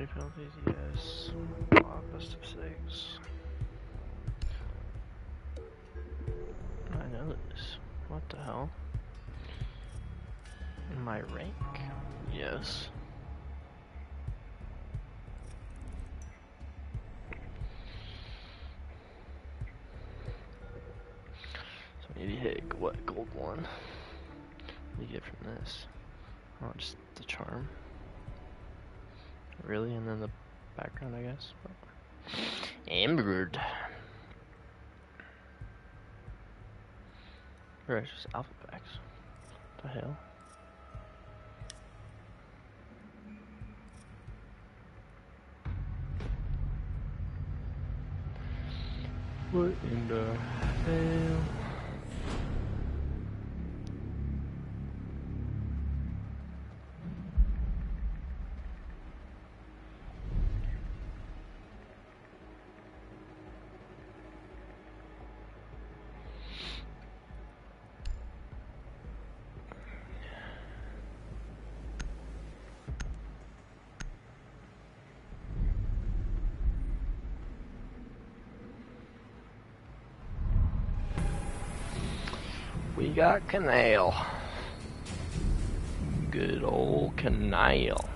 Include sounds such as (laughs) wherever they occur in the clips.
Three penalties, yes. Oh, best of six. I know this. What the hell? My rank? Yes. I guess. Ambered. Or it's just alpha packs. What the hell? What in the hell? We got Kanal. Good old Kanal.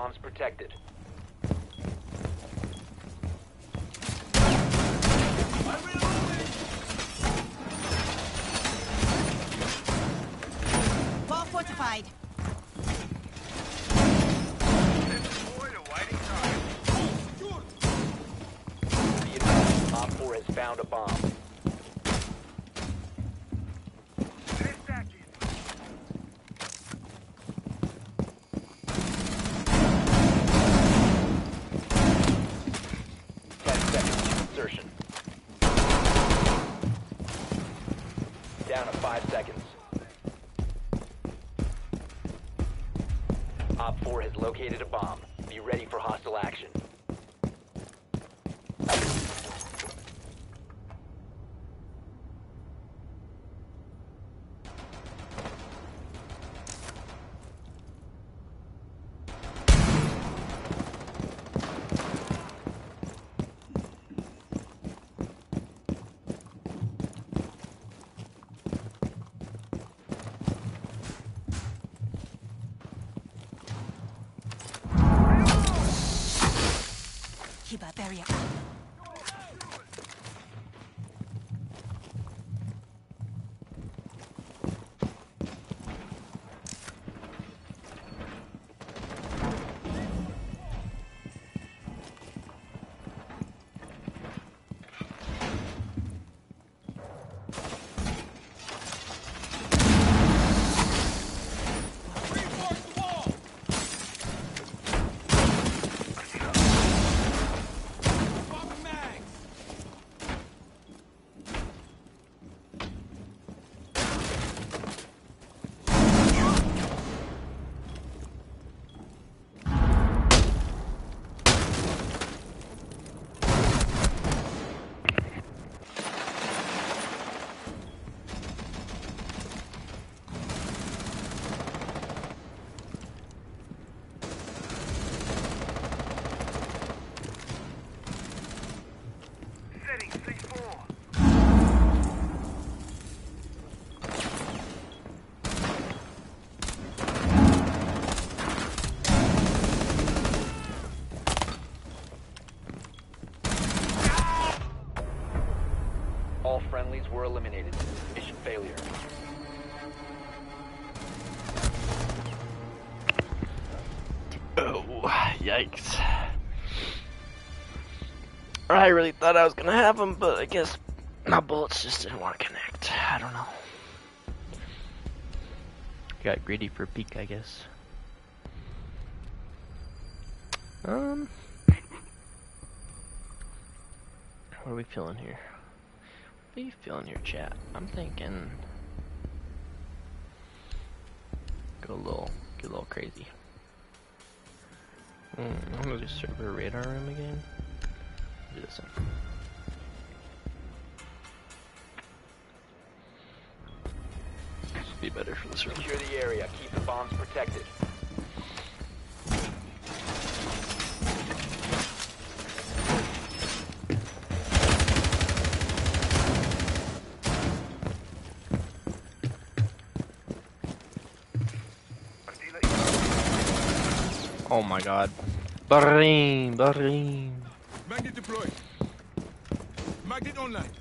Bombs protected. Friendlies were eliminated. Mission failure. Oh, yikes. I really thought I was gonna have them, but I guess my bullets just didn't want to connect. I don't know. Got greedy for a peek, I guess. Um, what are we feeling here? What you feeling here, chat? I'm thinking go a little, get a little crazy. Hmm, I'm gonna do server radar room again. Do this one. This would be better for this room. Secure the area. Keep the bombs protected. Oh my god. Bahrain, Bahrain. Magnet deployed. Magnet online.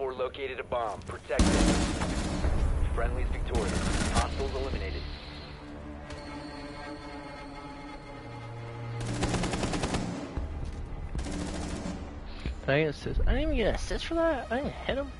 4 located a bomb. Protect it. Friendlies victorious. Hostiles eliminated. Did I get assist? I didn't even get assist for that? I didn't hit him?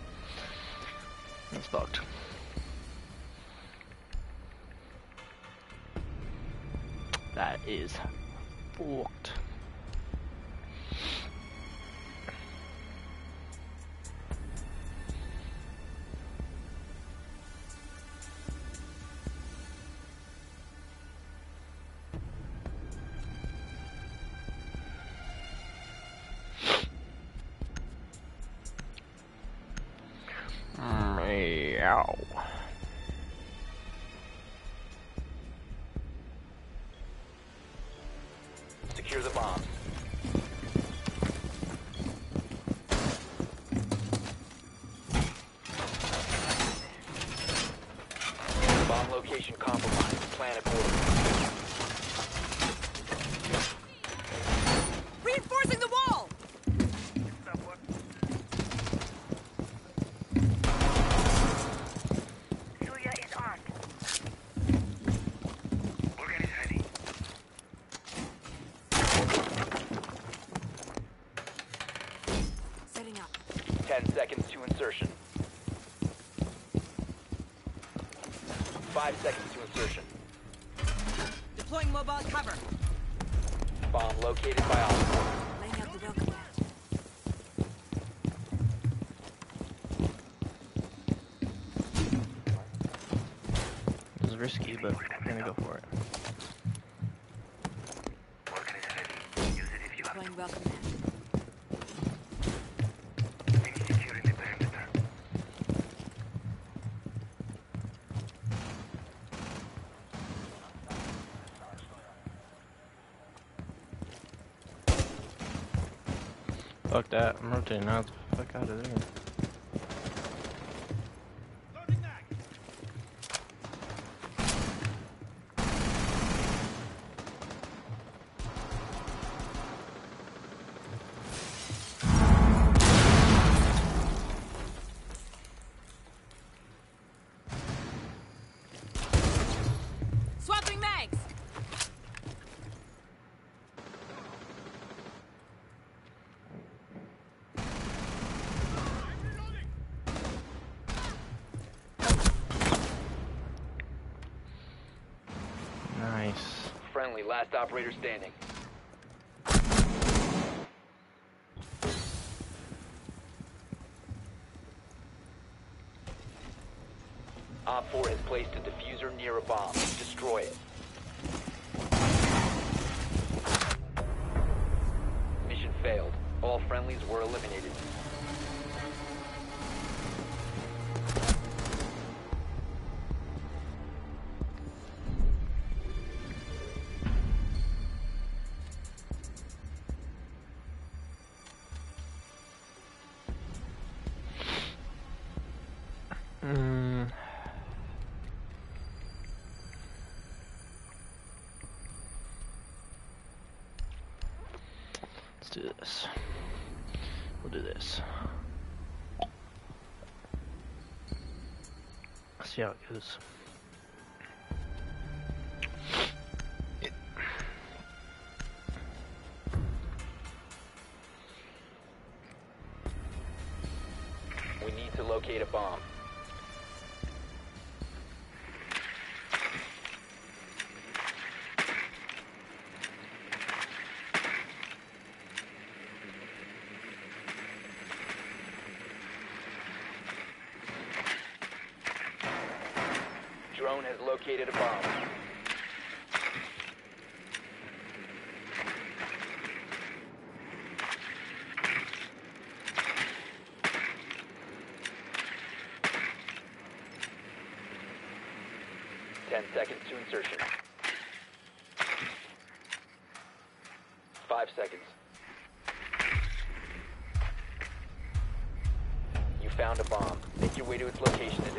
5 seconds to insertion. Deploying mobile cover. Bomb located by Op Laying out the welcome mat. This is risky, but I'm gonna go for it. Organ is ready. Use it if you have Deploying welcome mat. Finish securing the perimeter. Fuck that. I'm rotating out the fuck out of there. Last operator standing. Op 4 has placed a defuser near a bomb. Destroy it. Mission failed. All friendlies were eliminated. Let's do this. We'll do this. See how it goes. We need to locate a bomb. Drone has located a bomb. Ten seconds to insertion. Five seconds. You found a bomb. Make your way to its location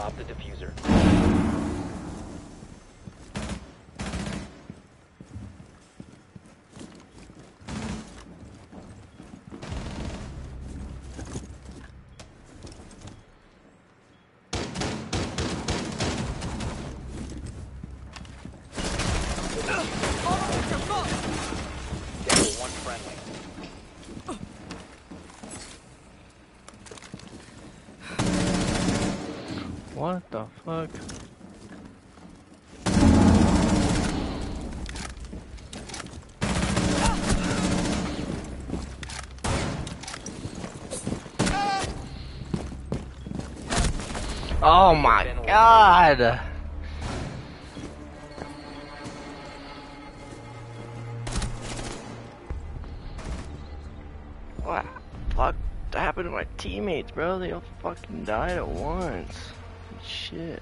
Drop the defuser. What the fuck? Oh my god! What the fuck happened to my teammates, bro? They all fucking died at once. Shit.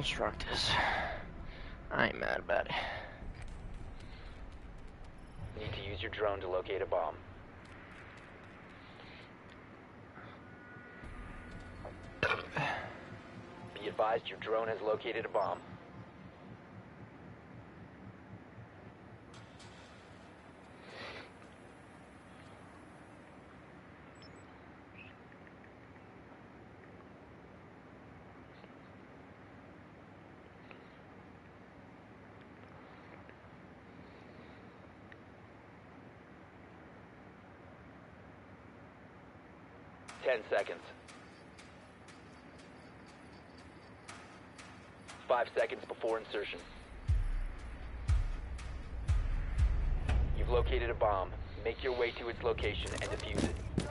Let's. I ain't mad about it. Need to use your drone to locate a bomb. (coughs) Be advised your drone has located a bomb. Ten seconds. Five seconds before insertion. You've located a bomb. Make your way to its location and defuse it.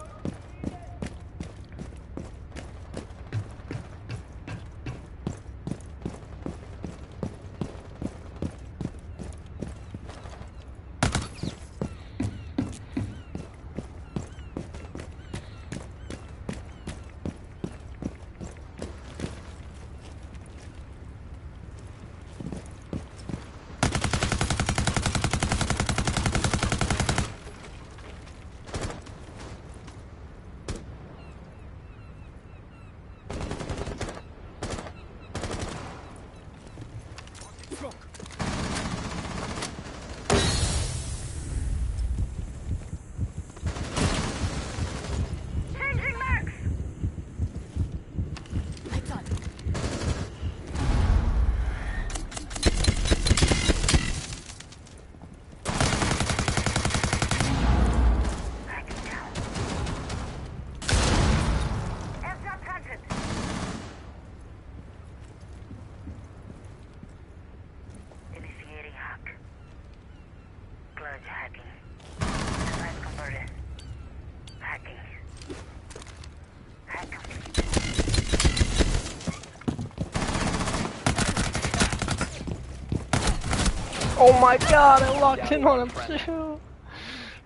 My god, I locked in on him too.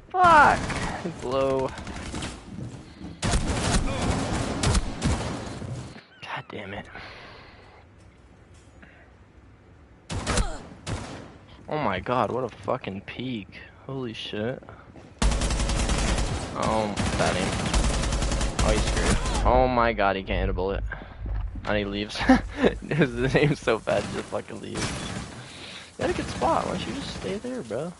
Fuck. Blow. God damn it. Oh my god, what a fucking peak. Holy shit. Oh, that aim. Oh, he's screwed. Oh my god, he can't hit a bullet. And he leaves. (laughs) His name's so bad, just fucking leaves. Had a good spot. Why don't you just stay there, bro?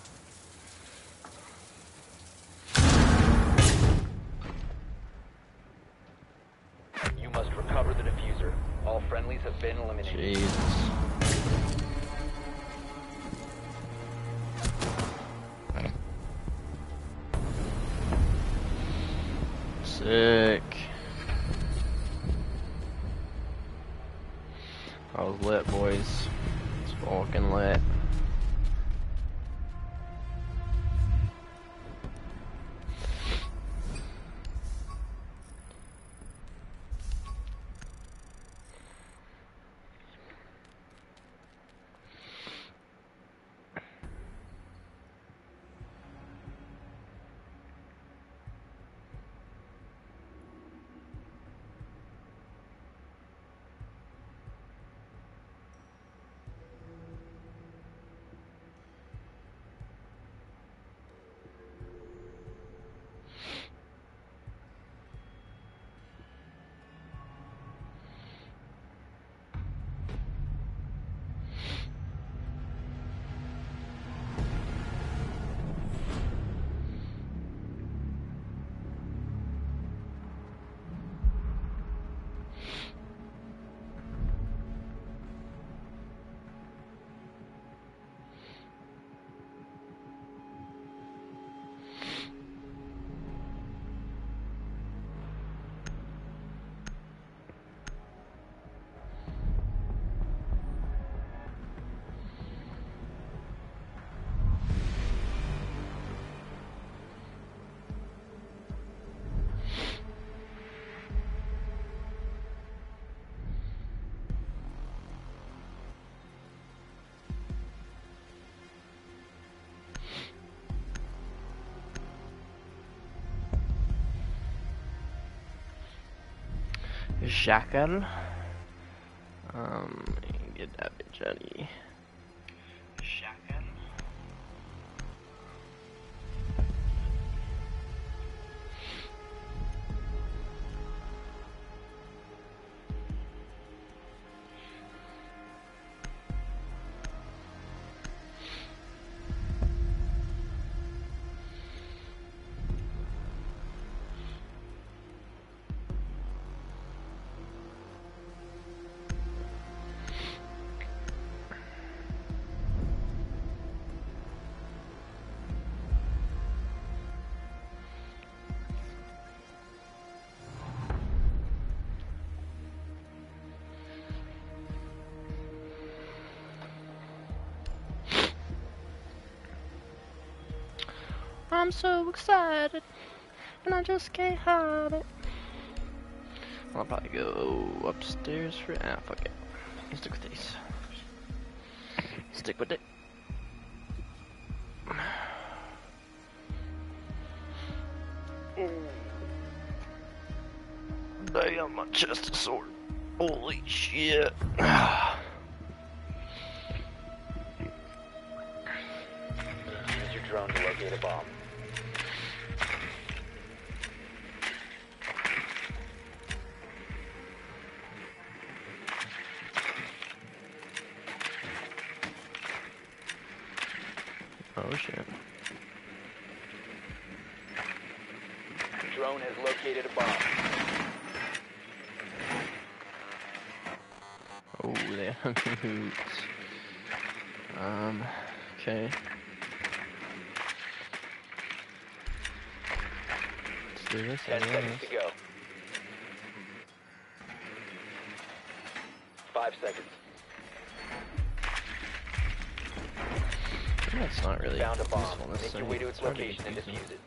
Jackal. Um, get that bitch out of here. I'm so excited, and I just can't hide it. I'll probably go upstairs for ah fuck it. You stick with these. Stick with it. Damn, my chest is sore. Holy shit. (sighs) Five seconds. That's not really Found a bomb. Make your way to It's location and defuse it.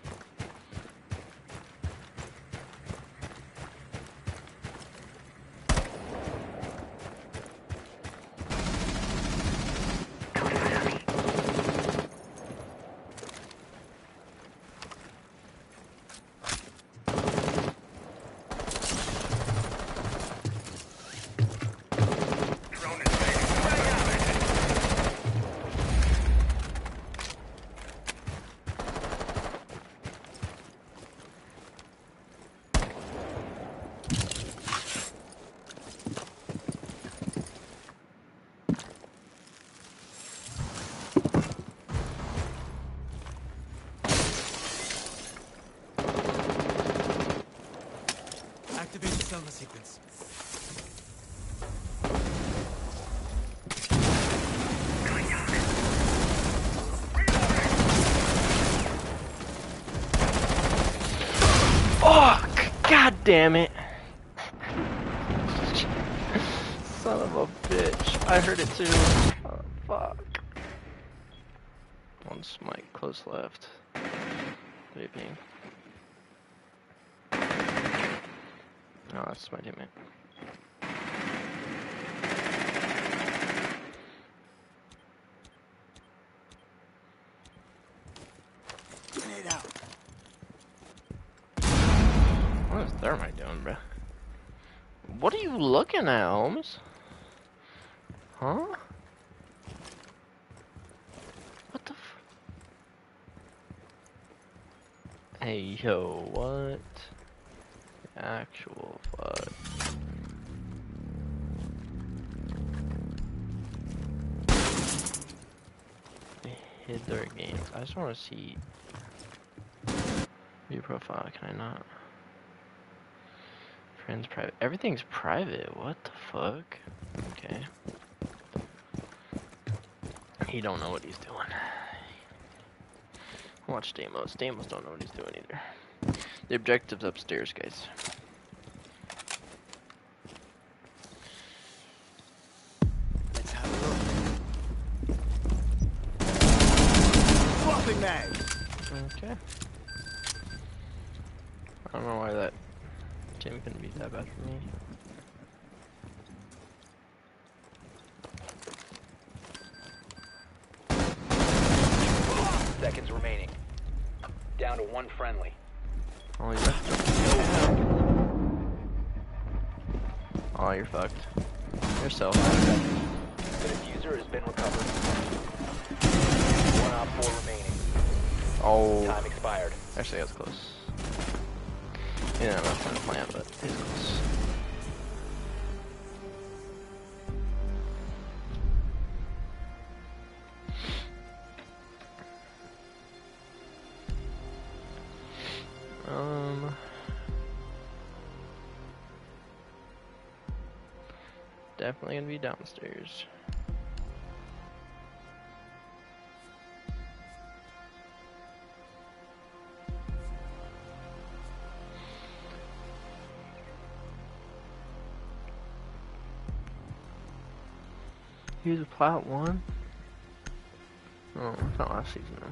Activate the Selma sequence. Fuck! God damn it! Son of a bitch. I heard it too. Oh, fuck. One smite, close left. Vaping. No, that's my teammate. Grenade out. What is Thermite doing, bro? What are looking at, Holmes? Huh? What the Hey, yo, what? Actual fuck? They hid their games. I just want to see view profile. Can I not? Friends private. Everything's private. What the fuck? Okay. He don't know what he's doing. Watch Stamos. Stamos don't know what he's doing either. The objective's upstairs, guys. Let's have a look. Swapping mag. Okay. I don't know why that gym couldn't be that bad for me. Seconds remaining. Down to one friendly. Oh, Only left. Oh, you're fucked. You're so fucked. The defuser has been recovered. One op four remaining. Oh, Time expired. actually, that was close. Yeah, I'm not trying to plant, but it's close. Um. Definitely gonna be downstairs. Here's a plot one. Oh, it's not last season though.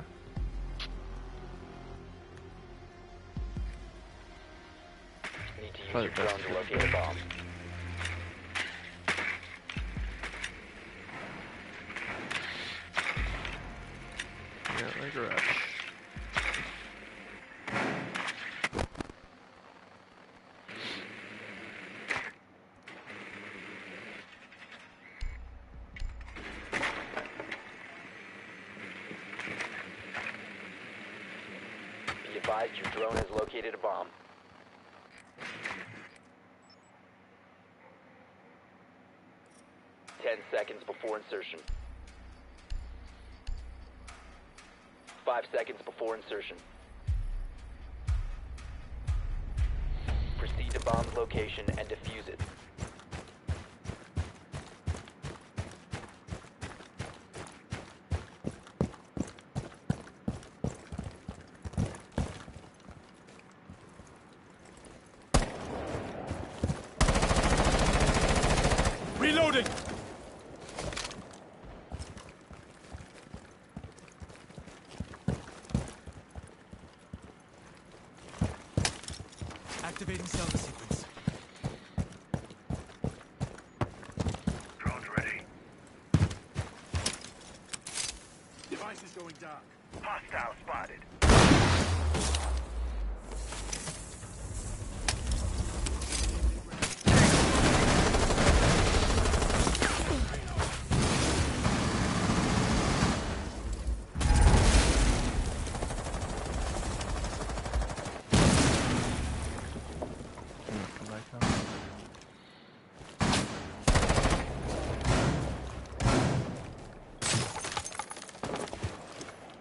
Need to use your drone to locate a bomb. Yeah, the garage. Be advised your drone has located a bomb. Ten seconds before insertion. Five seconds before insertion. Proceed to bomb's location and defuse it.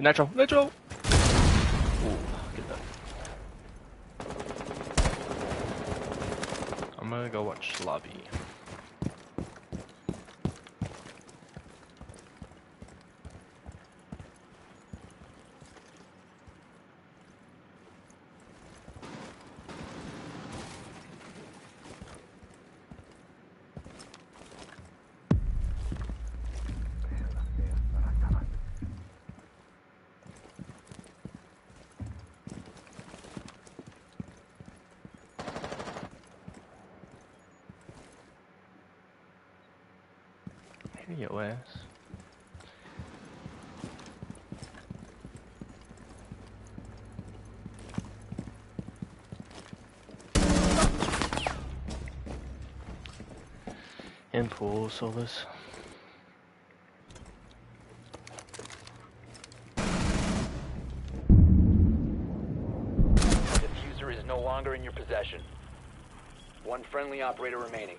Natural, natural. Ooh, get that. I'm gonna go watch lobby. Maybe your ass. And pool solas. Defuser is no longer in your possession. One friendly operator remaining.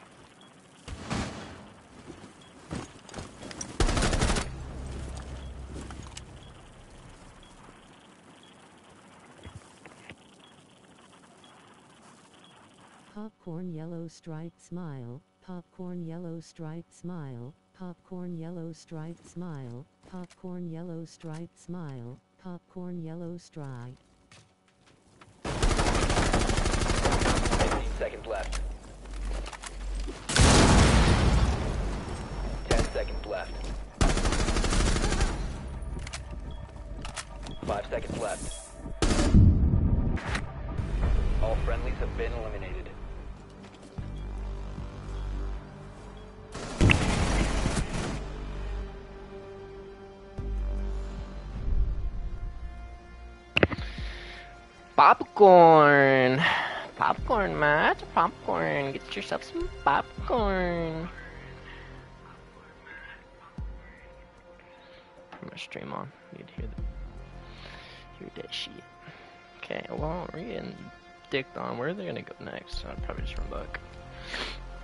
Popcorn yellow striped smile, popcorn yellow striped smile, popcorn yellow striped smile, popcorn yellow striped smile, popcorn yellow stripe. 15 seconds left. Popcorn! Popcorn, Matt. Popcorn. Get yourself some popcorn. Popcorn. I'm gonna stream on. You'd hear that. Hear that shit. Okay, well, we're getting dicked on. Where are they gonna go next? I'd probably just run back.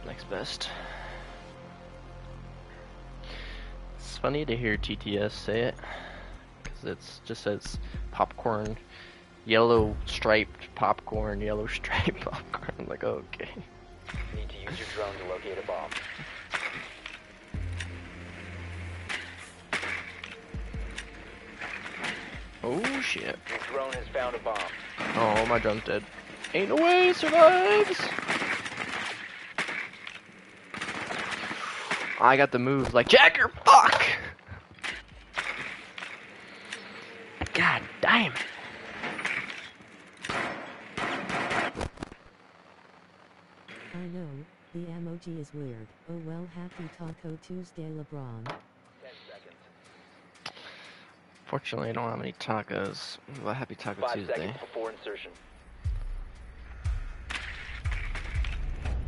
Next best. It's funny to hear TTS say it, because it's just says popcorn, yellow striped popcorn, yellow (laughs) striped popcorn. I'm like, okay. Need to use your drone to locate a bomb. Oh shit. Your drone has found a bomb. Oh, my drone's dead. Ain't no way survives! I got the moves like Jagger, fuck! God damn it. I know, the emoji is weird. Oh well, happy Taco Tuesday, LeBron. Fortunately, I don't have any tacos. Well, happy Taco 5 Tuesday. seconds before insertion.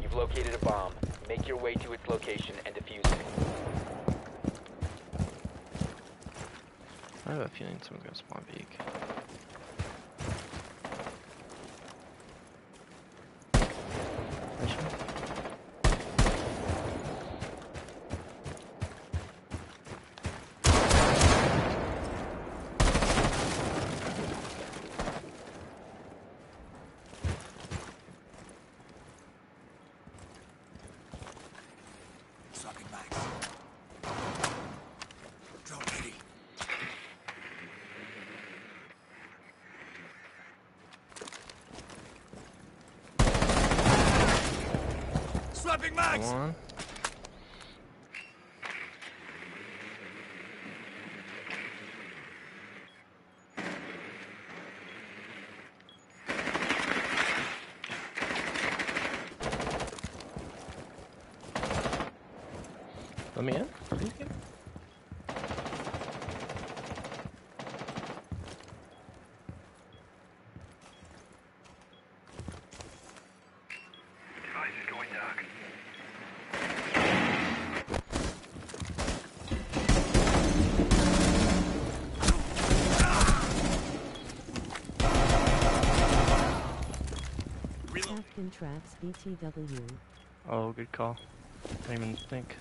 You've located a bomb. Make your way to its location and defuse it. I have a feeling someone's gonna spawn peek. Swapping mags. Drone ready. Swapping Kapkan Traps BTW. Oh, good call. Didn't even think.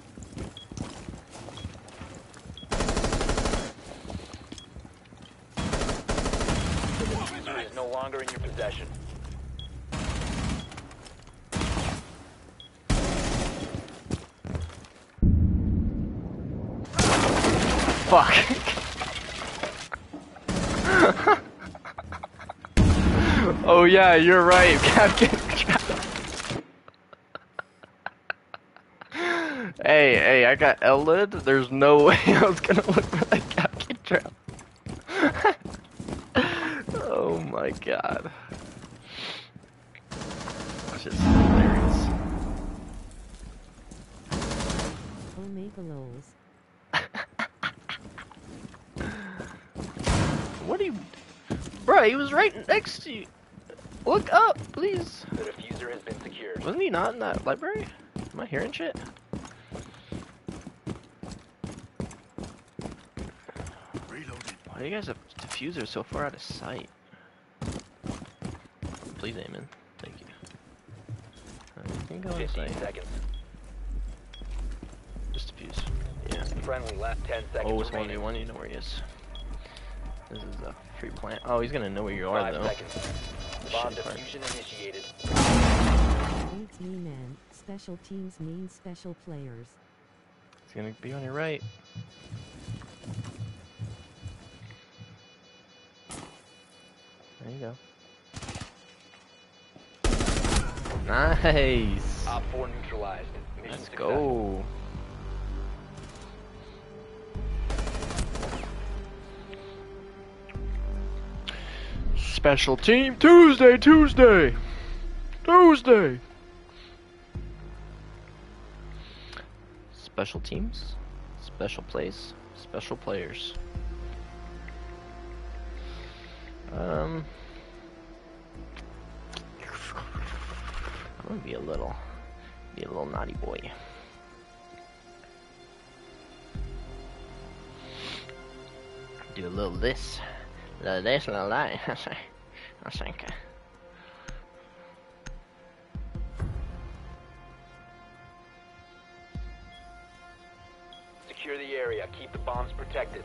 The is no longer in your possession. Fuck. (laughs) oh yeah, you're right, (laughs) Captain. hey, hey, I got L-lid. There's no way (laughs) I was gonna look for that Kapkan Trap. (laughs) oh my god. That's just hilarious. Omega lols. (laughs) What are you... Bruh, he was right next to you. Look up, please. The defuser has been secured. Wasn't he not in that library? Am I hearing shit? Why do you guys have defusers so far out of sight? Please aim in. Thank you. Uh, you can go 15 inside. seconds. Just diffuse. Yeah. Friendly left 10 seconds Oh, it's remaining. 1v1, you know where he is. This is a free plant. Oh, he's gonna know where you are, Five though. seconds. Bomb Shit, diffusion initiated. It's me man. Special teams mean special players. He's gonna be on your right. There you go. Nice. Op 4 neutralized. Mission Let's successful. go. Special team Tuesday, Tuesday, Tuesday. Special teams, special plays, special players. Um, gonna be a little Be a little naughty boy. Do a little this, a little this, a little that. (laughs) I think. Secure the area. Keep the bombs protected.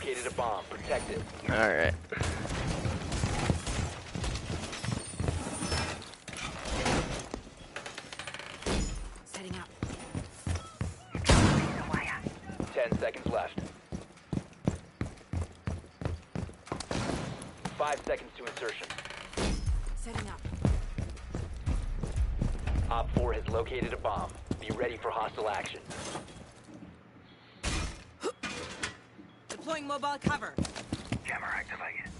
Located a bomb. Protect it. Alright. Setting up. The wire. 10 seconds left. 5 seconds to insertion. Setting up. Op 4 has located a bomb. Be ready for hostile action. Deploying mobile cover. Jammer activated.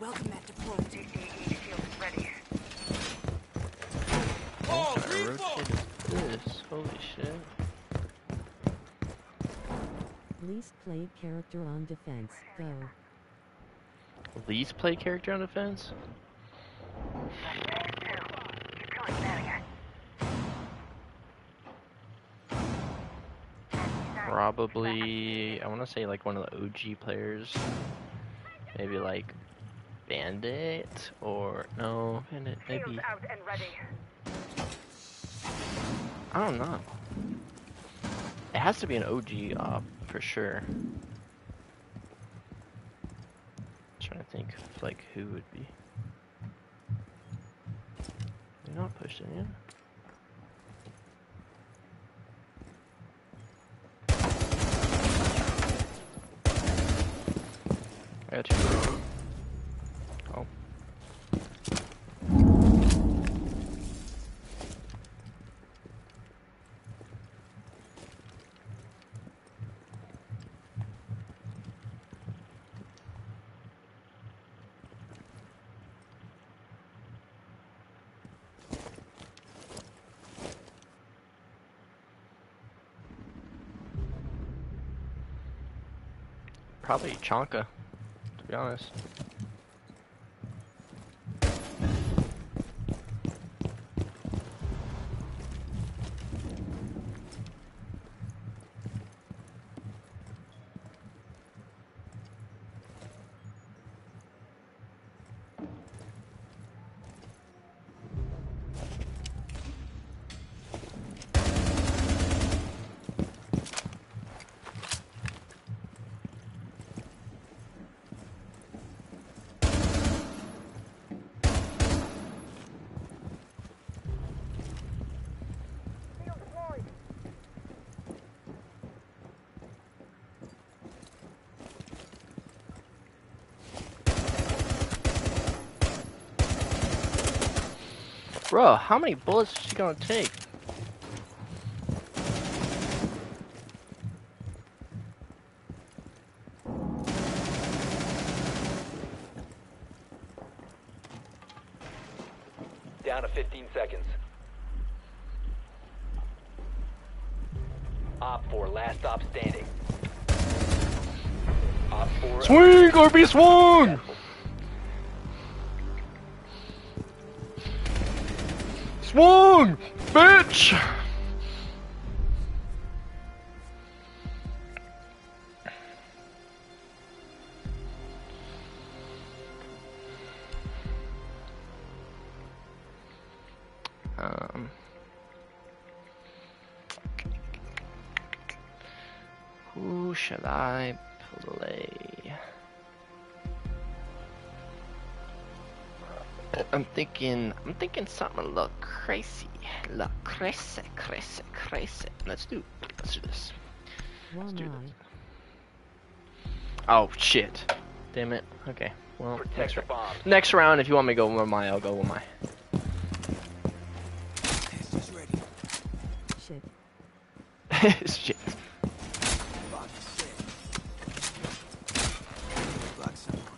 Welcome mat deployed. CCE shield is ready. Oh, I three, rotated four. this. Holy shit. Least played character on defense. Go. Least play character on defense? Probably, I want to say like one of the OG players. Maybe like Bandit or no, Bandit maybe. Out and ready. I don't know. It has to be an OG op for sure. trying to think of like who would be. They're not pushing yet. I got you. Probably Chonka, be honest. Bro, how many bullets is she gonna take? Down to 15 seconds. Op 4, last stop standing. Op 4. Swing or be swung! Thinking, I'm thinking something a little crazy, a little crazy, crazy, crazy. Let's do, let's do this. One do eye. Oh shit! Damn it. Okay. Well, Protect next the round. Next round, if you want me to go with my, I'll go with my. She's ready. (laughs) Shit. shit. Body set. Block someone.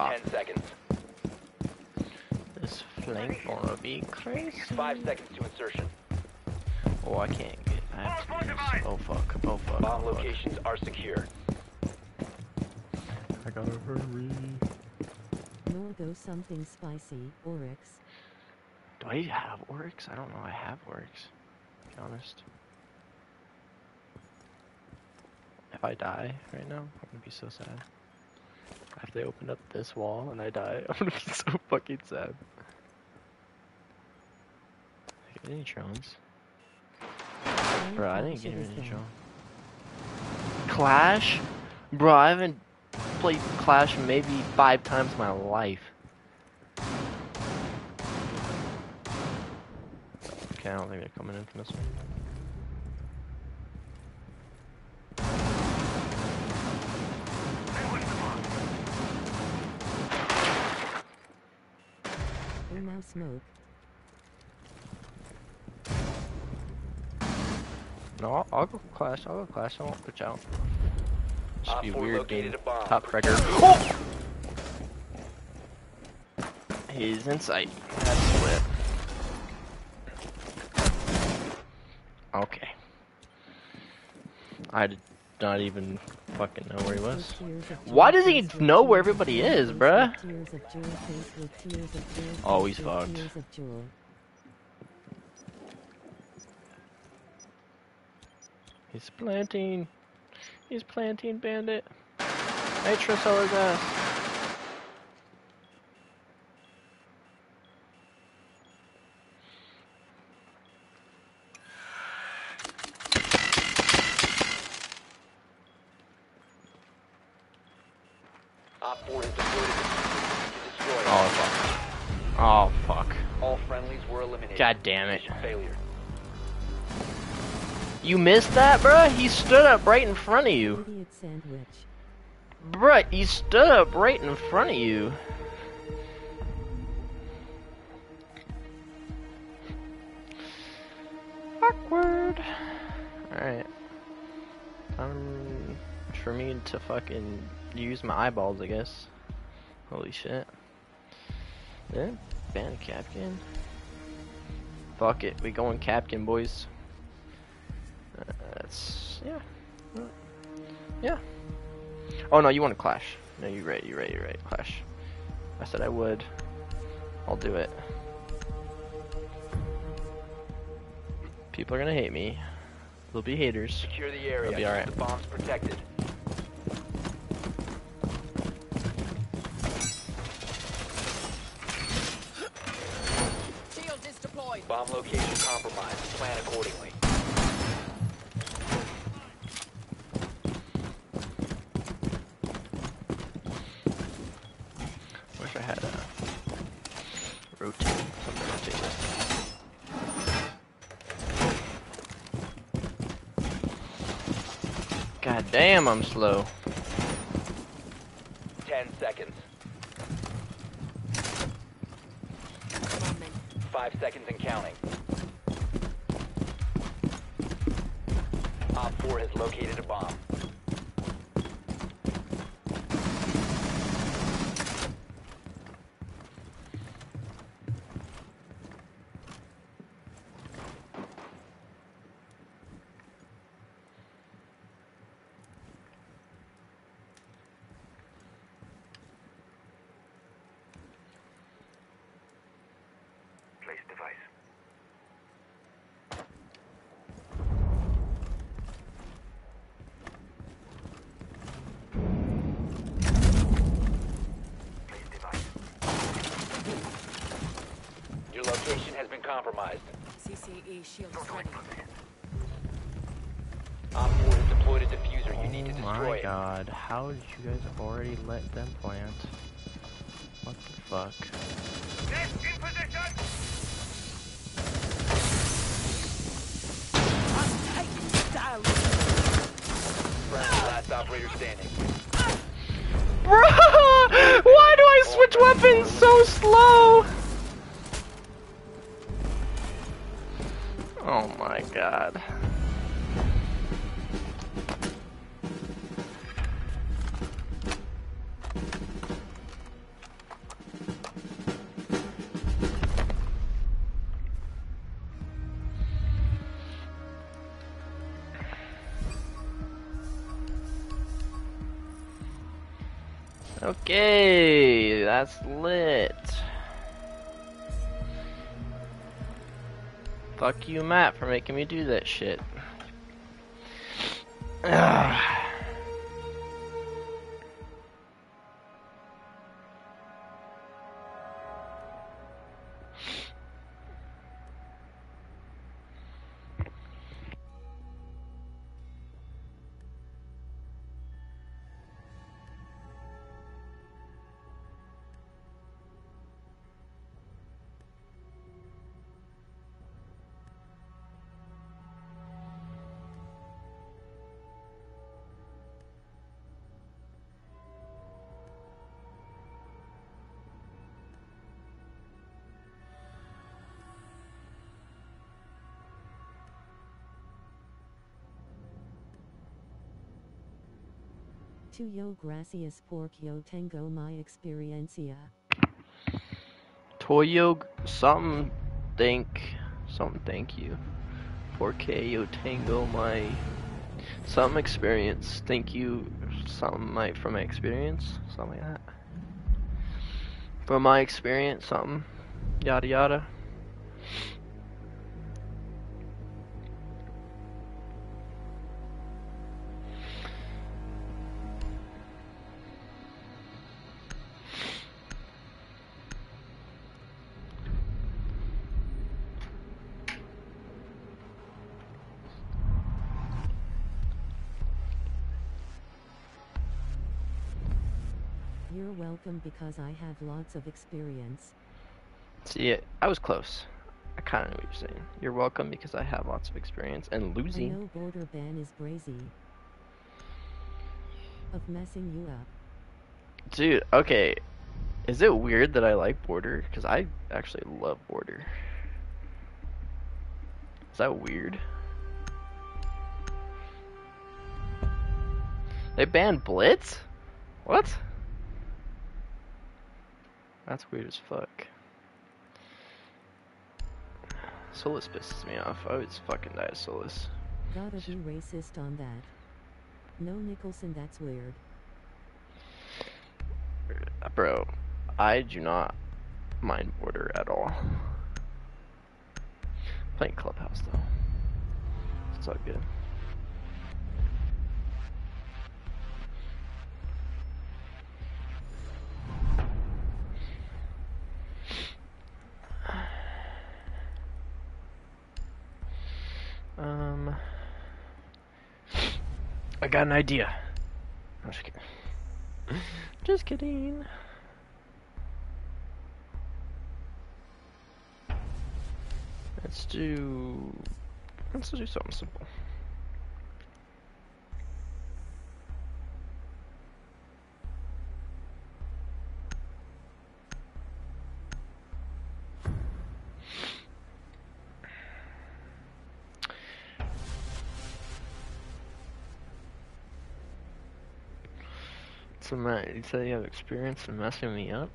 pop. Ten seconds. This flank gonna be crazy. Five seconds to insertion. Oh, I can't get. I have to do. Oh fuck. Oh fuck. Bomb oh, fuck. locations are secure. I gotta hurry. Nor go something spicy, Oryx. Do I have Oryx? I don't know. I have Oryx. To be honest. If I die right now, I'm gonna be so sad. If they open up this wall and I die, (laughs) I'm gonna be so fucking sad. Any drones? Bro, I didn't get any drone. Clash? Bro, I haven't played Clash maybe five times in my life. Okay, I don't think they're coming in from this one. Oh now No, I'll, I'll go Clash. I'll go Clash. I won't push out. Just Op be weird located being top fragger. Oh! He's in sight. That's lit. Okay. I did not even fucking know where he was. With tears of joy Why does he know where everybody is, bruh? with Tears of joy faced with tears of joy Oh, he's fucked. Tears of joy. He's planting. He's planting, bandit. Nitro Cell his ass. Op 4 has deployed a defuser to destroy it. Oh fuck. Oh fuck. All friendlies were eliminated. God damn it. Failure. You missed that, bruh? He stood up right in front of you. Bruh, he stood up right in front of you. Awkward. Alright. Time for me to fucking use my eyeballs, I guess. Holy shit. Yeah, ban Kapkan. Fuck it, we going Kapkan, boys. Uh, that's yeah. Uh, Yeah. Oh no, you want to clash? No, you're right. You're right. You're right. Clash. I said I would. I'll do it. People are gonna hate me. There'll be haters. Secure the area. It'll be alright. Keep The bombs protected. Shield is deployed. Bomb location compromised. Plan accordingly. Wish I had a rotate. Something to rotate with. God damn, I'm slow. Ten seconds. Come on, men. Five seconds and counting. Op 4 has located a bomb. Place device. Place device. Your location has been compromised. CCE shield ready. Op 4 has deployed a defuser. You need to oh destroy my it. god, how did you guys already let them plant? What the fuck? Get in position! Friendly last operator standing. Bruh! (laughs) Why do I switch weapons so slow? Fuck you, Matt, for making me do that shit. (sighs) Ah. Ugh. Tu yo gracias por yo tengo mi experiencia. Toyo something thank something thank you. Porque yo tengo my some experience. Thank you something my from my experience. Something like that. From my experience, something. Yada yada. Welcome because I have lots of experience. See. I was close. I kind of know what you're saying. You're welcome because I have lots of experience and I losing. know border ban is brazy. Of messing you up. Dude, okay. Is it weird that I like Border? Because I actually love Border. Is that weird? They banned Blitz? What? That's weird as fuck. Solis pisses me off. Oh, I always fucking die of Solis. Gotta be racist on that. No Nicholson, that's weird. Bro, I do not mind Border at all. Playing Clubhouse though. It's all good. Got an idea. I'm just kidding. Just kidding. Let's do. Let's do something simple. So Matt, you said you have experience in messing me up?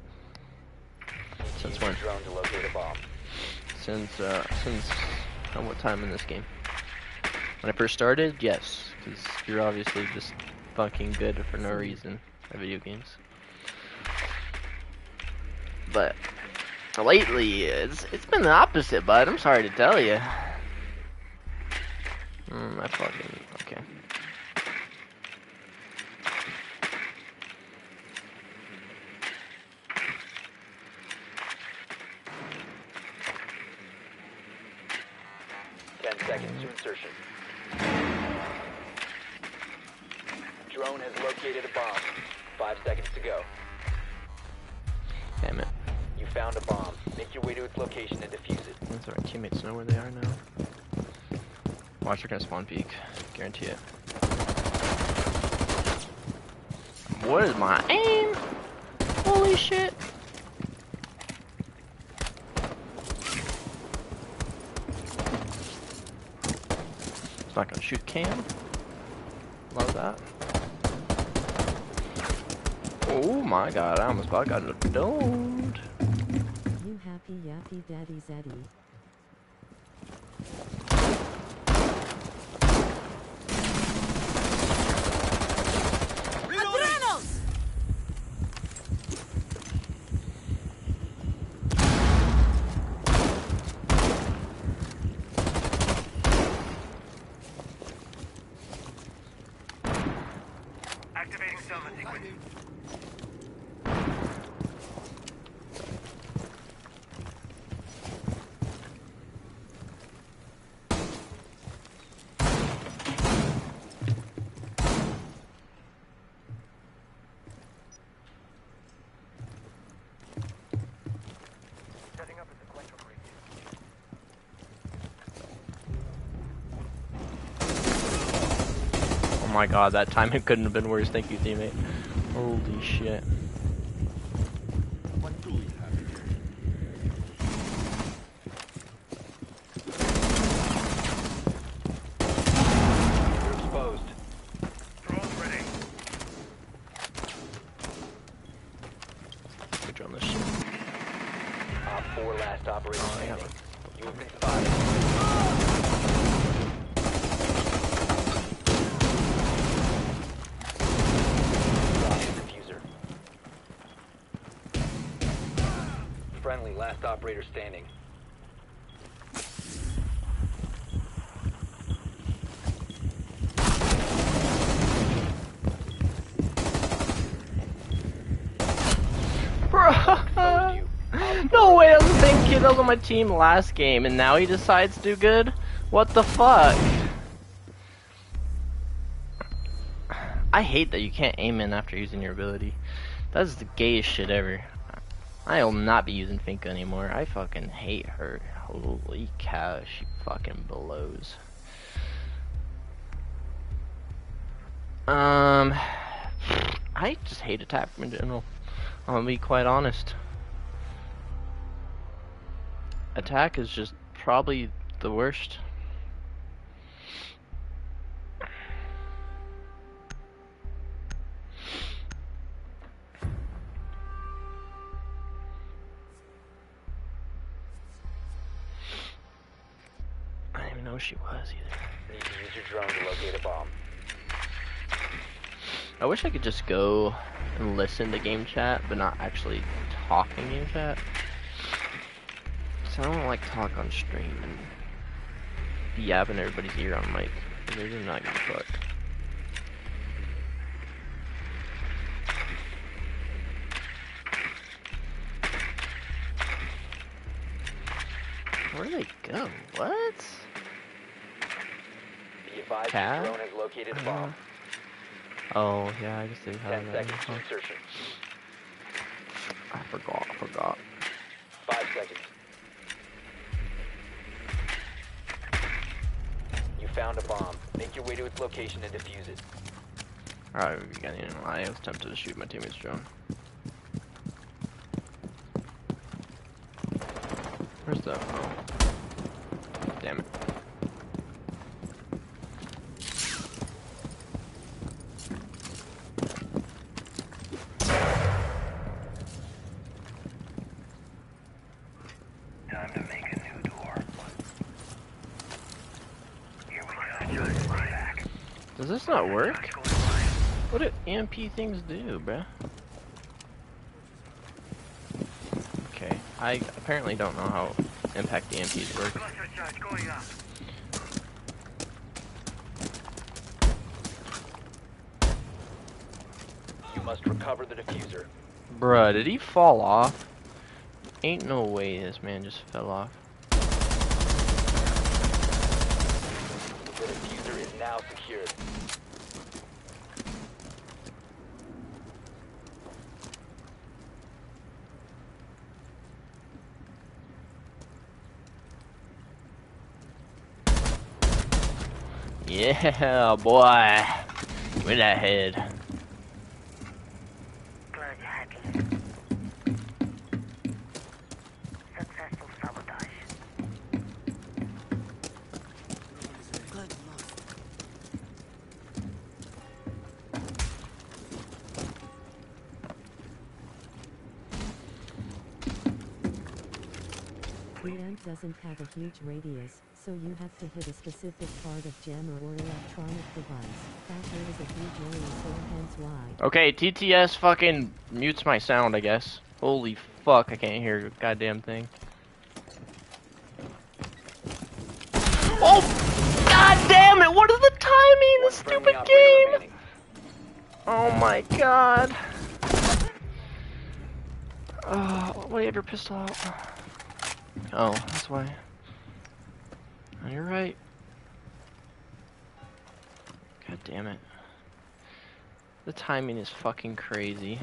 Since when? drone to locate a bomb. Since, uh, since, uh, what time in this game? When I first started, yes, because you're obviously just fucking good for no reason at video games. But, lately, it's, it's been the opposite, bud, I'm sorry to tell you. Mm, I fucking, gonna spawn peek. Guarantee it. What is my aim? Holy shit. It's not gonna shoot cam. Love that. Oh my god, I almost about got it domed. You happy yappy daddy zaddy. My god, that time it (laughs) couldn't have been worse. Thank you, teammate. Holy shit. What do we have here? You're exposed. Drones ready. Good on this shit. Op 4 last operator Oh, yeah. standing. You have been spotted. Drop the defuser. Friendly, last operator standing. (laughs) No way, I was same kid was on my team last game, and now he decides to do good? What the fuck? I hate that you can't aim in after using your ability. That's the gayest shit ever. I will not be using Finka anymore. I fucking hate her. Holy cow, she fucking blows. Um, I just hate attack in general. I'm gonna be quite honest. Attack is just probably the worst. Know she was either. Need to use your drone to locate a bomb. I wish I could just go and listen to game chat, but not actually talk in game chat. So I don't like talk on stream and be yapping everybody's ear on mic. They're just not gonna fuck. Where do they go? What? Be advised Cat? your drone has located a bomb. Uh-huh. Oh yeah, I guess they have 10 that. seconds insertion. I forgot. I forgot. 5 seconds. You found a bomb. Make your way to its location and defuse it. Alright, we got you know, I was tempted to shoot my teammate's drone. Where's the oh. Damn it. Time to make a new door. Here we go. Just back. Does this not work? EMP things do, bruh? Okay, I apparently don't know how impact work. Charge going up. You must recover the defuser. Bruh, did he fall off? Ain't no way this man just fell off. Yeah, boy. With that head. Have a huge radius, so you have to hit a specific part of jammer or electronic device. That there is a huge area, so hence why. Okay, TTS fucking mutes my sound, I guess. Holy fuck, I can't hear a goddamn thing. Oh! God damn it! What is the timing? One This stupid game! Oh my god. Oh, why do you have your pistol out? Oh, that's why. You're right. God damn it. The timing is fucking crazy.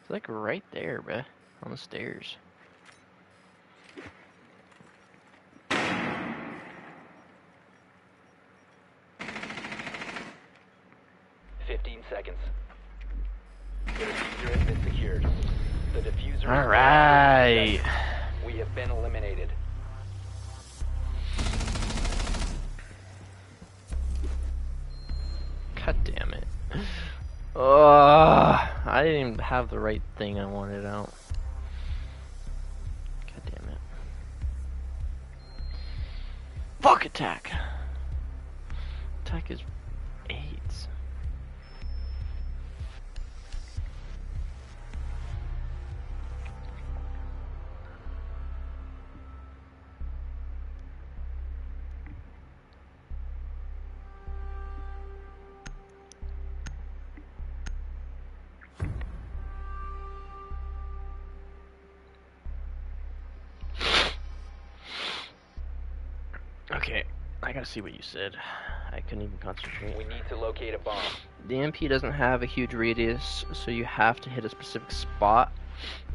It's like right there, bruh. On the stairs. Fifteen seconds. The defuser has been secured. The defuser is now Secured. We have been eliminated. God damn it. Ugh, I didn't even have the right thing I wanted out. God damn it. Fuck attack. Attack is gotta see what you said. I couldn't even concentrate. We need to locate a bomb. The EMP doesn't have a huge radius, so you have to hit a specific spot,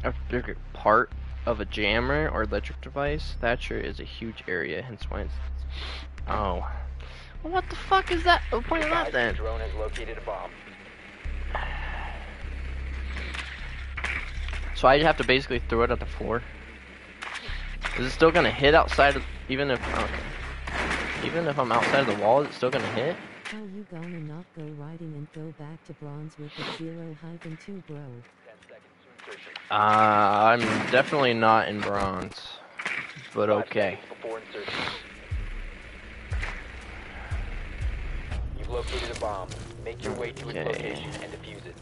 a specific part of a jammer or electric device. Thatcher is a huge area, hence why it's. Oh. Well, what the fuck is that? Oh, point then. the drone has located a bomb. So I have to basically throw it at the floor. Is it still gonna hit outside of, even if, okay. Even if I'm outside of the wall, is it still gonna hit? How you gonna not go riding and go back to bronze with a zero hyphen two bro? Ten seconds to insertion. Uh, I'm definitely not in bronze, but okay. seconds Before insertion. You've located a bomb. Make your way to its Okay. location and defuse it.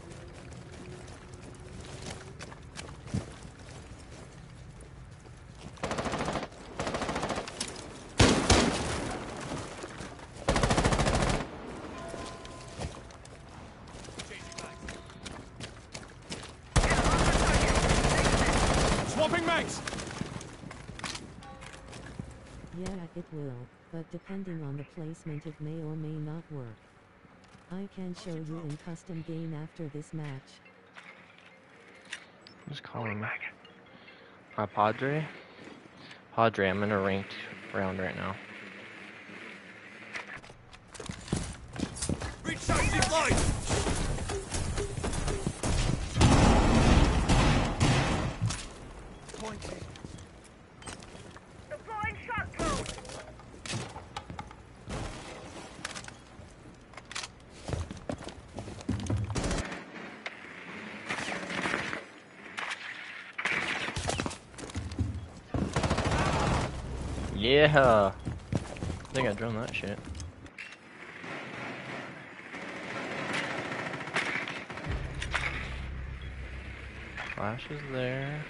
Swapping mags! Yeah, it will, but depending on the placement it may or may not work. I can show you in custom game after this match. Who's calling me? My Padre? Padre, I'm in a ranked round right now. Recharge deployed! Pointing. Deploying shock drone. Yeah! Uh, I think I drone that shit. Flash is there.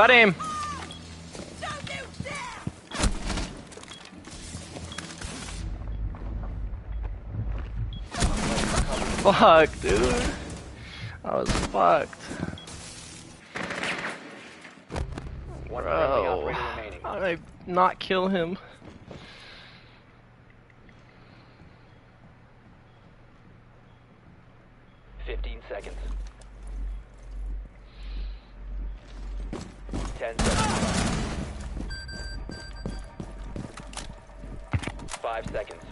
Got him. Fuck, dude. I was fucked. Bro, how did I not kill him? Ten. Five seconds.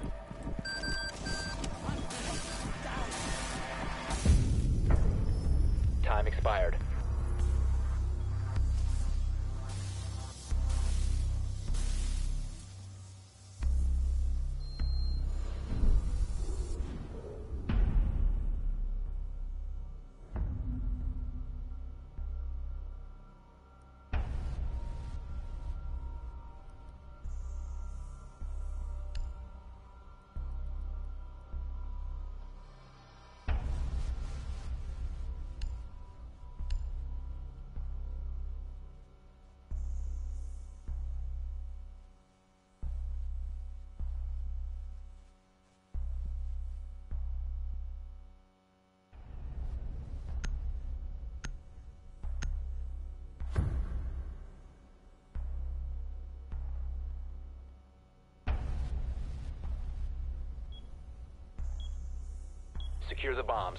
Secure the bombs.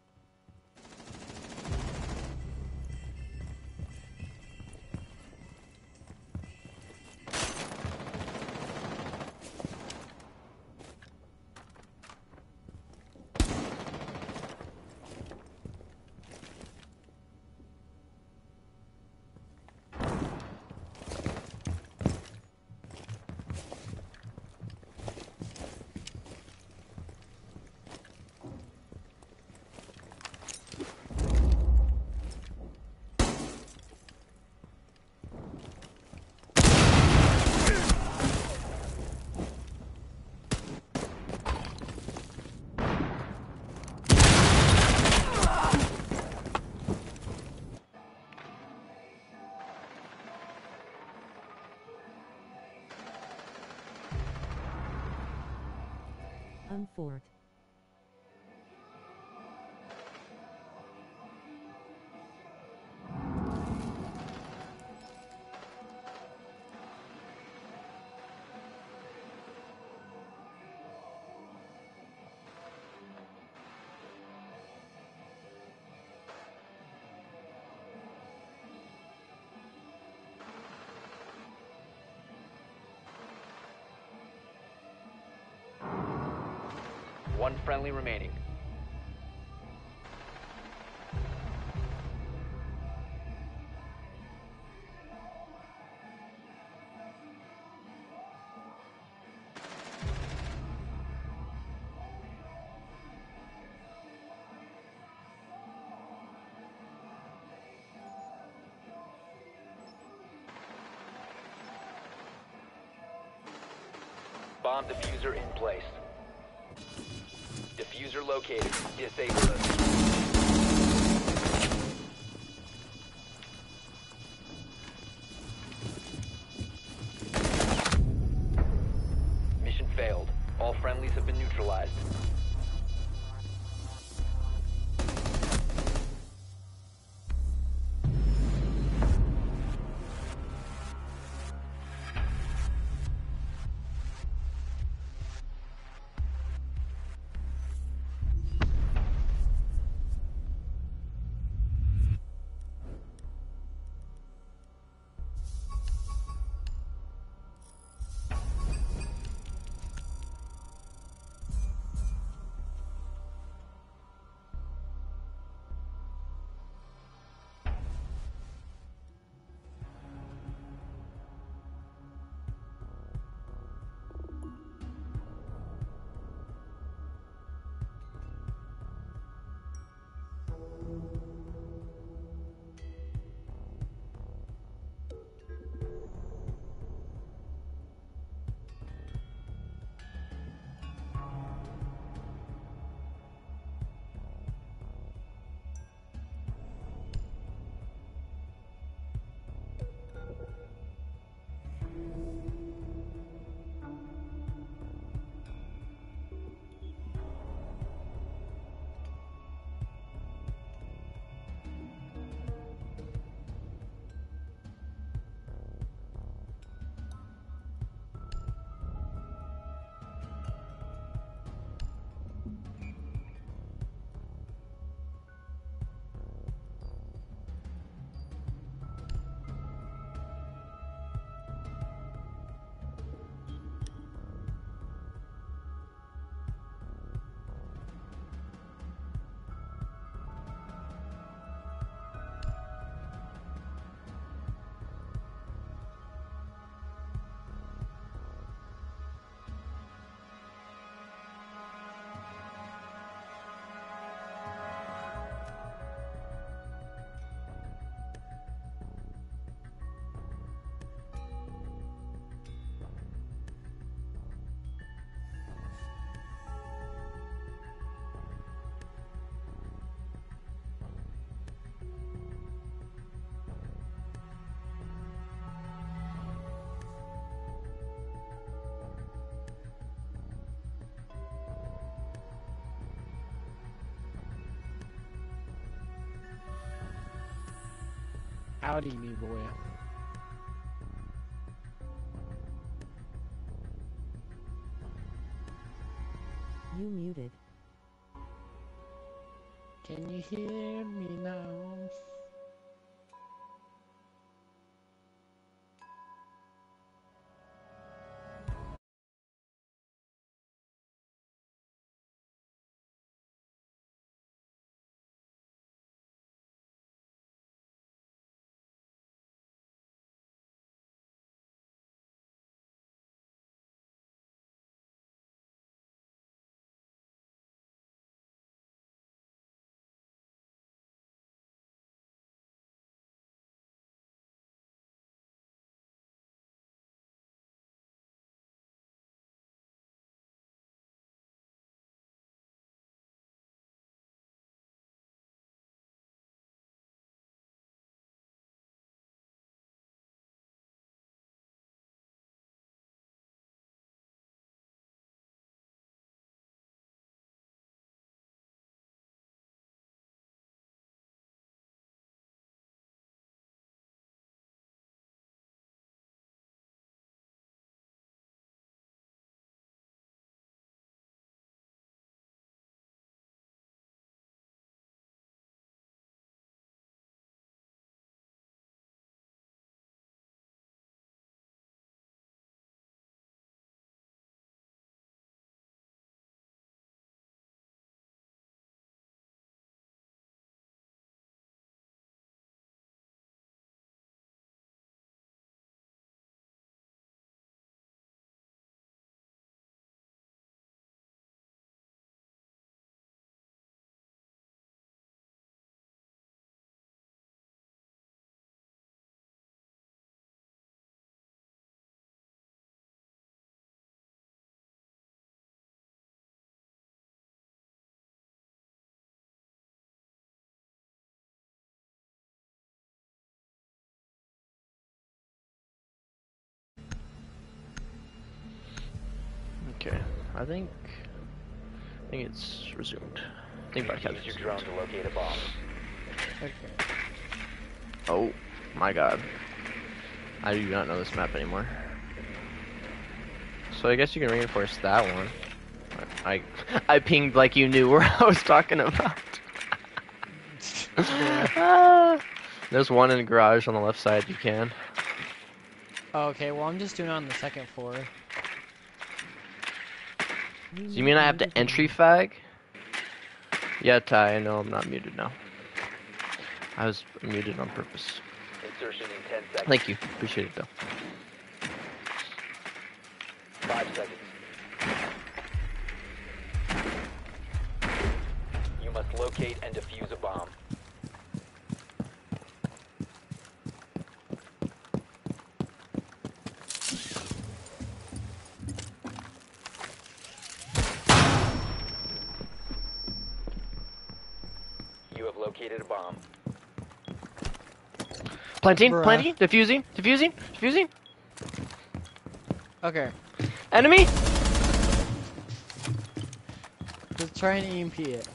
One friendly remaining. Bomb defuser in place are located. Disable it. Howdy, me boy. You muted. Can you hear me Okay, I think I think it's resumed. I think broadcast Use your drone to locate a bomb. Okay. Oh my god. I do not know this map anymore. So I guess you can reinforce that one. I I pinged like you knew (laughs) where I was talking about. (laughs) There's one in the garage on the left side you can. Okay, well I'm just doing it on the second floor. So you mean I have to entry fag? Yeah, Ty, I know I'm not muted now. I was muted on purpose. Insertion in 10 seconds. Thank you. Appreciate it though. 5 seconds. You must locate and defuse a bomb. Planting, Bruh. planting, diffusing, diffusing, diffusing. Okay, Enemy! just try and EMP it.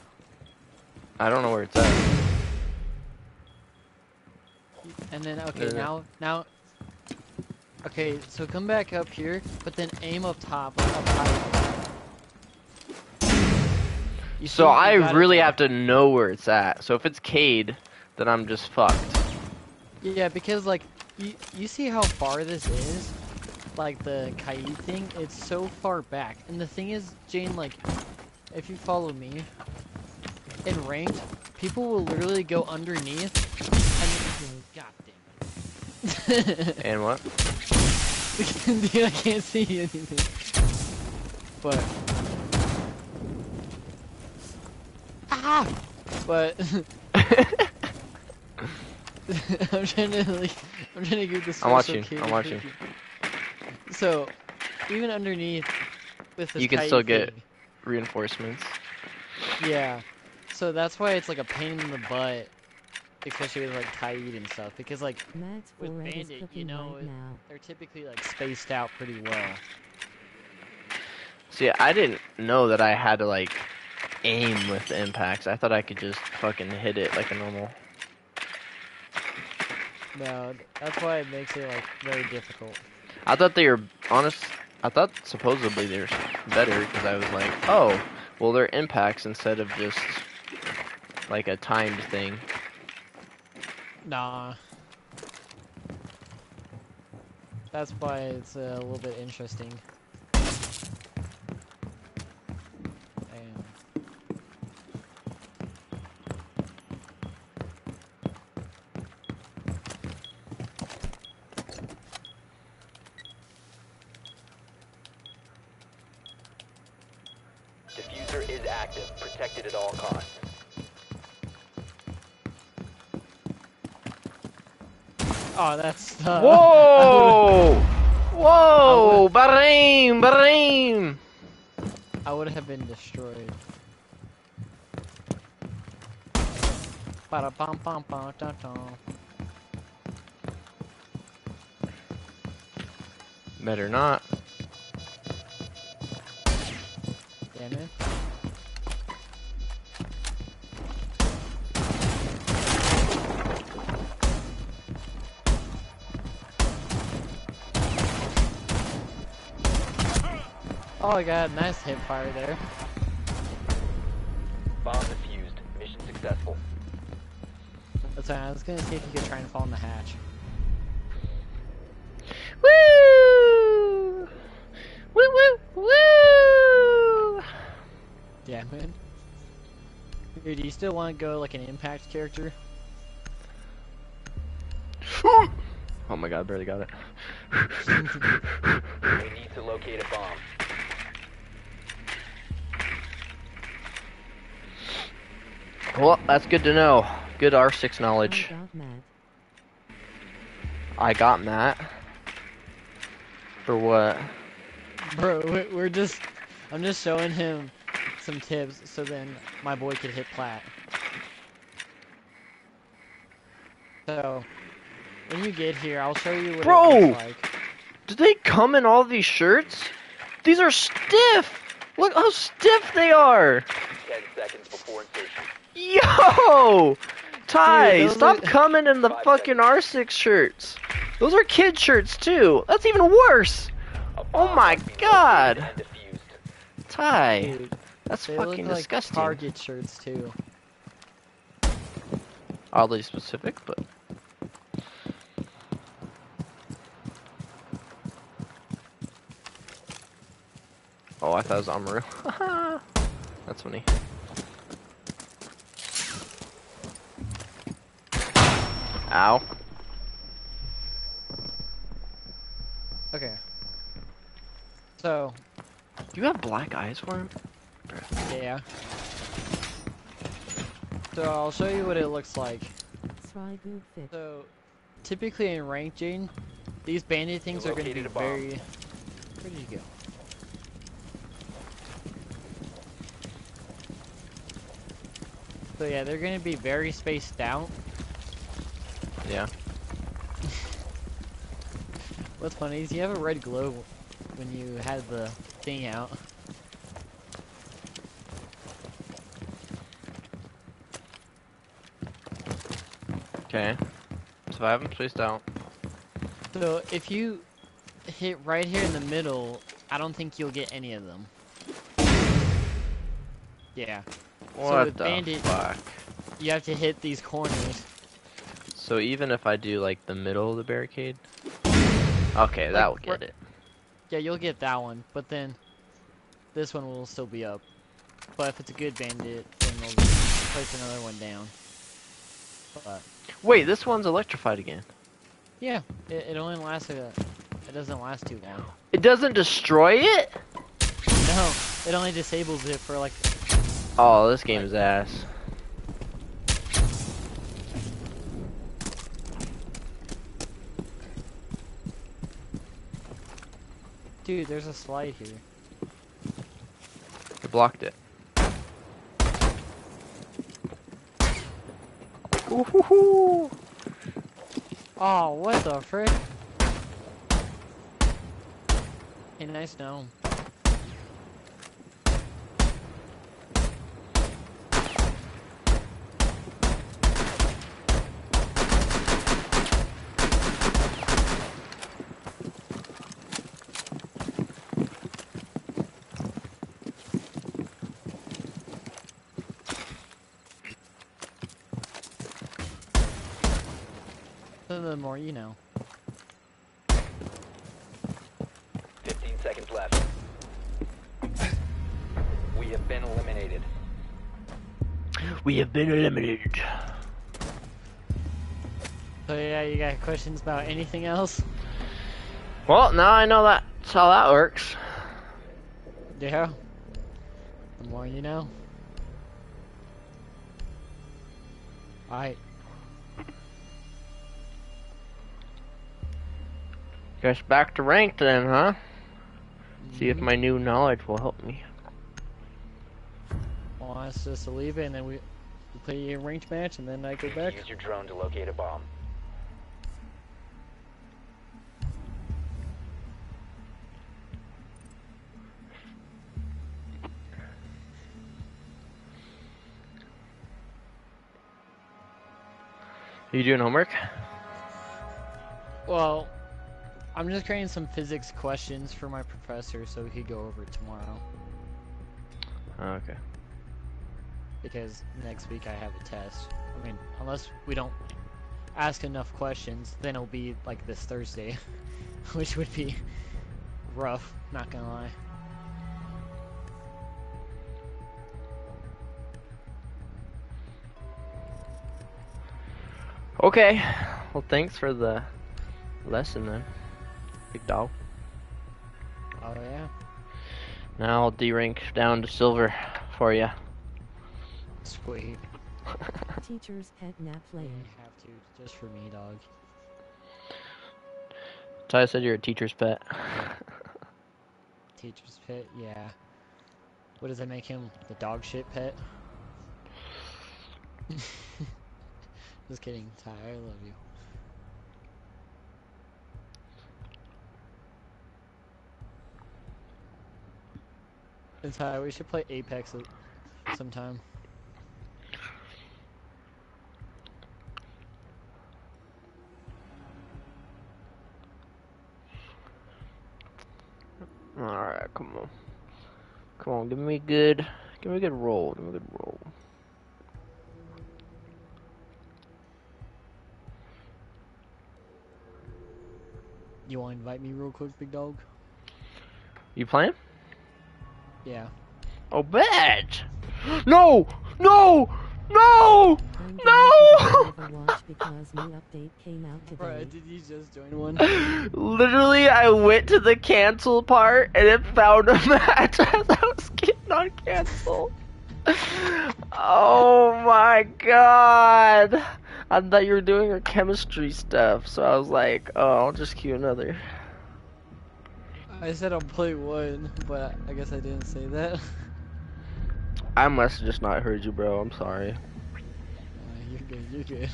I don't know where it's at. And then, okay, now, now, okay, so come back up here, but then aim up top, like up high. You So I really have to know where it's at. So if it's Kaid, then I'm just fucked. Yeah, because like, you, you see how far this is? Like the Kaid thing, it's so far back. And the thing is, Jane, like, if you follow me, in ranked, people will literally go underneath and God damn. (laughs) And what? (laughs) Dude, I can't see anything. But ah, but (laughs) (laughs) I'm trying to like, I'm trying to give this. I'm watching, care I'm watching. people. (laughs) So, even underneath, with this You can kite still get- Reinforcements. yeah. So that's why it's like a pain in the butt, especially with like Kaid and stuff, because like Matt's with Bandit, you know, right it- they're typically like spaced out pretty well. See, I didn't know that I had to like aim with the impacts. I thought I could just fucking hit it like a normal. No, that's why it makes it like very difficult. I thought they were honest. I thought supposedly they're better because I was like, oh, well they're impacts instead of just like a timed thing. Nah. That's why it's a little bit interesting. Oh, that's. Uh, (laughs) Whoa! Whoa! Bahrain! Bahrain! I would have been destroyed. Ba dum. Better not. Damn it. Oh, I got a nice hip fire there. Bomb defused. Mission successful. That's right, I was gonna see if you could try and fall in the hatch. Woo! Woo woo woo! Yeah, man. Dude, do you still want to go like an impact character? Oh my god, barely got it. We need to locate a bomb. Well, that's good to know. Good R6 knowledge. I got Matt. For what? Bro, we- we're just. I'm just showing him some tips so then my boy could hit plat. So, when you get here, I'll show you what Bro! it looks like. Do they come in all these shirts? These are stiff! Look how stiff they are! Ten seconds before insertion. Yo! Ty, Dude, stop are- coming in the fucking R6 shirts. Those are kid shirts too. That's even worse. Oh my must be located God. Ty, Dude, that's fucking like disgusting. Target shirts too. Oddly specific, but Oh, I thought it was Amaru. (laughs) That's funny. Ow. Okay. So, Do you have black eyes for him? yeah. So I'll show you what it looks like. Try good fit. So, typically in rank, Jane, these bandit things are going to be located a bomb. very. Where did you go? So yeah, they're going to be very spaced out. Yeah. (laughs) What's funny is you have a red glow when you had the thing out. Okay. So have them spaced out. So if you hit right here in the middle, I don't think you'll get any of them. Yeah, What with the bandit- fuck? you have to hit these corners. So even if I do like the middle of the barricade? Okay, that will get it. Yeah, you'll get that one, but then this one will still be up. But if it's a good bandit, then they'll place another one down. But Wait, this one's electrified again. yeah, it, it only lasts a, it doesn't last too long. It doesn't destroy it? No, it only disables it for like Oh, this game is ass. Dude. There's a slide here. I blocked it. Ooh-hoo-hoo. Oh, what the frick? Hey, nice gnome. The more you know. 15 seconds left. We have been eliminated. We have been eliminated. So yeah, you got questions about anything else? Well, now I know that's how that works. Yeah. The more you know. Alright. Guess back to ranked then, huh? See if mm-hmm. my new knowledge will help me. Well, it's just to leave it and then we, we play a ranked match and then I go back. Use your drone to locate a bomb. you doing homework? Well, I'm just creating some physics questions for my professor so we could go over it tomorrow. Oh, okay. Because next week I have a test. I mean, unless we don't ask enough questions, then it'll be like this Thursday. (laughs) Which would be rough, not gonna lie. Okay. Well, thanks for the lesson then. Big dog. Oh yeah? Now I'll D-rank down to silver for you. Sweet. (laughs) Teacher's pet nap You have to, just for me, dog. Ty said you're a teacher's pet. (laughs) Teacher's pet, yeah. What does that make him? The dog shit pet? (laughs) Just kidding, Ty, I love you. And Ty, we should play Apex sometime. Alright, come on. Come on, give me a good, give me a good roll. Give me a good roll. You want to invite me real quick, big dog? You playing? Yeah. Oh, bet! (gasps) No! No! No! No! going to the Overwatch because new update came out today. did you just join one? (laughs) Literally, I went to the cancel part and it found a (laughs) match as (laughs) I was getting on cancel. Oh my god! I thought you were doing your chemistry stuff, so I was like, oh, I'll just queue another. I said I'll play one, but I guess I didn't say that. (laughs) I must have just not heard you, bro. I'm sorry. Uh, you're good, you're good.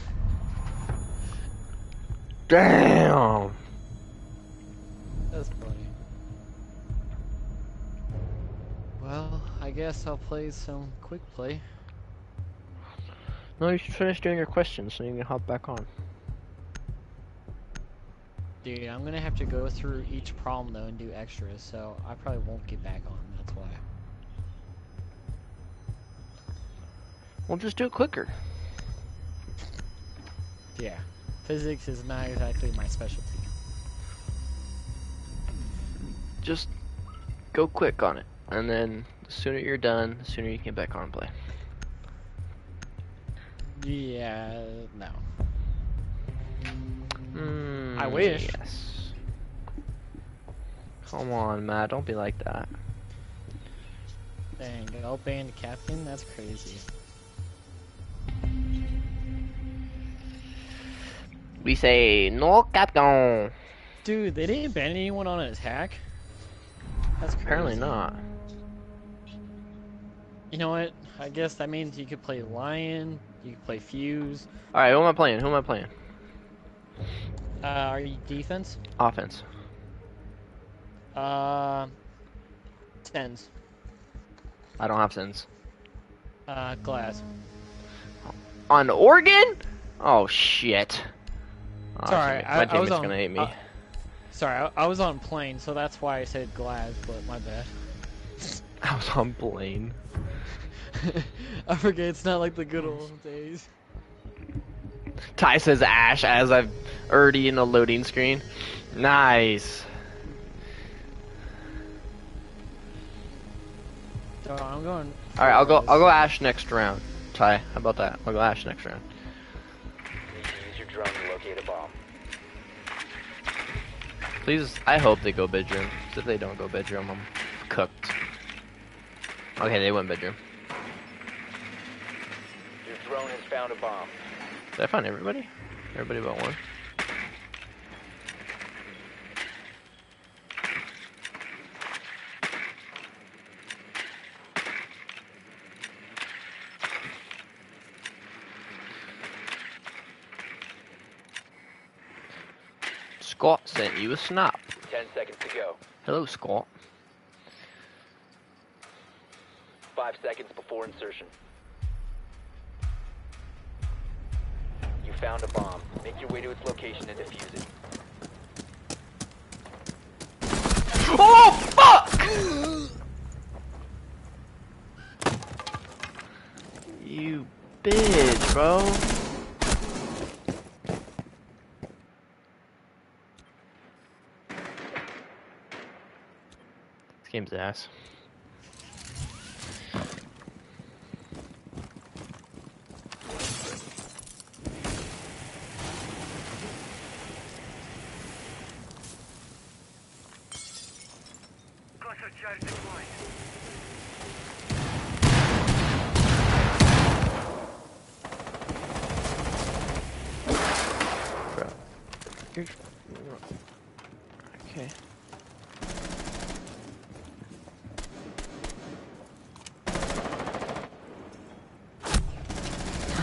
Damn! That's funny. Well, I guess I'll play some quick play. No, you should finish doing your questions so you can hop back on. Dude, I'm gonna have to go through each problem though and do extras, so I probably won't get back on, that's why. We'll just do it quicker. Yeah. Physics is not exactly my specialty. Just go quick on it. And then the sooner you're done, the sooner you can get back on and play. Yeah, no. Mm, I hmm, wish. Yes. Come on, Matt. Don't be like that. Dang, I'll ban Kapkan? That's crazy. We say no Kapkan. Dude, they didn't ban anyone on an attack? That's crazy. Apparently not. You know what? I guess that means you could play Lion, you could play Fuse. All right, who am I playing? Who am I playing? Uh, are you defense? Offense. Uh, tens. I don't have Sens. Uh, Glaz. On Oregon? Oh shit. Oh, Sorry, shit. I- my I teammate's on- gonna hate me. uh, Sorry, I, I was on plane, so that's why I said Glaz, but my bad. (laughs) I was on plane. (laughs) I forget, it's not like the good old days. Ty says Ash as I've already in the loading screen. Nice. So I'm going. All right, I'll go. I'll go Ash next round. Ty, how about that? I'll go Ash next round. Use your drone to locate a bomb. Please, I hope they go bedroom. if they don't go bedroom, I'm cooked. Okay, they went bedroom. Your drone has found a bomb. Did I find everybody? Everybody but one. Scott sent you a snap. Ten seconds to go. Hello, Scott. Five seconds before insertion. Found a bomb. Make your way to its location and defuse it. Oh fuck! You bitch, bro. This game's ass.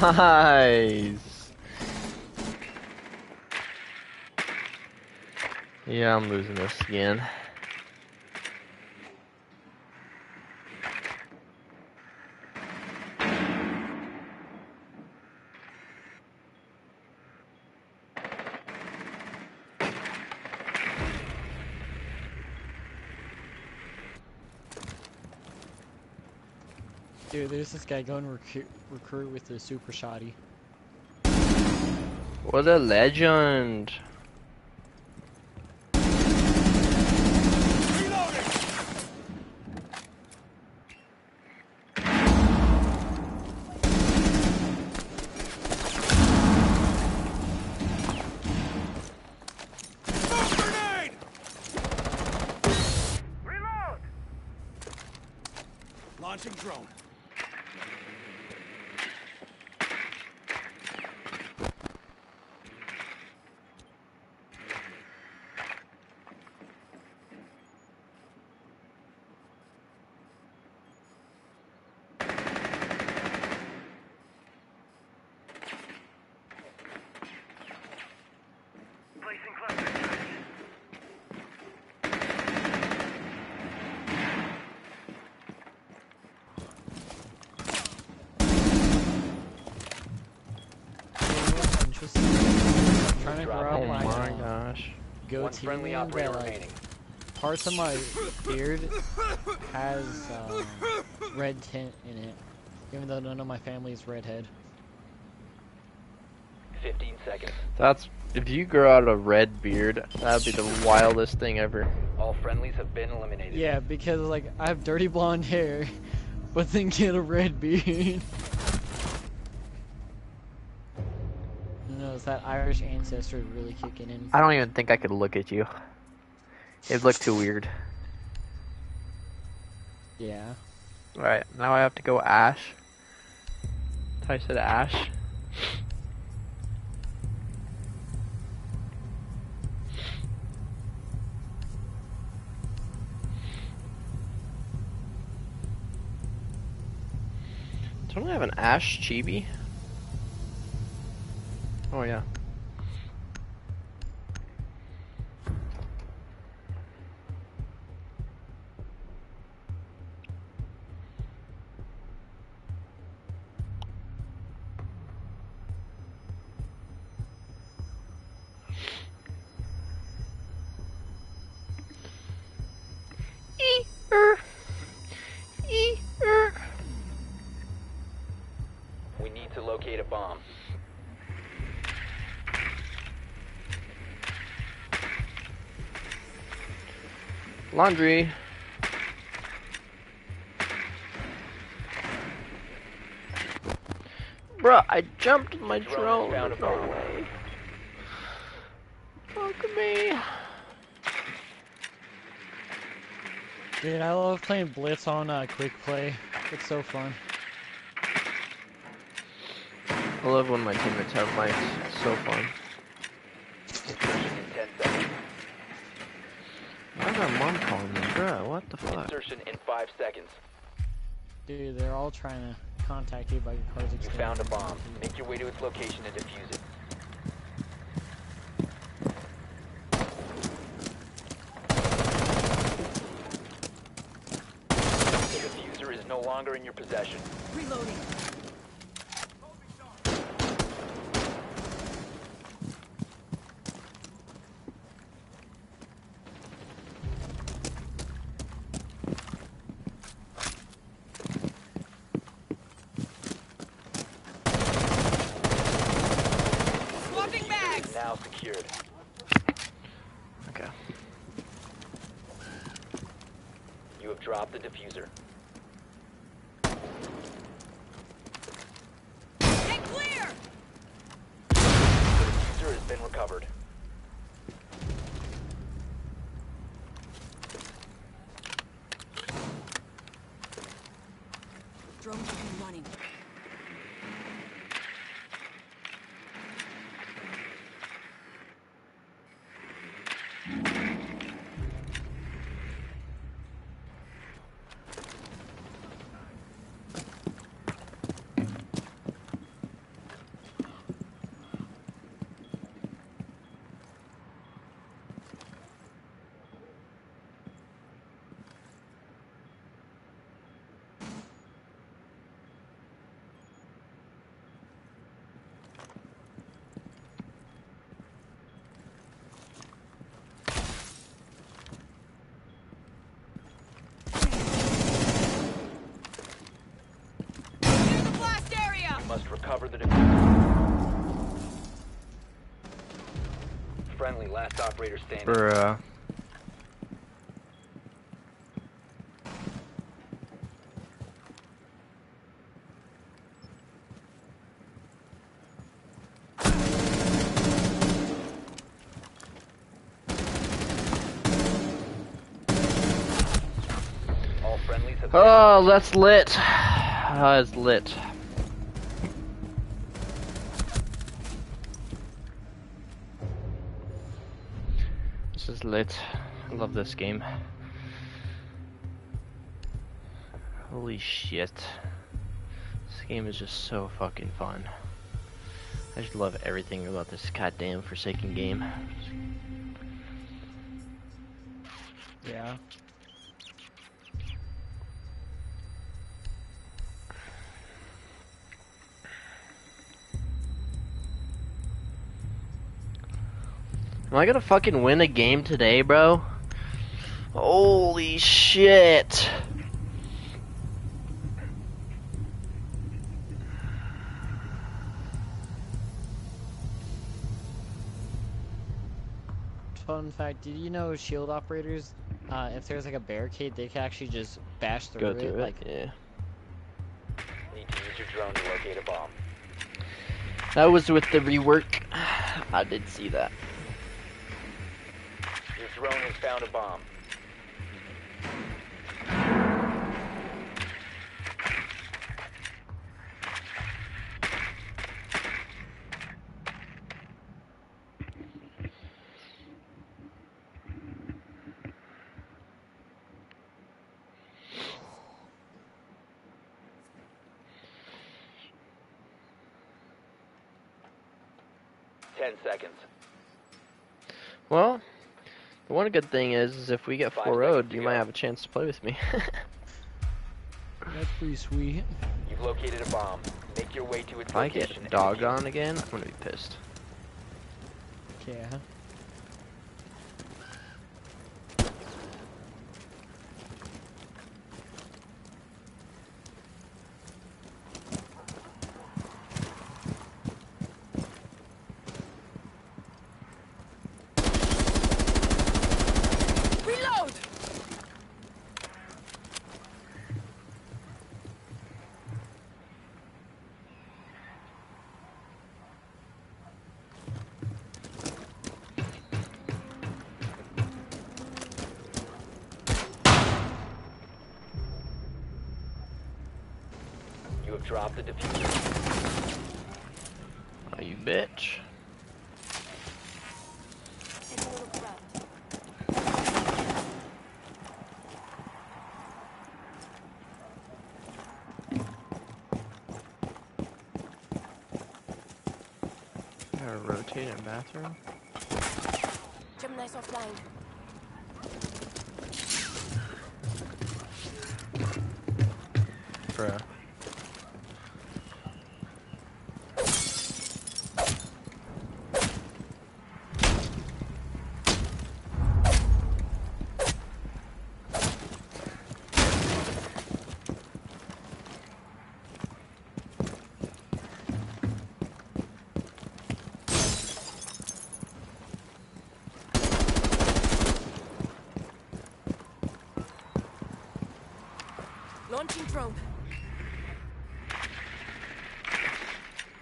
Nice. Yeah, I'm losing this again. Guy going recruit, recruit with the super shoddy. What a legend. Smoke grenade! Reload! Launching drone. Placing cluster charge. Interesting. trying to Drop grow out Oh my, my uh, gosh. One goatee friendly and, operator like, remaining. parts of my beard has um, red tint in it, even though none of my family is redhead. 15 seconds. That's if you grow out a red beard, that'd be the wildest thing ever. All friendlies have been eliminated. Yeah, because like I have dirty blonde hair, (laughs) but then get a red beard. (laughs) Irish ancestry really kicking in. I don't even think I could look at you. It'd look too weird. Yeah. Alright, now I have to go Ash. I said Ash. Don't I have an Ash chibi? Oh yeah. Laundry. Bruh, I jumped my Drone drone. has found a There's no way. Fuck me. Dude, I love playing Blitz on uh, Quick Play. It's so fun. I love when my teammates have mics. It's so fun. Insertion in 10 seconds. Why's our mom calling? Bruh, what the fuck? Insertion in 5 seconds. Dude, they're all trying to contact you, but your car's You found a bomb. Make your way to its location and defuse it. The defuser is no longer in your possession. Reloading. Swapping Diffuser bags. is now secured. Okay. You have dropped the defuser. Get clear. The defuser has been recovered. Drones up and running. Clear the blast area. You must recover the defuser. Friendly, last operator standing. Bruh. All friendlies have been Oh, that's lit. Ah, it's lit. Love this game. Holy shit. This game is just so fucking fun. I just love everything about this goddamn Forsaken game. Yeah. Am I gonna fucking win a game today, bro? Holy shit. Fun fact, did you know shield operators, uh, if there's like a barricade, they can actually just bash through, Go it? through it. Like, yeah. Need to use your drone to locate a bomb. That was with the rework. (sighs) I did see that. Your drone has found a bomb. Ten seconds. Well, the one good thing is, is if we get 4 seconds would to you might have a chance to play with me. (laughs) that's pretty sweet. You've located a bomb. Make your way to its if I location. get and dogged defuse on again, I'm gonna be pissed. Yeah. Reload. Drop the defuser. Oh, you bitch. Got a rotating bathroom. Gemini's offline. Bruh. Launching drone.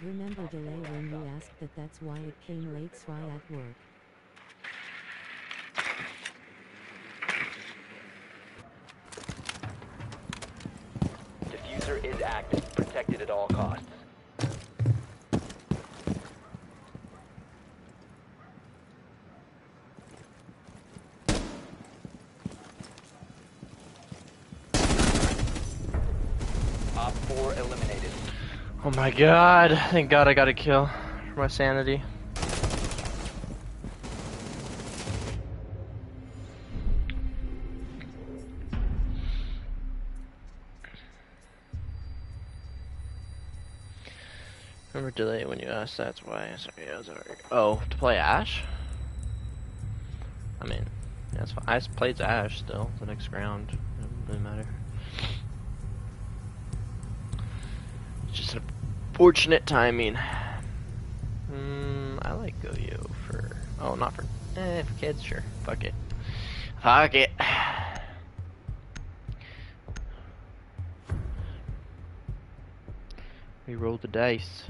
Remember delay when you asked that that's why it came late Sry at work. Defuser is active. Protected at all costs. Op 4 eliminated. Oh my god. Thank god I got a kill. My sanity. Remember delay when you asked, that's why. Sorry, I was already... Oh, to play Ash? I mean, that's fine. I played Ash still, the next round. It doesn't really matter. It's just unfortunate timing. Hmm, I like Goyo for... Oh, not for... Eh, for kids, sure. Fuck it. Fuck it. (sighs) We rolled the dice.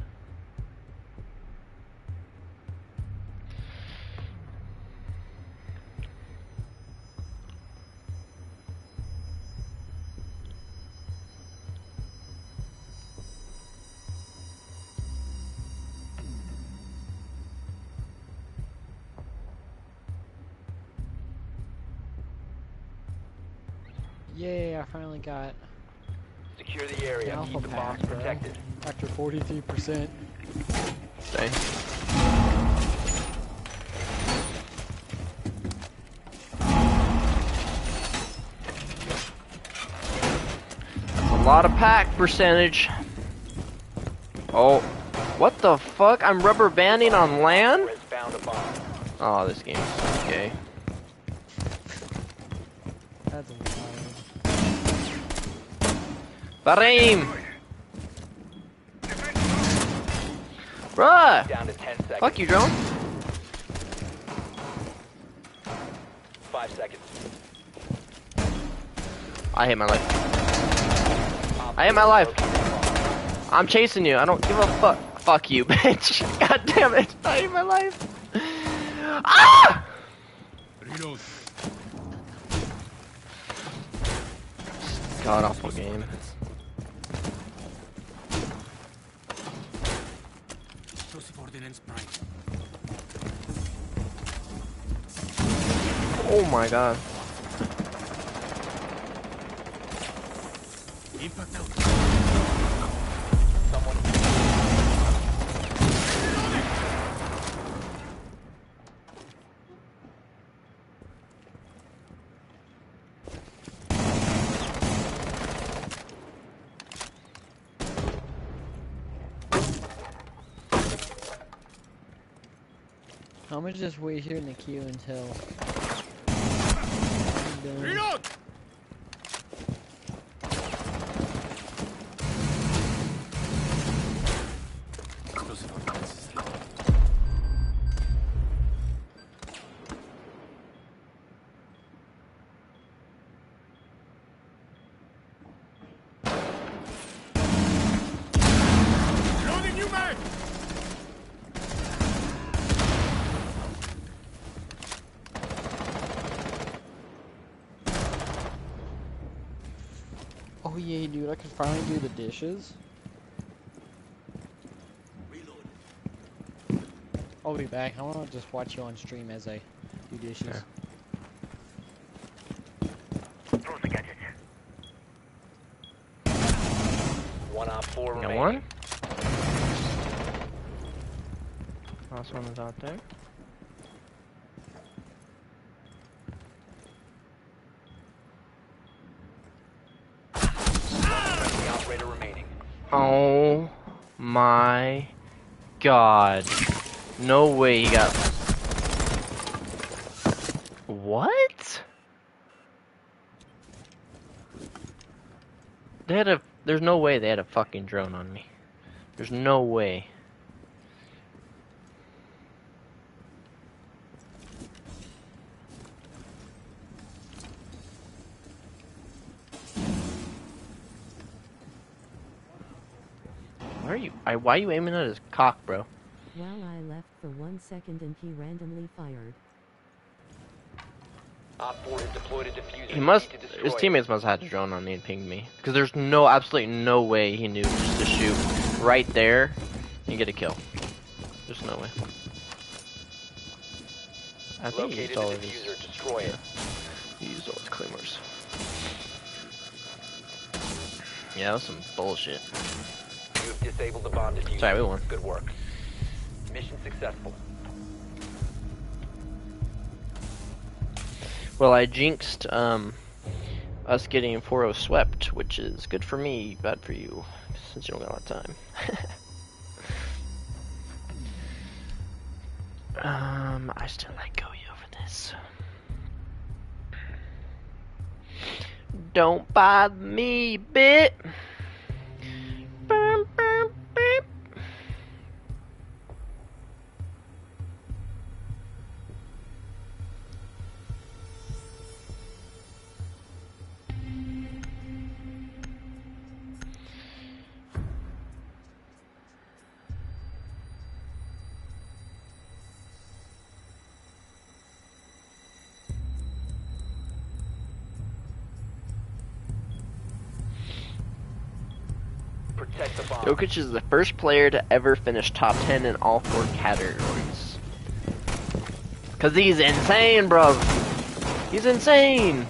43%. Stay. That's a lot of pack percentage. Oh, what the fuck? I'm rubber banding on land? Has found a bomb. Oh, this game is gay. That's wild. Barim! Bruh! Down to 10 seconds. Fuck you, drone. Five seconds. I hate my life. I hate my life. located a bomb. I'm chasing you. I don't give a fuck. Fuck you, (laughs) bitch. God damn it. I hate my life. Ah! God awful game. My god. Someone I'm gonna just wait here in the queue until. Reload. Dude, I can finally do the dishes. Reload. I'll be back. I want to just watch you on stream as I do dishes. Sure. One on four remaining. One? Last one is out there. God. No way he got. What? They had a. There's no way they had a fucking drone on me. There's no way. Why are you? I, why are you aiming at his cock, bro? Well, I left for one second and he randomly fired. Op four has deployed a defuser. He must. To His teammates must have had a drone on me and pinged me. Because there's no, absolutely no way he knew just to shoot right there and get a kill. There's no way. I think he Located used all of his. defuser. Destroy it. He used all his claymores. Yeah, that was some bullshit. Disabled the bomb defuser. Sorry, we won. Good work. Mission successful. Well, I jinxed um, us getting 4-0 swept, which is good for me, bad for you, since you don't got a lot of time. (laughs) um, I still like Goyo over this. Don't bother me, bit. Jokic is the first player to ever finish top 10 in all four categories. Cause he's insane, bro. He's insane.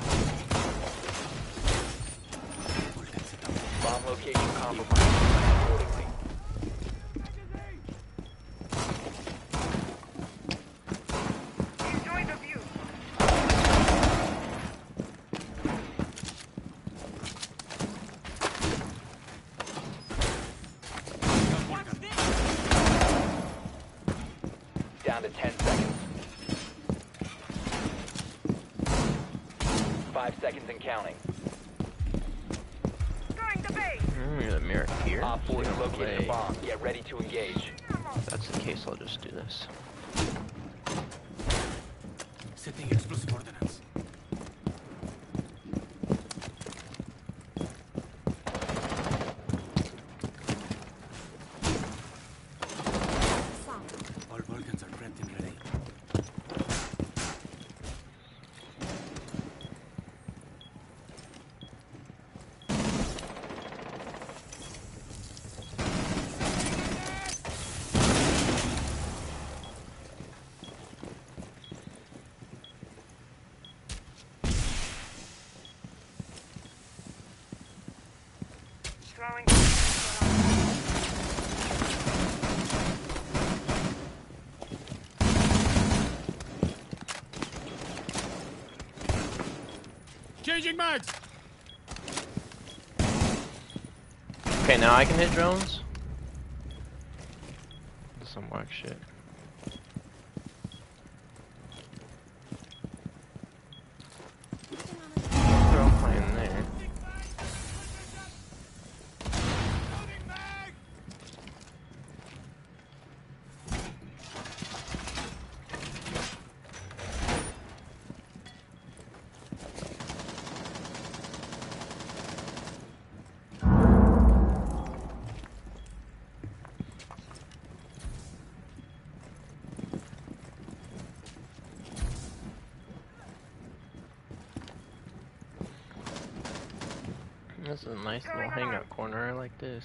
Bomb location compromised. Accordingly. Enjoy the view. Down to 10 seconds. Five seconds and counting. Throwing the bait. Mm, the mirror here. Op 4 has Gonna located a play- bomb. Get ready to engage. If that's the case, I'll just do this. Setting explosive ordnance. All Vulcans are prepped and ready. Throwing. Changing! Okay, now I can hit drones. Some whack shit. They're all playing there. This is a nice little hangout corner. I like this.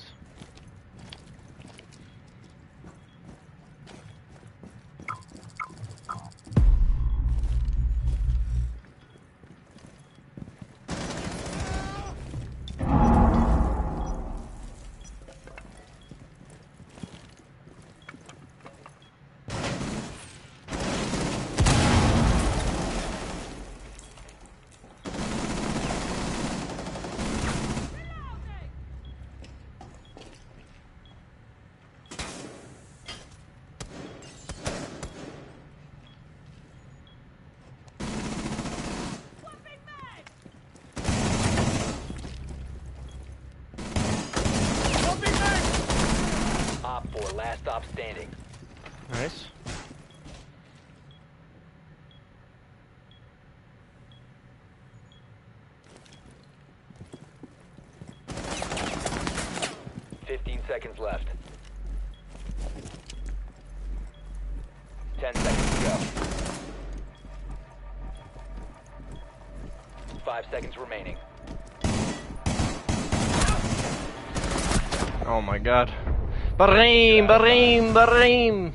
standing. Nice. Fifteen seconds left. Ten seconds to go. Five seconds remaining. Oh my god. Bareem, Bareem, Bareem.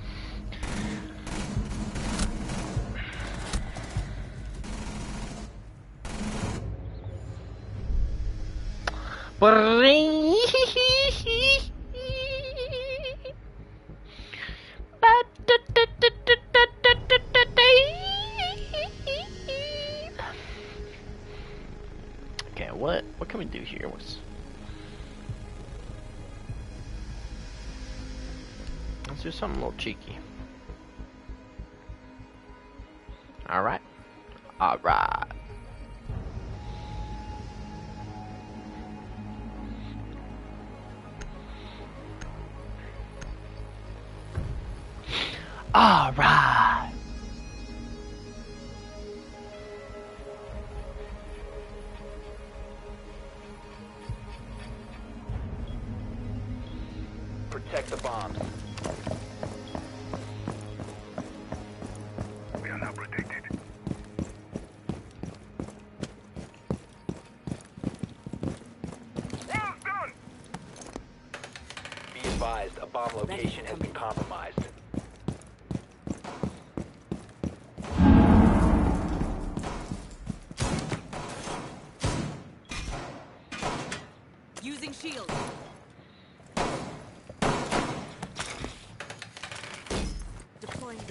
Cheeky.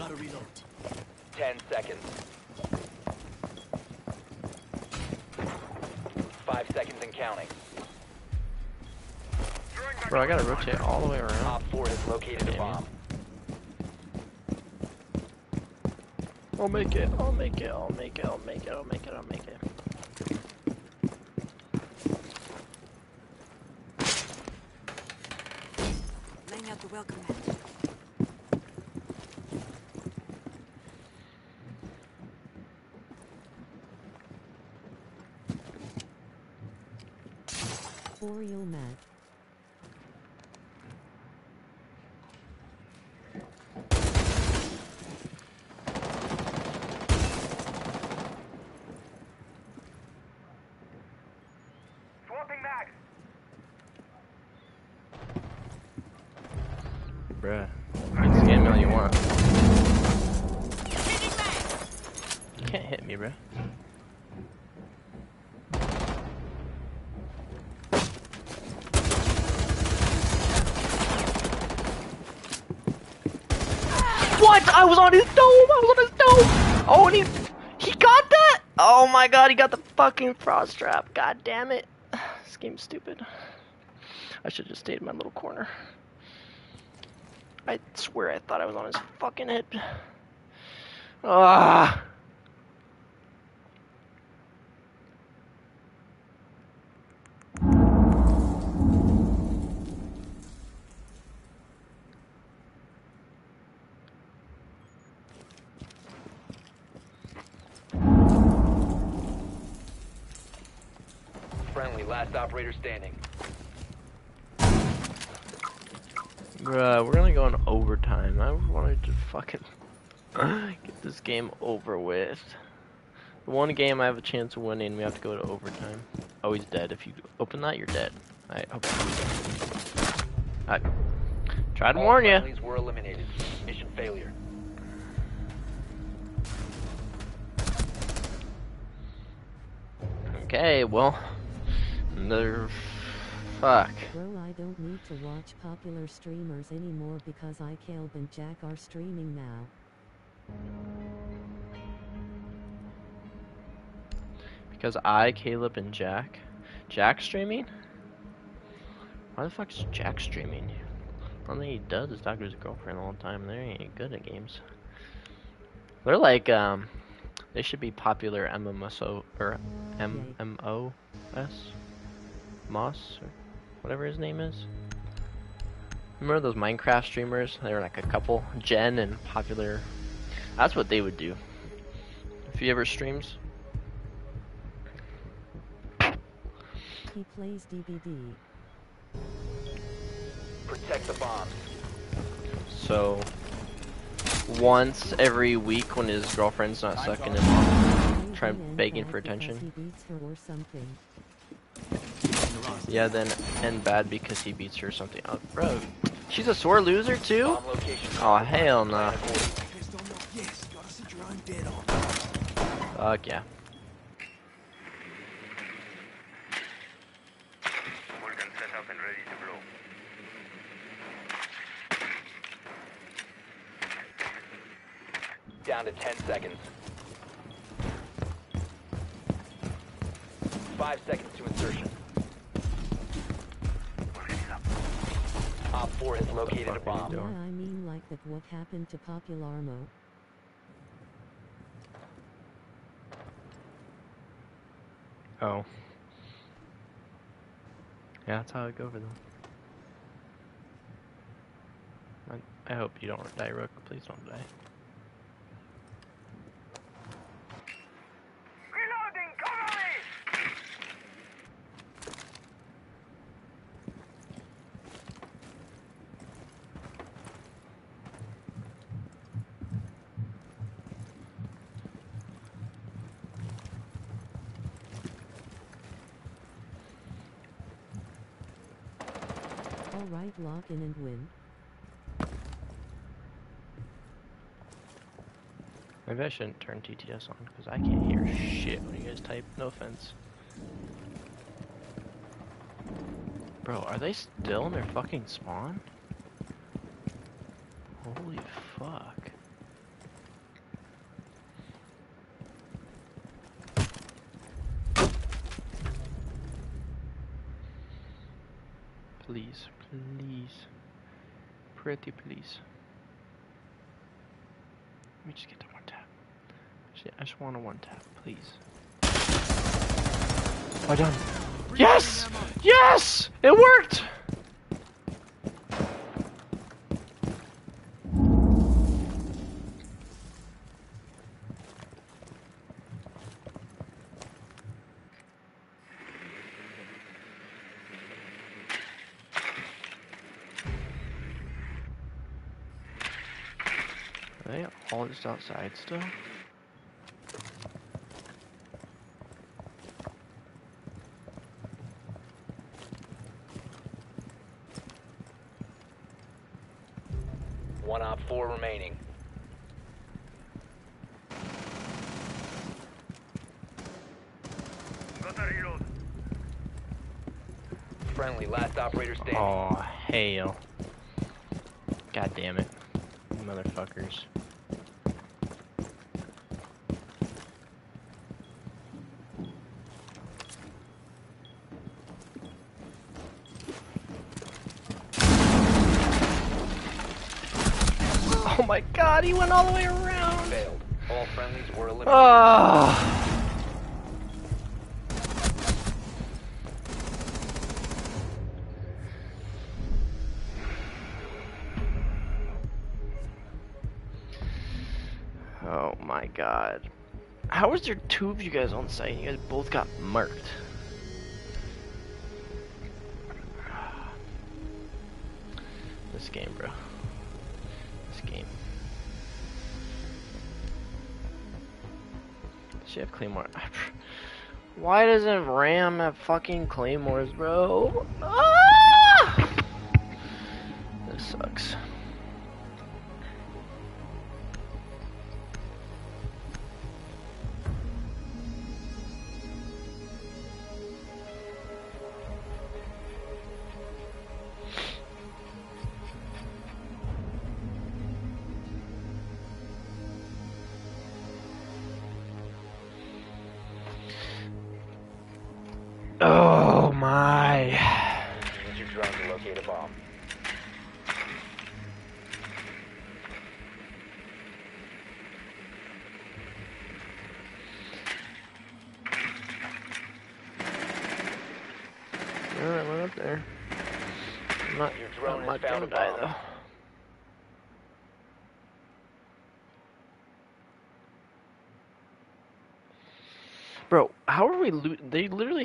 Gotta reload. Ten seconds. Five seconds and counting. Bro, I gotta rotate all the way around. Op 4 has located a bomb. I'll make it, I'll make it, I'll make it, I'll make it, I'll make it, I'll make it. Laying out the welcome mat. Oriel mat. Swapping mag! Bruh. You can scam me all you want. You can't hit me, bruh. What? I was on his dome! I was on his dome! Oh, and he, he got that? Oh my god, he got the fucking frost trap. God damn it. (sighs) This game's stupid. I should just stayed in my little corner. I swear I thought I was on his fucking head. Ah. Friendly, last operator standing. Bruh, we're gonna go in overtime. I wanted to fucking (laughs) get this game over with. The one game I have a chance of winning, we have to go to overtime. Oh, he's dead. If you open that, you're dead. I hope I tried to All warn you. were eliminated. Mission failure. Okay, well, another fuck. Bro, I don't need to watch popular streamers anymore because I, Caleb, and Jack are streaming now. Because I, Caleb, and Jack. Jack streaming? Why the fuck is Jack streaming? Thing he does is talk to his girlfriend all the time. They ain't good at games. They're like, um, they should be popular MMSO or MMOS, Moss, or whatever his name is. Remember those Minecraft streamers? They were like a couple, Jen and Popular. That's what they would do. If he ever streams. He plays DBD. Protect the bombs. So once every week when his girlfriend's not sucking him off, Maybe Try end begging bad for because attention. Yeah, then end bad because he beats her or something. Oh, bro, she's a sore loser too. Oh hell no! You guys don't know. Yes, you gotta set your own dead on. Fuck yeah. Vulcan set up and ready to blow. Down to 10 seconds. Five seconds to insertion. Op 4 has located a fuck are you bomb. Yeah, I mean like that what happened to Popularmo. Oh. Yeah, that's how I go for them. I, I hope you don't die, Rook. Please don't die. Alright, lock in and win. Maybe I shouldn't turn TTS on because I can't hear shit when you guys type. No offense. Bro, are they still in their fucking spawn? Holy fuck. Please, please. Pretty please. Let me just get to one tap. Shit, I just want a one tap, please. I done. Yes! Yes! It worked! Are they all just outside still? One Op 4 remaining. Got a reload. Friendly, last operator standing. Oh, hell. God damn it. Motherfuckers. Oh my god, he went all the way around! Failed. All friendlies were eliminated. Ah. Oh my god. How was there two of you guys on site and you guys both got marked? She have claymore. (laughs) Why doesn't Ram have fucking claymores, bro? Ah!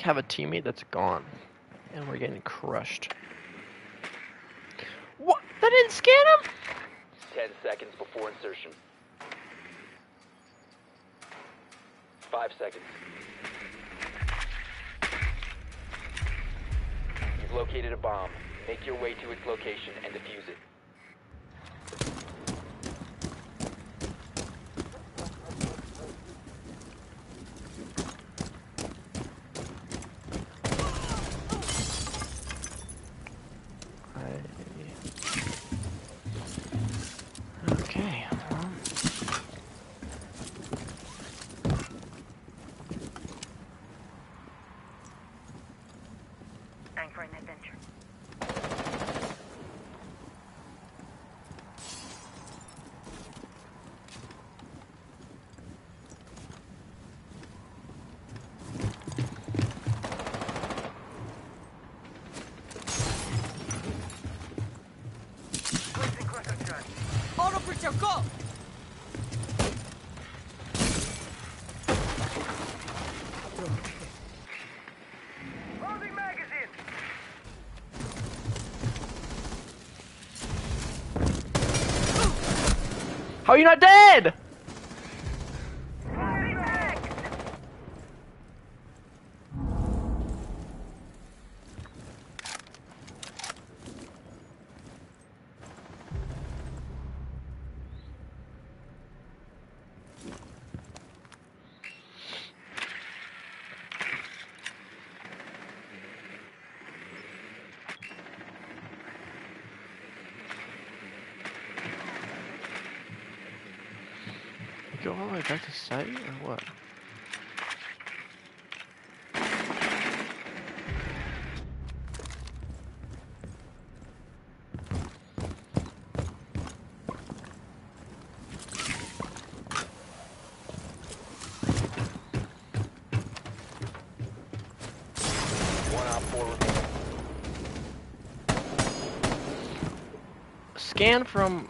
Have a teammate that's gone. And we're getting crushed. What? That didn't scan him? 10 seconds before insertion. 5 seconds. You've located a bomb. Make your way to its location and defuse it. I... Okay. well. Time for an adventure. Placing cluster charge. Auto projectile, go! Loading magazine. Oh, How are you not dead? All the way back to site or what? One op 4 remaining. Scan from.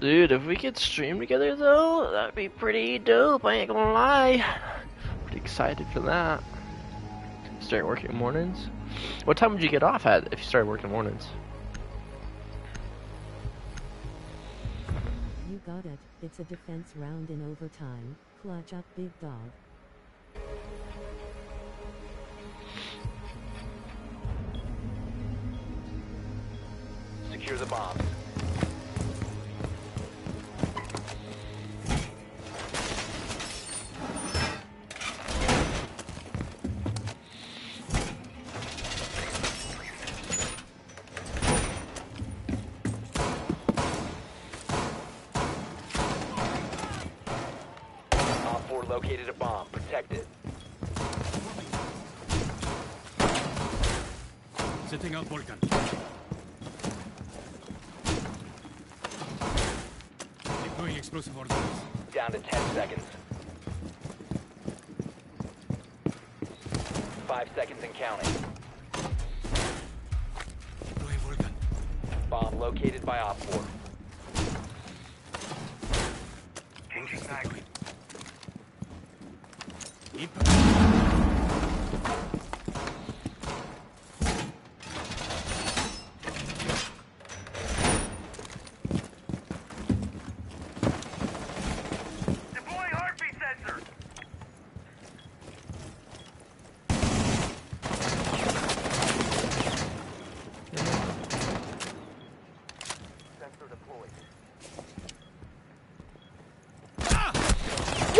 Dude, if we could stream together though, that'd be pretty dope. I ain't gonna lie. Pretty excited for that. Start working mornings. What time would you get off at if you started working mornings? You got it. It's a defense round in overtime. Clutch up, big dog. Seconds and counting. Deploying Volcan. Bomb located by Op 4. Changing mag. Impact.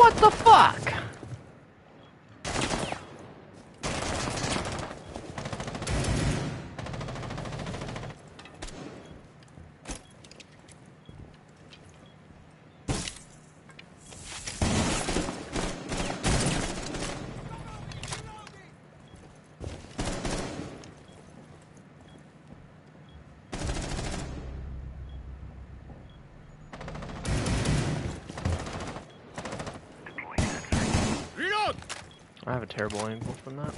What the fuck? Reload! I have a terrible angle from that.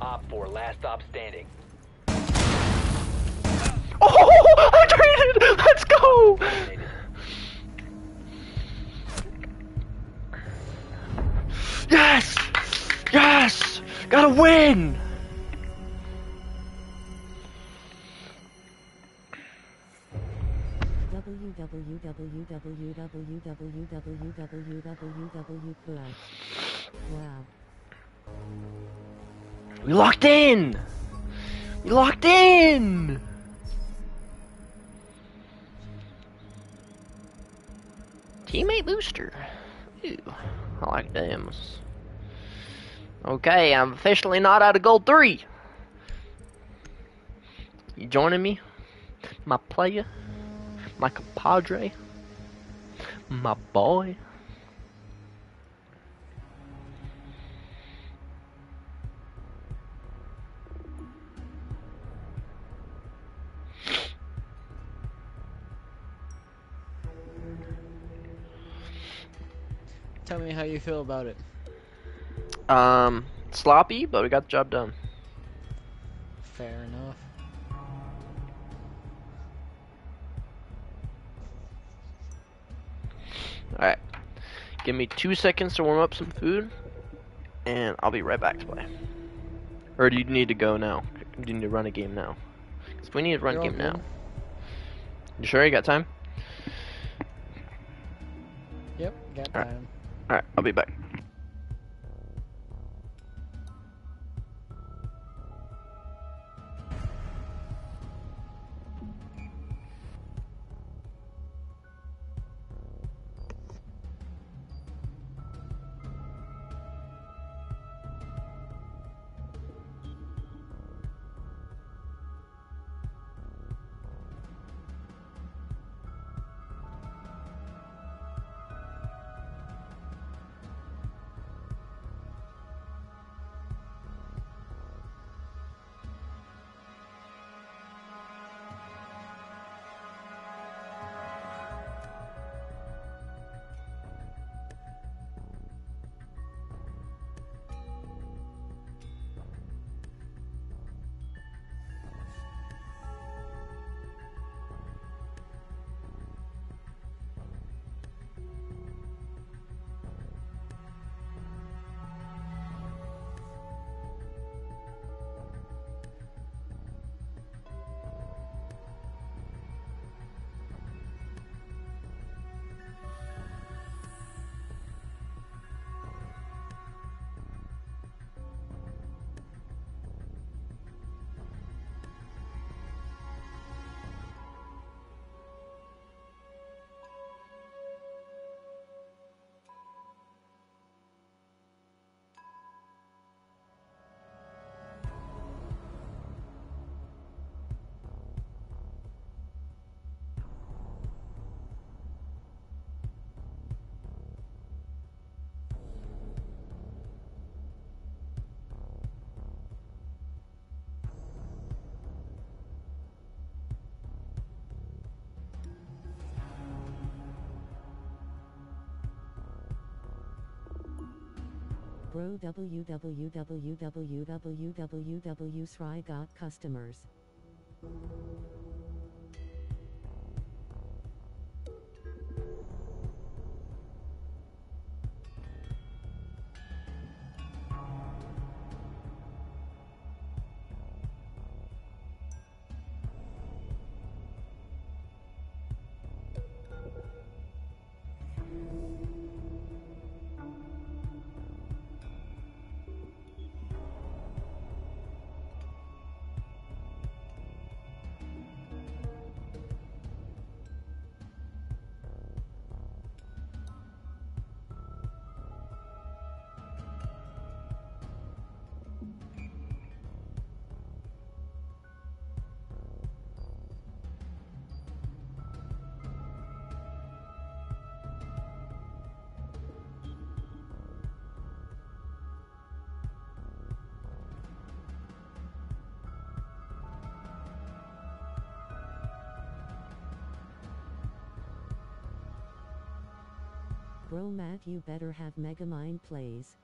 Op 4, last stop standing. Oh, I traded! Let's go! Yes! Yes! Gotta win! www.www.www.www We locked in! We locked in! Teammate booster. Ooh, I like them. Okay, I'm officially not out of gold three. You joining me? My player? My compadre? My boy? How you feel about it. Um, sloppy, but we got the job done. Fair enough. Alright. Give me two seconds to warm up some food, and I'll be right back to play. Or do you need to go now? Do you need to run a game now? Because we need to run a You're all game now. You sure you got time? Yep, got Alright. time. Alright, I'll be back. Bro www.www.sry Bro Matt you better have Megamind plays.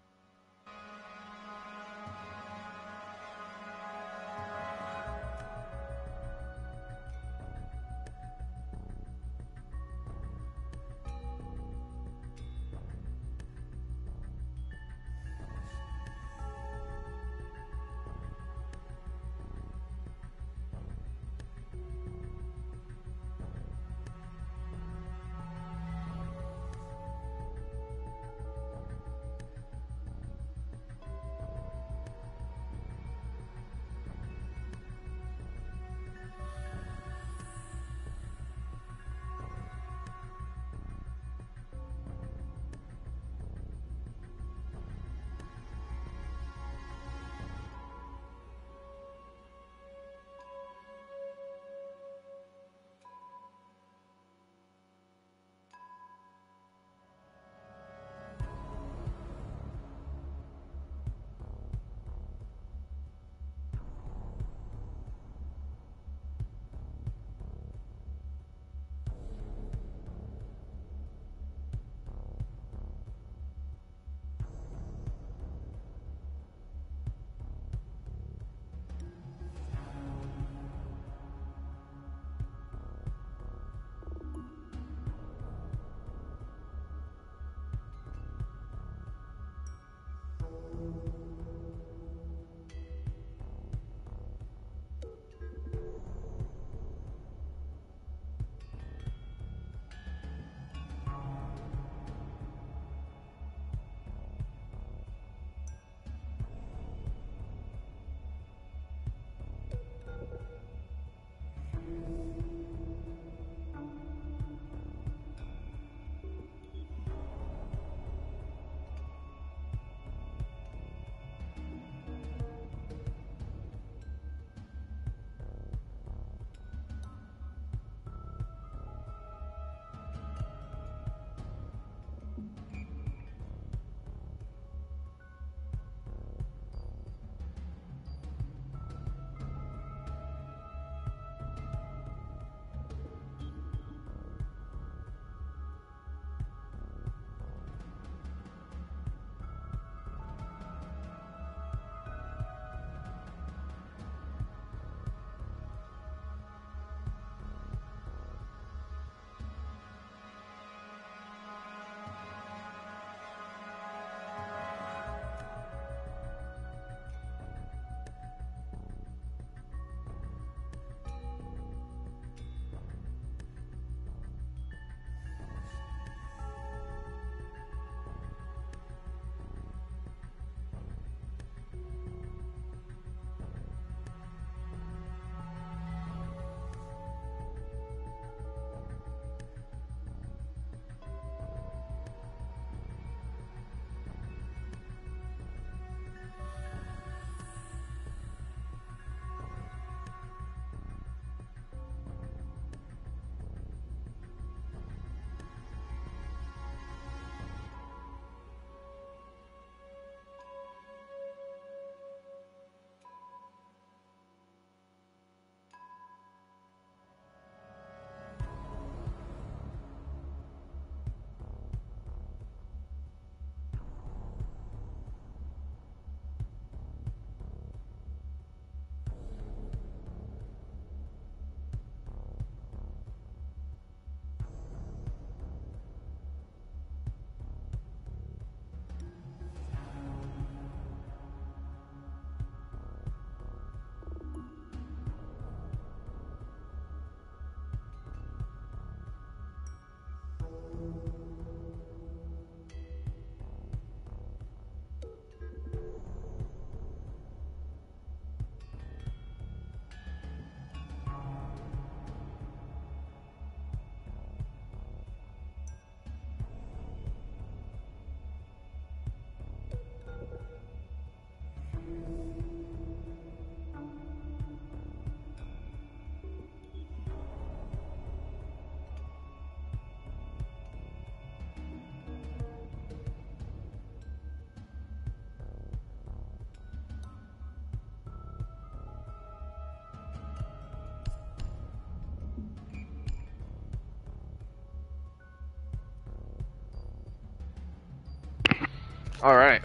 Alright.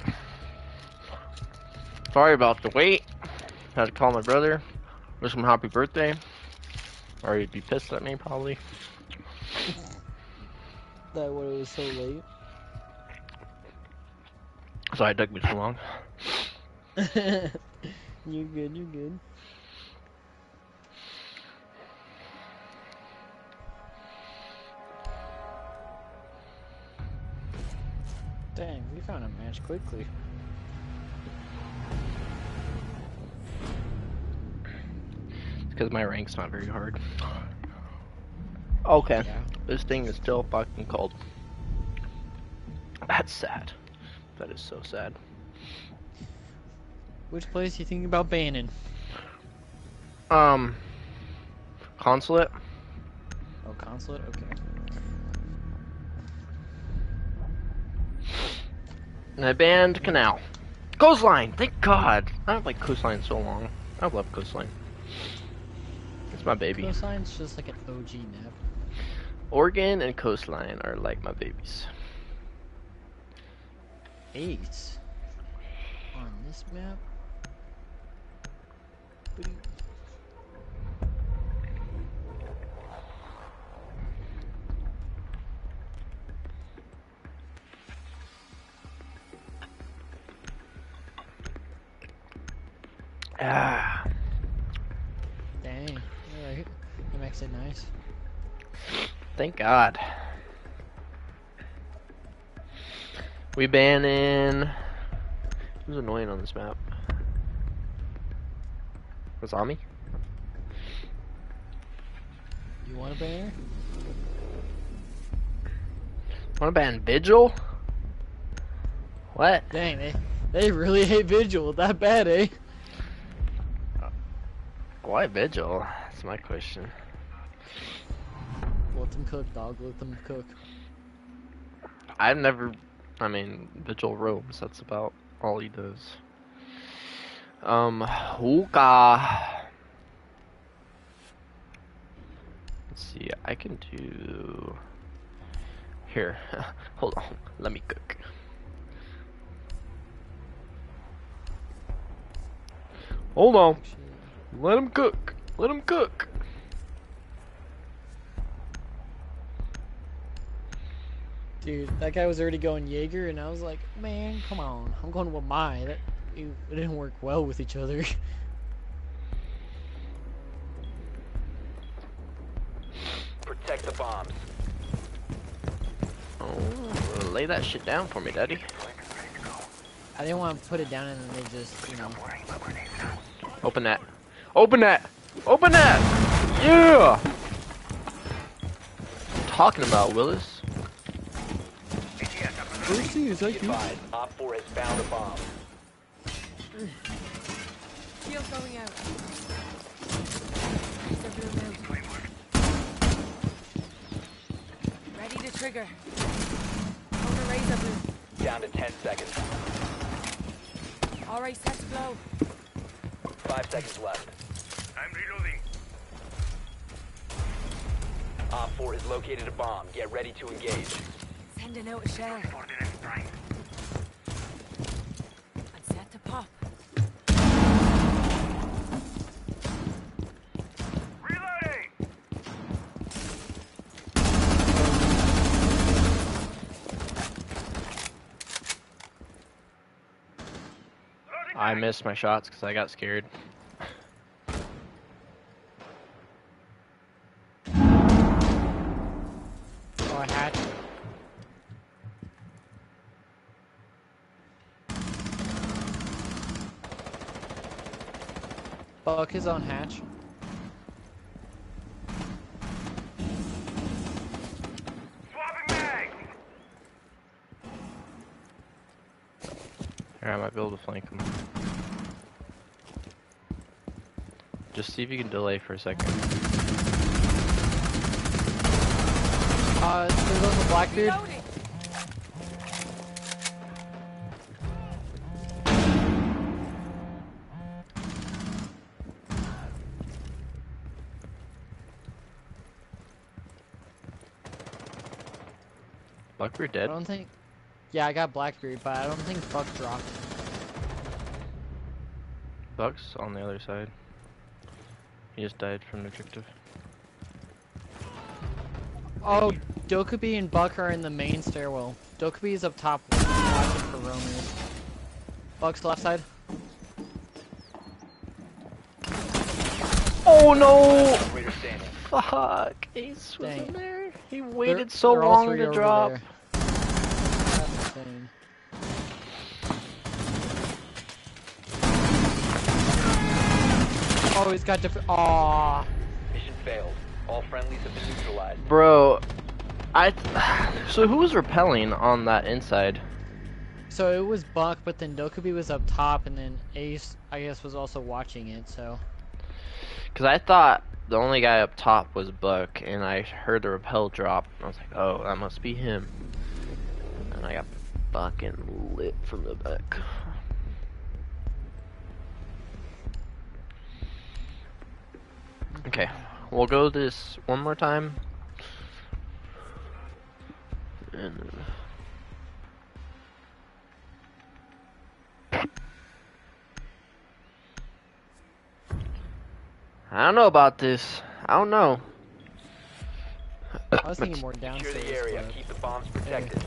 Sorry about the wait. Had to call my brother. Wish him happy birthday. Or he'd be pissed at me probably. That what it was so late. Sorry it took me too long. (laughs) you're good? you're good? Found a match quickly. because my rank's not very hard. Okay. Yeah. This thing is still fucking cold. That's sad. That is so sad. Which place you thinking about banning? Um, consulate. Oh, consulate. Okay. And I banned Kanal. Coastline. Thank God. I have like coastline so long. I love coastline. It's my baby. Coastline's just like an OG map. Oregon and coastline are like my babies. Eight on this map. God. We ban in. Who's annoying on this map? Wamai? You want a banner? Want to ban Vigil? What? Dang, they they really hate Vigil that bad, eh? Why Vigil? That's my question. Them cook, dog. Let them cook. I've never. I mean, Vigil roams. That's about all he does. Um, Hookah. Let's see. I can do. Here, (laughs) hold on. Let me cook. Hold on. Let him cook. Let him cook. Dude, that guy was already going Jaeger, and I was like, man, come on. I'm going with my. That it, it didn't work well with each other. (laughs) Protect the bombs. Oh, lay that shit down for me, daddy. I didn't want to put it down, and then they just, you know. Open that. Open that. Open that. Yeah. talking about Willis. Mercy, is Be advised, Op 4 has found a bomb. Shield going out. Razorbloom. Ready to trigger. Over Razorbloom. Down to 10 seconds. Alright, set to blow. 5 seconds left. I'm reloading. Op 4 has located a bomb. Get ready to engage. Sending out a shell. And set to pop. I missed my shots because I got scared. Buck is on hatch. Here, I might be able to flank him. Just see if you can delay for a second. Uh, there's also Blackbeard. Reloading. Blackbeard I don't think. Yeah, I got Blackbeard, but I don't think Buck dropped. Buck's on the other side. He just died from objective. Oh, Dokkaebi and Buck are in the main stairwell. Dokkaebi is up top watching for roamers. Buck's left side. Oh no! Operator standing. Fuck! Ace was Dang. in there. He They're- waited so they're long to drop. there. Oh, he's got different. Aww. Mission failed. All friendlies have been neutralized. Bro, I. (sighs) So who was repelling on that inside? So it was Buck, but then Dokkaebi was up top, and then Ace, I guess, was also watching it. So Because I thought the only guy up top was Buck, and I heard the repel drop. And I was like, oh, that must be him. And I got fucking lit from the back. Okay, we'll go this one more time. And I don't know about this. I don't know. I was thinking more Secure the area. but- Keep the bombs protected.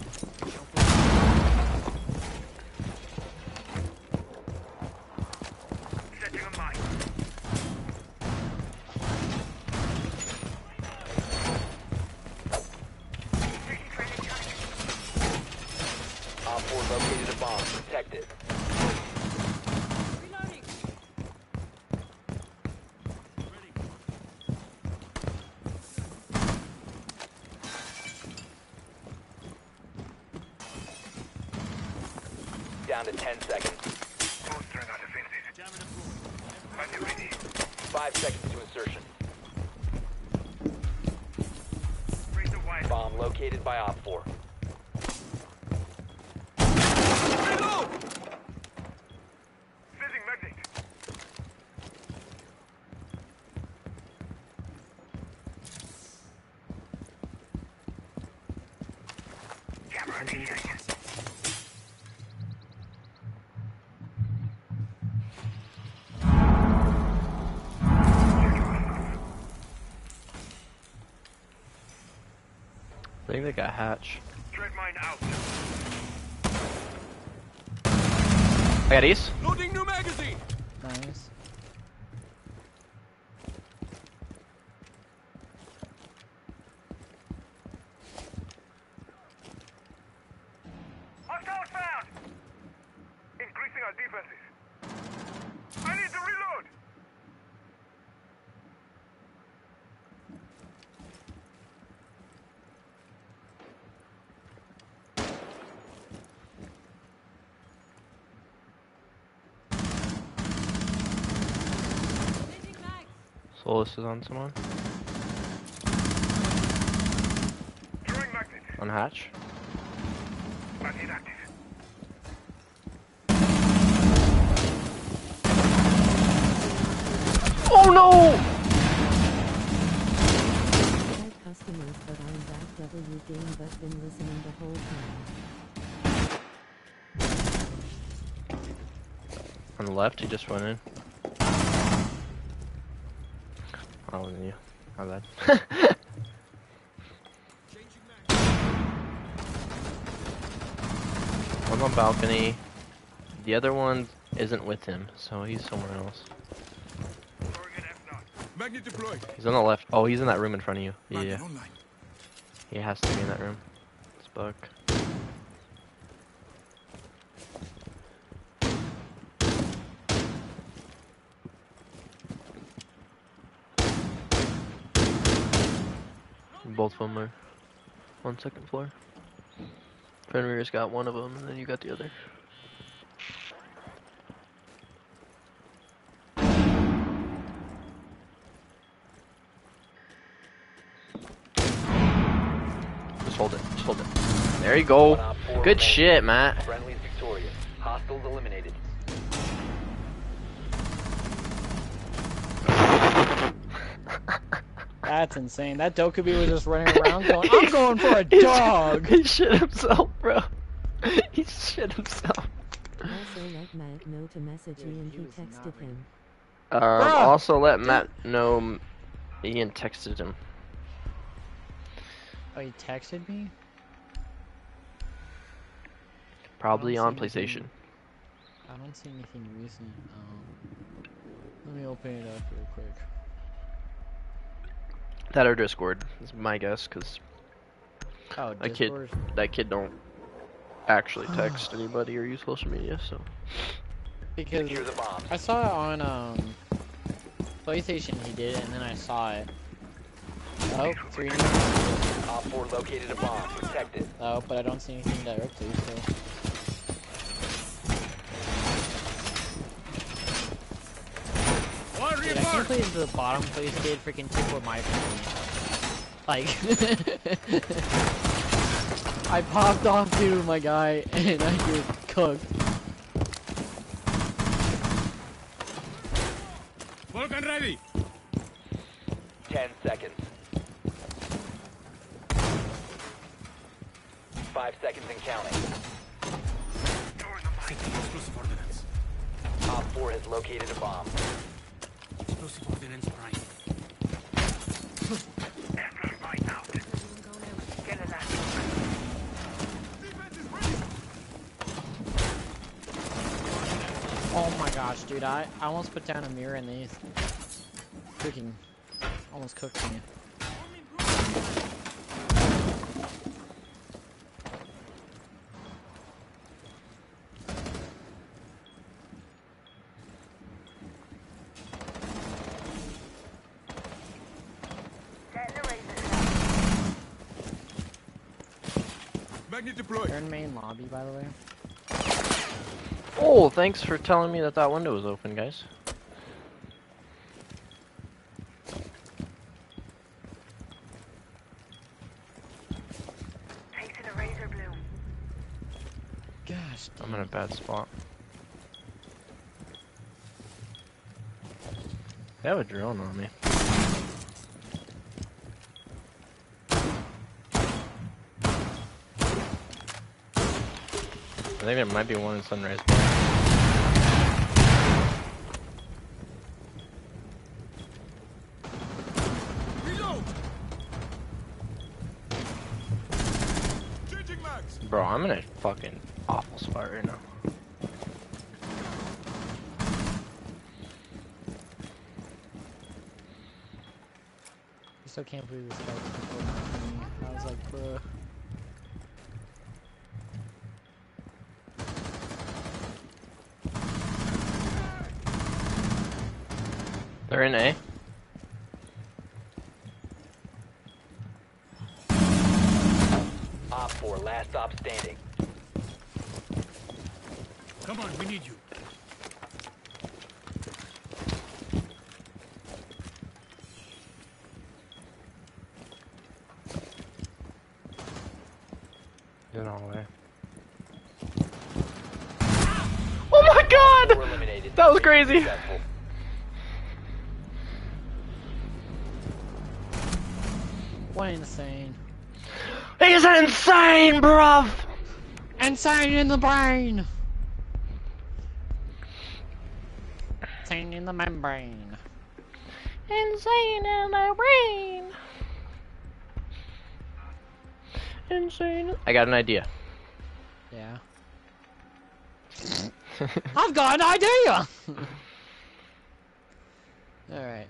Setting a mine. Taking training target. Op 4 located a bomb. Protect it. Down to 10 seconds. Hatch. Mine out. I got Ace. Loading new magazine! Nice. Hostiles found. Increasing our defenses. I need to reload. Changing mags. Solis is on someone. On hatch. Magnet active. Oh no! Hi customers but I'm back W game but been listening the whole time. On the left, he just went in. Oh, wasn't you. My bad. (laughs) One's on balcony. The other one isn't with him, so he's somewhere else. Throwing an F-Naught. Magnet deployed. He's on the left. Oh, he's in that room in front of you. Yeah, Magnet yeah. online. He has to be in that room. It's Buck. Both of them are on second floor. Fenrir's got one of them, and then you got the other. Just hold it. Just hold it. There you go. One Op 4 Good shit, Matt. That's insane. That Dokkaebi was just running around going, I'm going for a (laughs) dog! He shit himself, bro. (laughs) he shit himself. Also let Matt know to message Dude, Ian he he was not texted him. Um, Bruh! also let Matt know Ian texted him. Oh, he texted me? Probably on PlayStation. anything. I don't see anything recent. Um, let me open it up real quick. That or Discord is my guess, because Oh, A kid. That kid don't actually (sighs) text anybody or use social media, so. Because Secure the bombs. I saw it on um PlayStation. He did it, and then I saw it. Oh, three. Op 4 located a bomb. Protect it. Oh, but I don't see anything directly. So. One Dude, I can't reinforced. believe the bottom place kid freaking took what my Like, (laughs) I popped off to my guy (laughs) and I get cooked. Vulcan ready. 10 seconds. 5 seconds and counting. Setting explosive ordnance. Op 4 has located a bomb. Explosive ordnance prime. Right now. Get a last Defense is ready. Oh my gosh, dude, I, almost put down a mirror and they freaking almost cooked me. Setting the razor. Magnet deployed. They're in main lobby, by the way. Oh, thanks for telling me that that window was open, guys. Tasting a Razorbloom. Gosh, I'm in a bad spot. They have a drone on me. I think there might be one in Sunrise. Reload. Changing mags. Bro, I'm in a fucking awful spot right now. I still can't believe this guy took it me. I was like, bruh. They're in A. Op 4, last stop standing. Come on, we need you. Get on away. Oh my god! Four eliminated. That was crazy. Successful. What insane. He's insane, bruv! Insane in the brain! Insane in the membrane. Insane in the brain. Insane. I got an idea. I've got an idea! (laughs) Alright.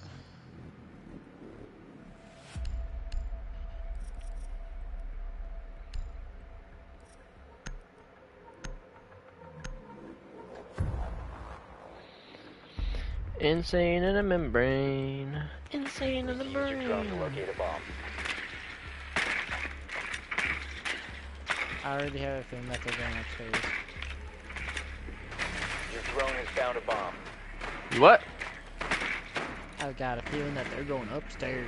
Insane in a membrane. Insane in the Use your drone to brain. locate a bomb. I already have a feeling that they're going upstairs. Your drone has found a bomb. What? I've got a feeling that they're going upstairs.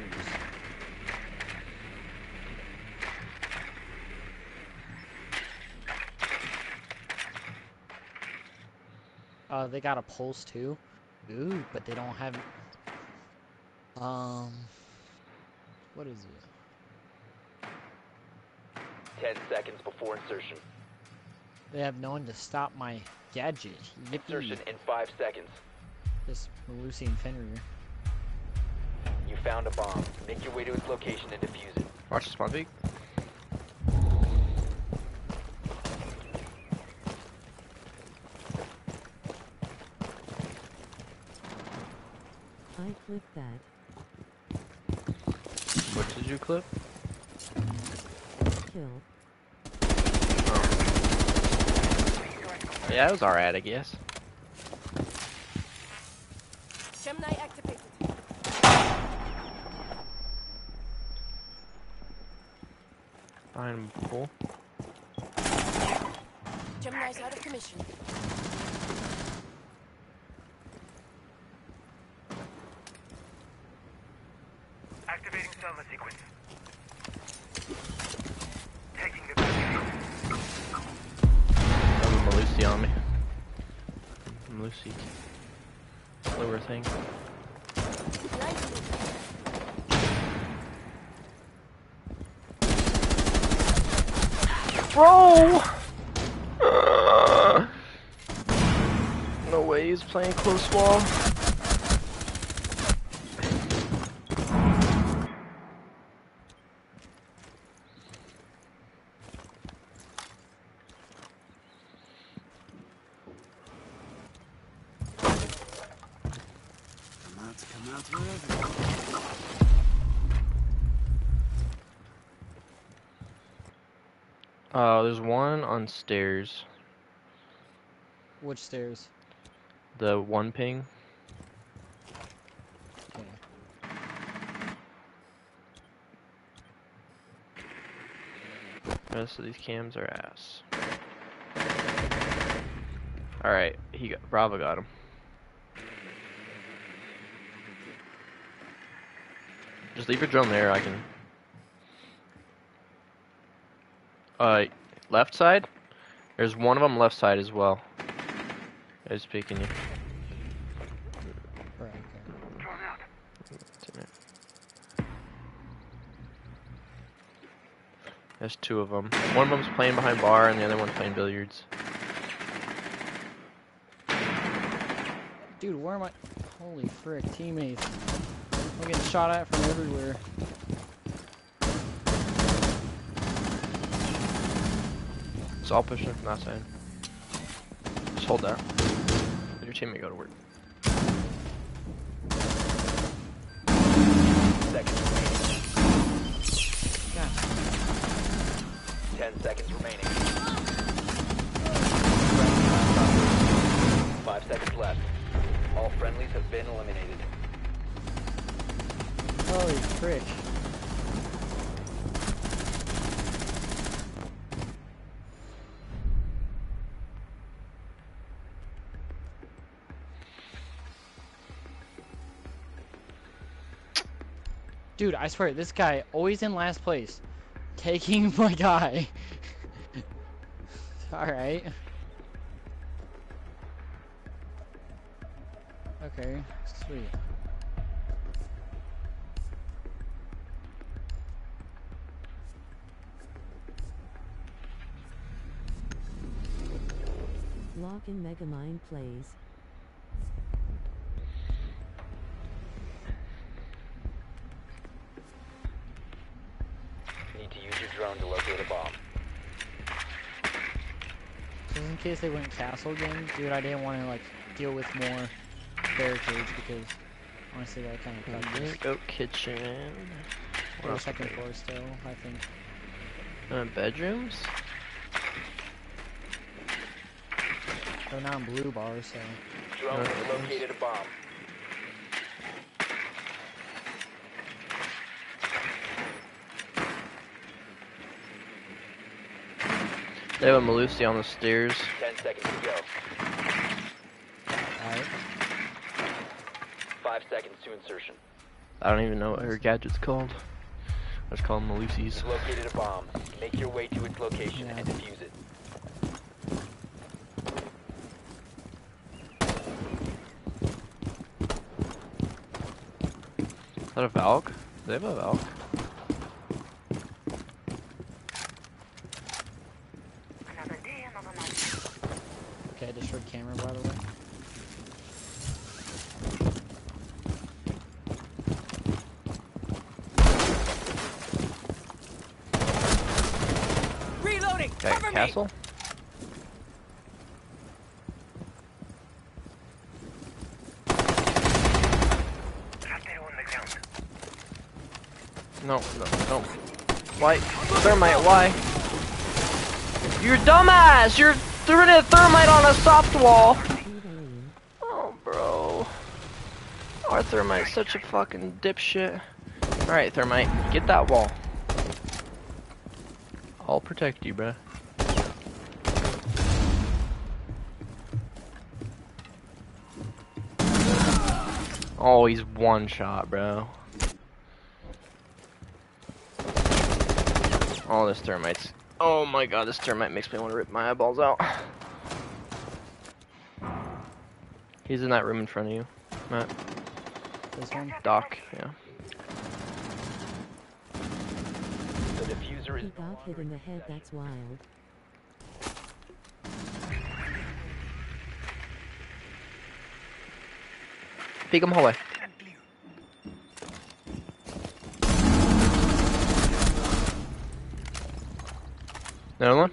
Uh, they got a pulse too. Ooh, but they don't have. Um, what is it? 10 seconds before insertion. They have no one to stop my gadget. Yippee. Insertion in five seconds. This Lucy and Fenrir. You found a bomb. Make your way to its location and defuse it. Watch the spawn peek. I clipped that. What did you clip? Kill. Yeah, it was alright, I guess. Gemini activated. Behind pool. Gemini's out of commission. Activating Selma sequence. Taking the position. I have a Melusi on me. Melusi. Lower thing. Bro! Uh, no way he's playing close wall. Come out, come out wherever. Uh, there's one on stairs. Which stairs? The one ping. The rest of these cams are ass. Alright, he got Brava got him. Just leave your drone there, I can Uh left side? There's one of them left side as well. He's picking you. Right, okay. Drawn out. There's two of them. One of them's playing behind bar, and the other one's playing billiards. Dude, where am I? Holy frick, teammates. I'm getting shot at from everywhere. So I'll push him from that side. Just hold that. Let your teammate go to work. Ten seconds remaining. Five seconds left. All friendlies have been eliminated. Holy frick. Dude, I swear, this guy always in last place. Taking (laughs) my guy. (laughs) Alright. Okay, sweet. Lock and Megamind plays. Need to use your drone to locate a bomb. Just they went castle again, dude, I didn't want to like deal with more barricades because honestly that kind of cut this. Go kitchen. What Or else second floor still, I think. Uh, bedrooms? They're not in blue bar, so Drone Uh, located a bomb. They have a Melusi on the stairs. Ten seconds to go. alright. Five seconds to insertion. I don't even know what her gadget's called. I just call them Melusis. You've located a bomb. Make your way to its location Yeah. and defuse it. Is that a Valk? Do they have a Valk? Another day, another night. Castle? Hostile on the ground. No, no, no. Why? Thermite, why? You're dumbass! You're throwing a thermite on a soft wall! Oh, bro. Our thermite's such a fucking dipshit. Alright, thermite, get that wall. I'll protect you, bro. Oh, he's one shot, bro. Oh, this thermite's. Oh my god, this thermite makes me want to rip my eyeballs out. (sighs) He's in that room in front of you, Matt. This one. Doc, yeah. The defuser is no got hit in the head, that's wild. Peek him hallway. Another one?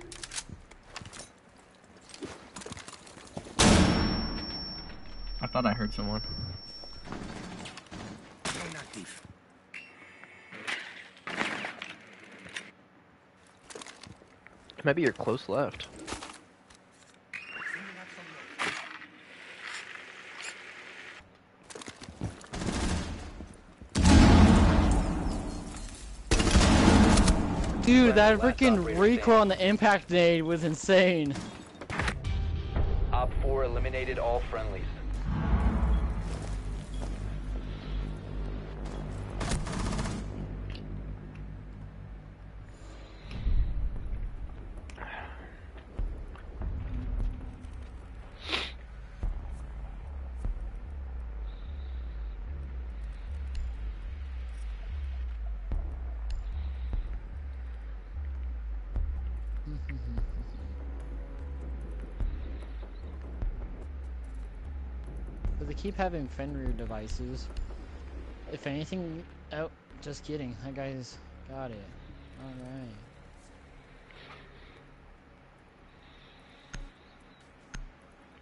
I thought I heard someone. Maybe you're close left. Dude, that freaking recoil on the impact nade was insane. Op 4 eliminated all friendlies. Keep having Fenrir devices. If anything, oh, just kidding. That guy's got it.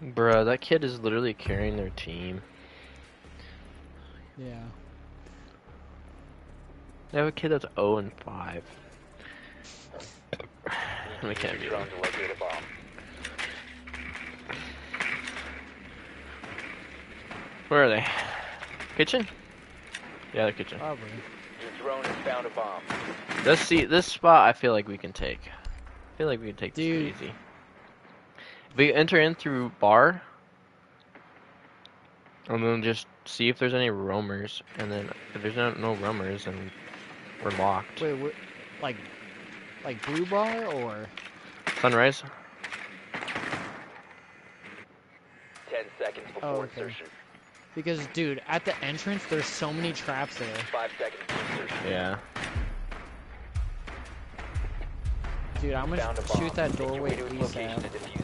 Alright. Bruh, that kid is literally carrying their team. Yeah. They have a kid that's 0 and 5. (laughs) We can't be wrong. to locate a bomb. Where are they? Kitchen? Yeah, the kitchen. Probably. Your drone has found a bomb. This see this spot I feel like we can take. I feel like we can take this Dude. pretty easy. If we enter in through bar and then just see if there's any roamers and then if there's no, no roamers then we're locked. Wait, what? Like, like blue bar or? Sunrise? 10 seconds before Oh, okay. insertion. Because, dude, at the entrance, there's so many traps there. 5 seconds. Yeah. Dude, I'm gonna Found shoot that doorway way to its location ASAP. defuse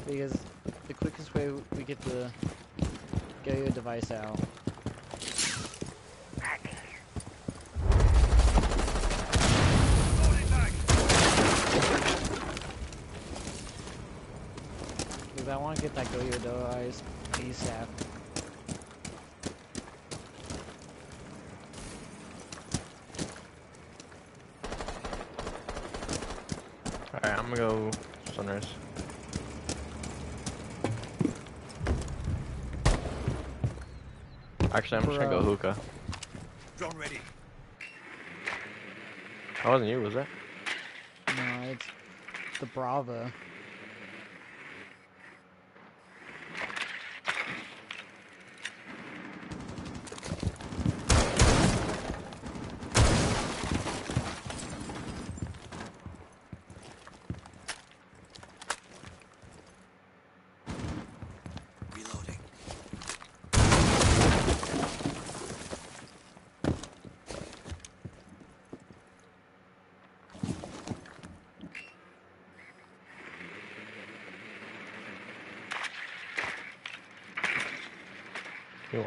it. Because the quickest way we get the get your device out. Because I want to get that go your device ASAP. Alright, I'm gonna go Sunrise. Actually, I'm just gonna go hookah. Drone ready. That wasn't you, was it? No, it's the Brava.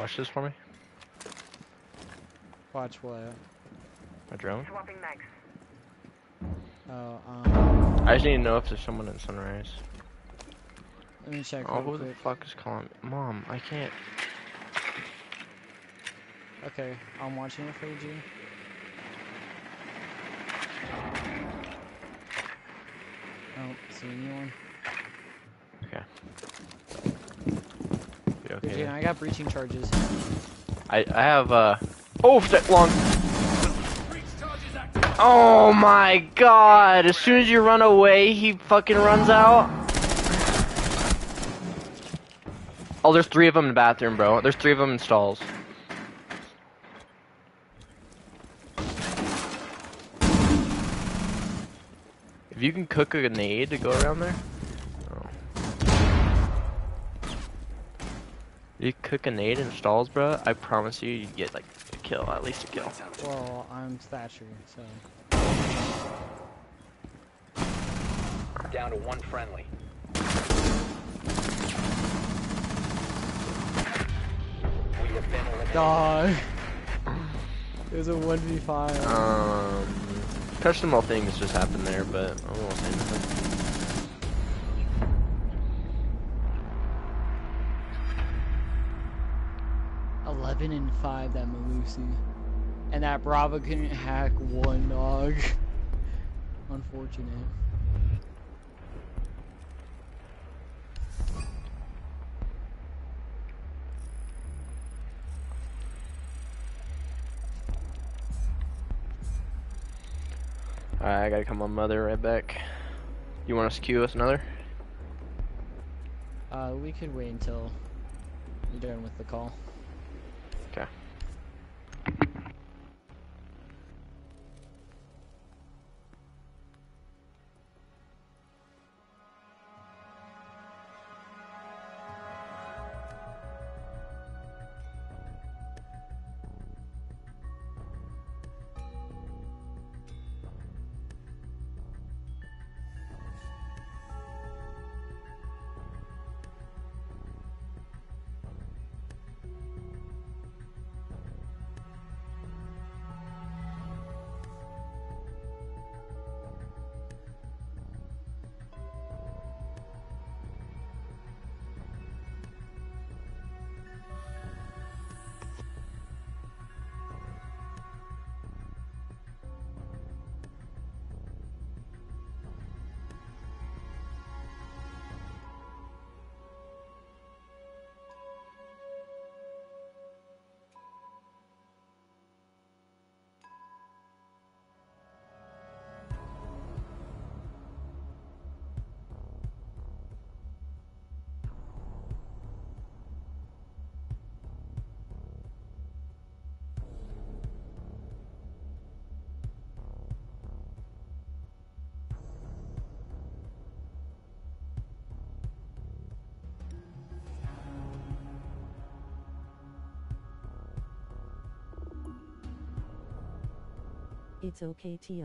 Watch this for me? Watch what? My drone? Swapping mags. Oh, um, I just need to know if there's someone in Sunrise. let me check Oh, real who the fuck is calling me? Mom, I can't. Okay, I'm watching it for you, G. I don't see anyone. Okay. You Here, okay? Gene, I got breaching charges. I I have uh. Oh, that long. Oh my god! As soon as you run away, he fucking runs out. Oh, there's three of them in the bathroom, bro. There's three of them in stalls. If you can cook a grenade to go around there. You cook a nade in stalls, bro. I promise you, you get like a kill, at least a kill. Well, I'm Thatcher, so. Down to one friendly. We have been eliminated. Dog. It was a 1v5. Um, questionable things just happened there, but I won't say anything. And five that Melusi. And that Brava couldn't hack one dog. (laughs) Unfortunate. Alright, I gotta come on mother right back. You want us to queue us another? Uh, we could wait until you're done with the call. It's okay tee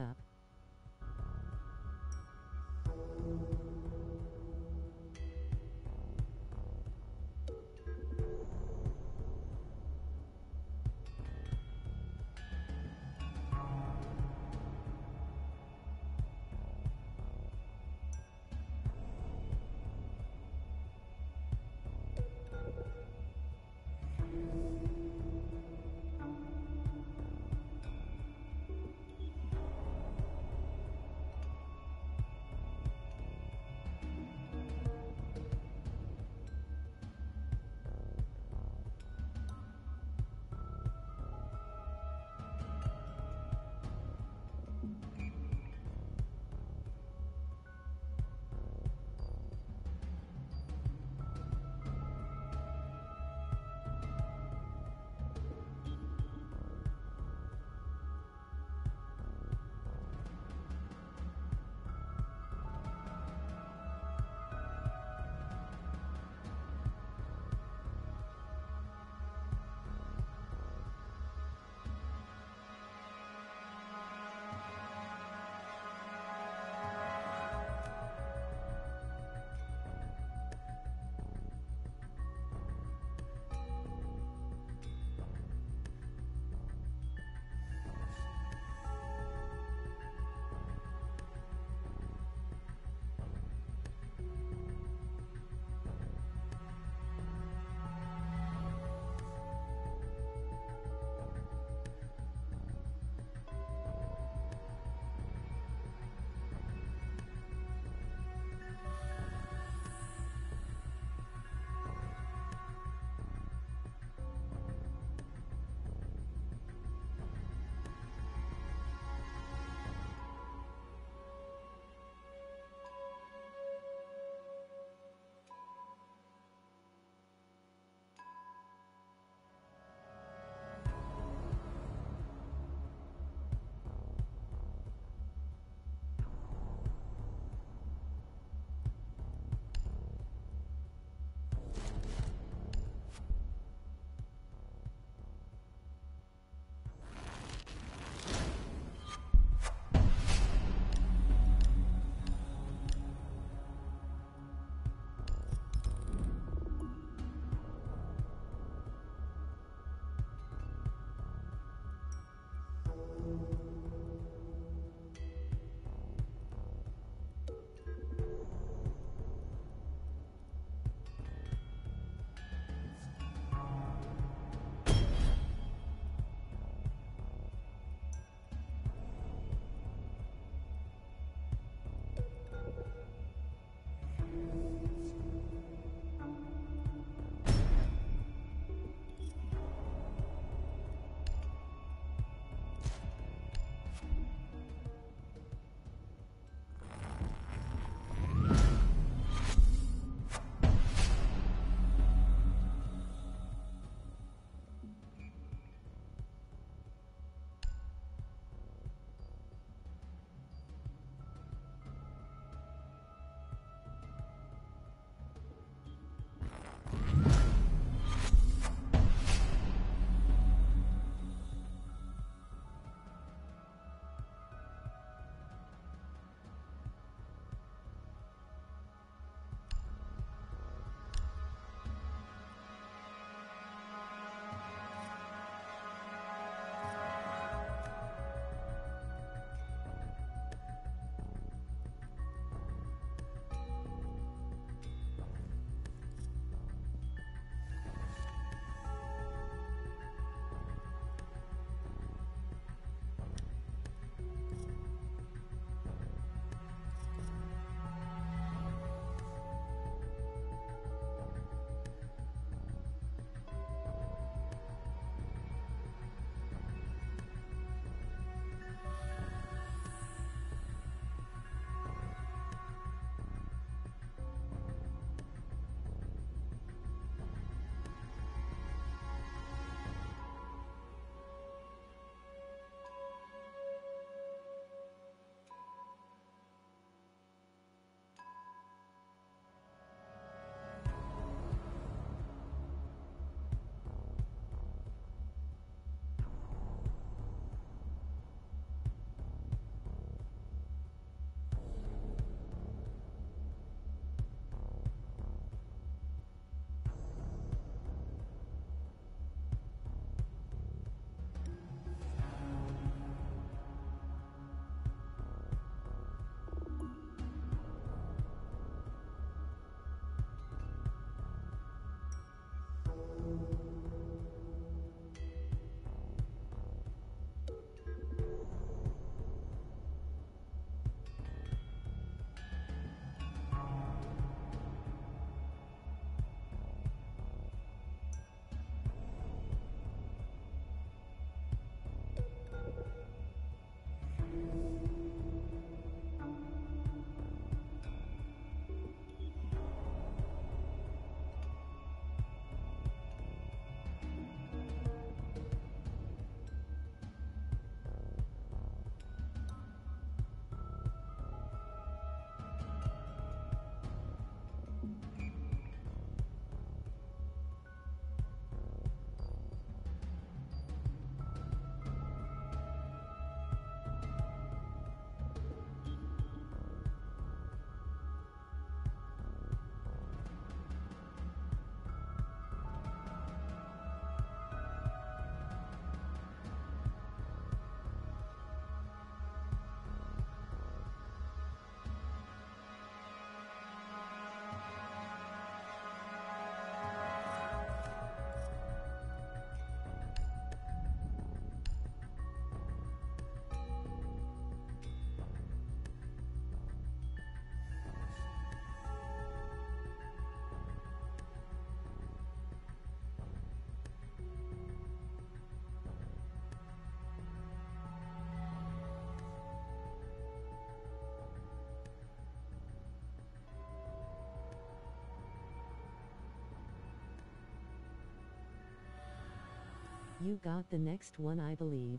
You got the next one, I believe.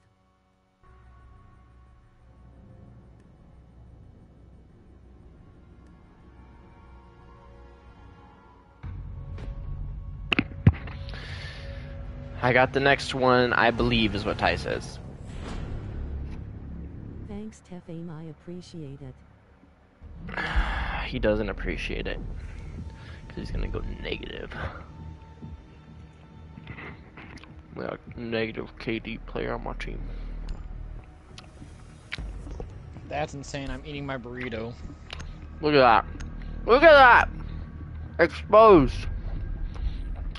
I got the next one, I believe, is what Ty says. Thanks, Tefame, I appreciate it. (sighs) He doesn't appreciate it. Because he's gonna go negative. Negative KD player on my team. That's insane. I'm eating my burrito. Look at that. Look at that! Exposed.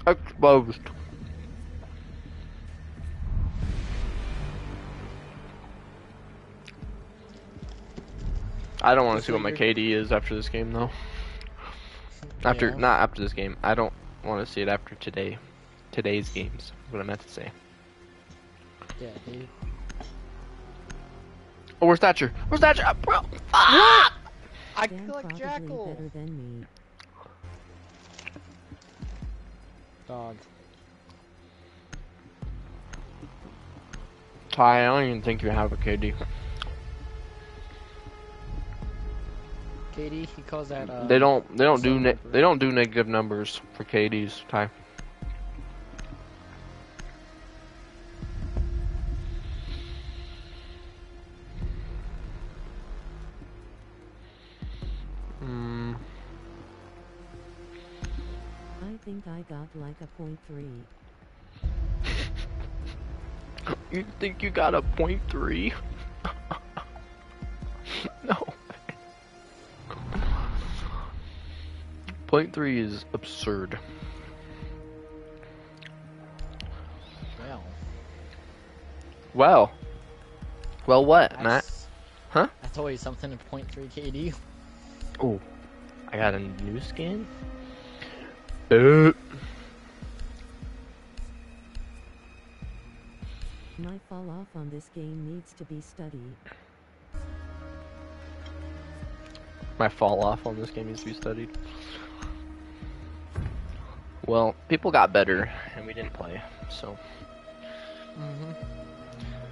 Exposed. I don't want to see what my KD is after this game, though. After, Yeah. not after this game. I don't want to see it after today. Today's games. What I meant to say. Yeah, dude. Oh, where's Thatcher? Where's Thatcher? Ah, bro. I Dan feel like Jackal. better than me. Dog. Ty, I don't even think you have a KD. KD, he calls that. Uh, they don't. They don't do. some Ne- number. they don't do negative numbers for KDs. Ty. 0.3. you think you got a point three? (laughs) no. Point three is absurd. Well. Well. Well, what, that's, Matt? Huh? That's always something in point three KD. Oh, I got a new skin. Boop. Needs to be studied. My fall off on this game needs to be studied. Well, people got better, and we didn't play, so Mm-hmm.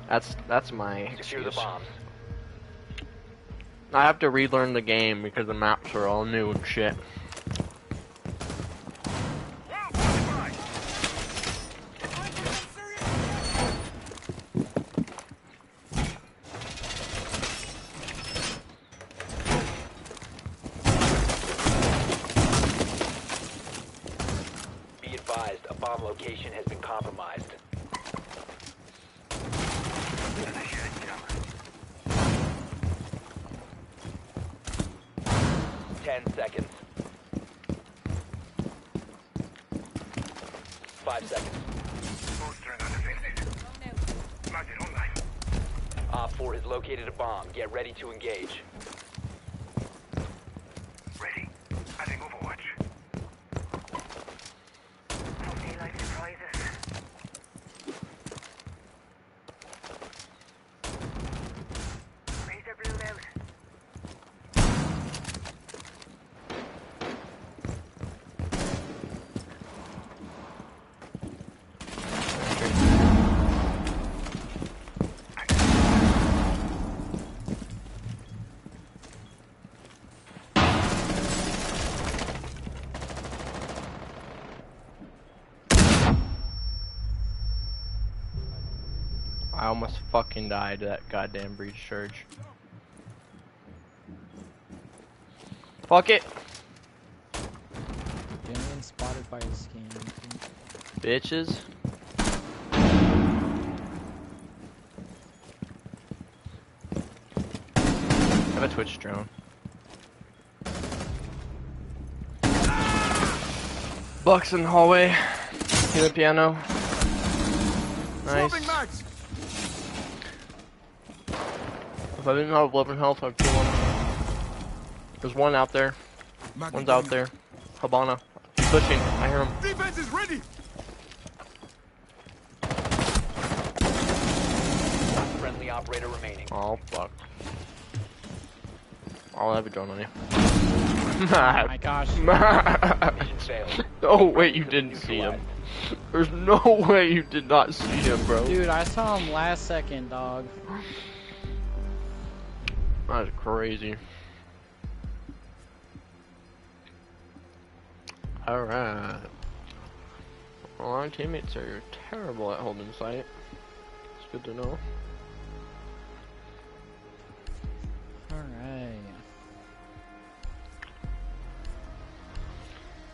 that's that's my Secure the excuse. I have to relearn the game because the maps are all new and shit. Be advised, a bomb location has been compromised. Ten seconds. Five seconds. Bolstering our defenses. Magnet online. Op 4 has located a bomb. Get ready to engage. Ready. Adding Overwatch. No daylight surprises. Razorbloom out. I almost fucking died to that goddamn breach charge. Fuck it, spotted by a scan. bitches. I have a Twitch drone. Bucks in the hallway. Hear the piano. Nice. Swapping mags. If I didn't have 11 health, I'd kill him. There's one out there. One's out there. Habana. Pushing. I hear him. Defense is ready. Friendly operator remaining. Oh, fuck. I'll have a drone on you. Oh (laughs) my gosh. (laughs) Mission failed. oh, wait, you didn't see him. There's no (laughs) way you did not see him, bro. Dude, I saw him last second, dog. That's crazy. Alright. Well, our teammates are terrible at holding sight. It's good to know. Alright.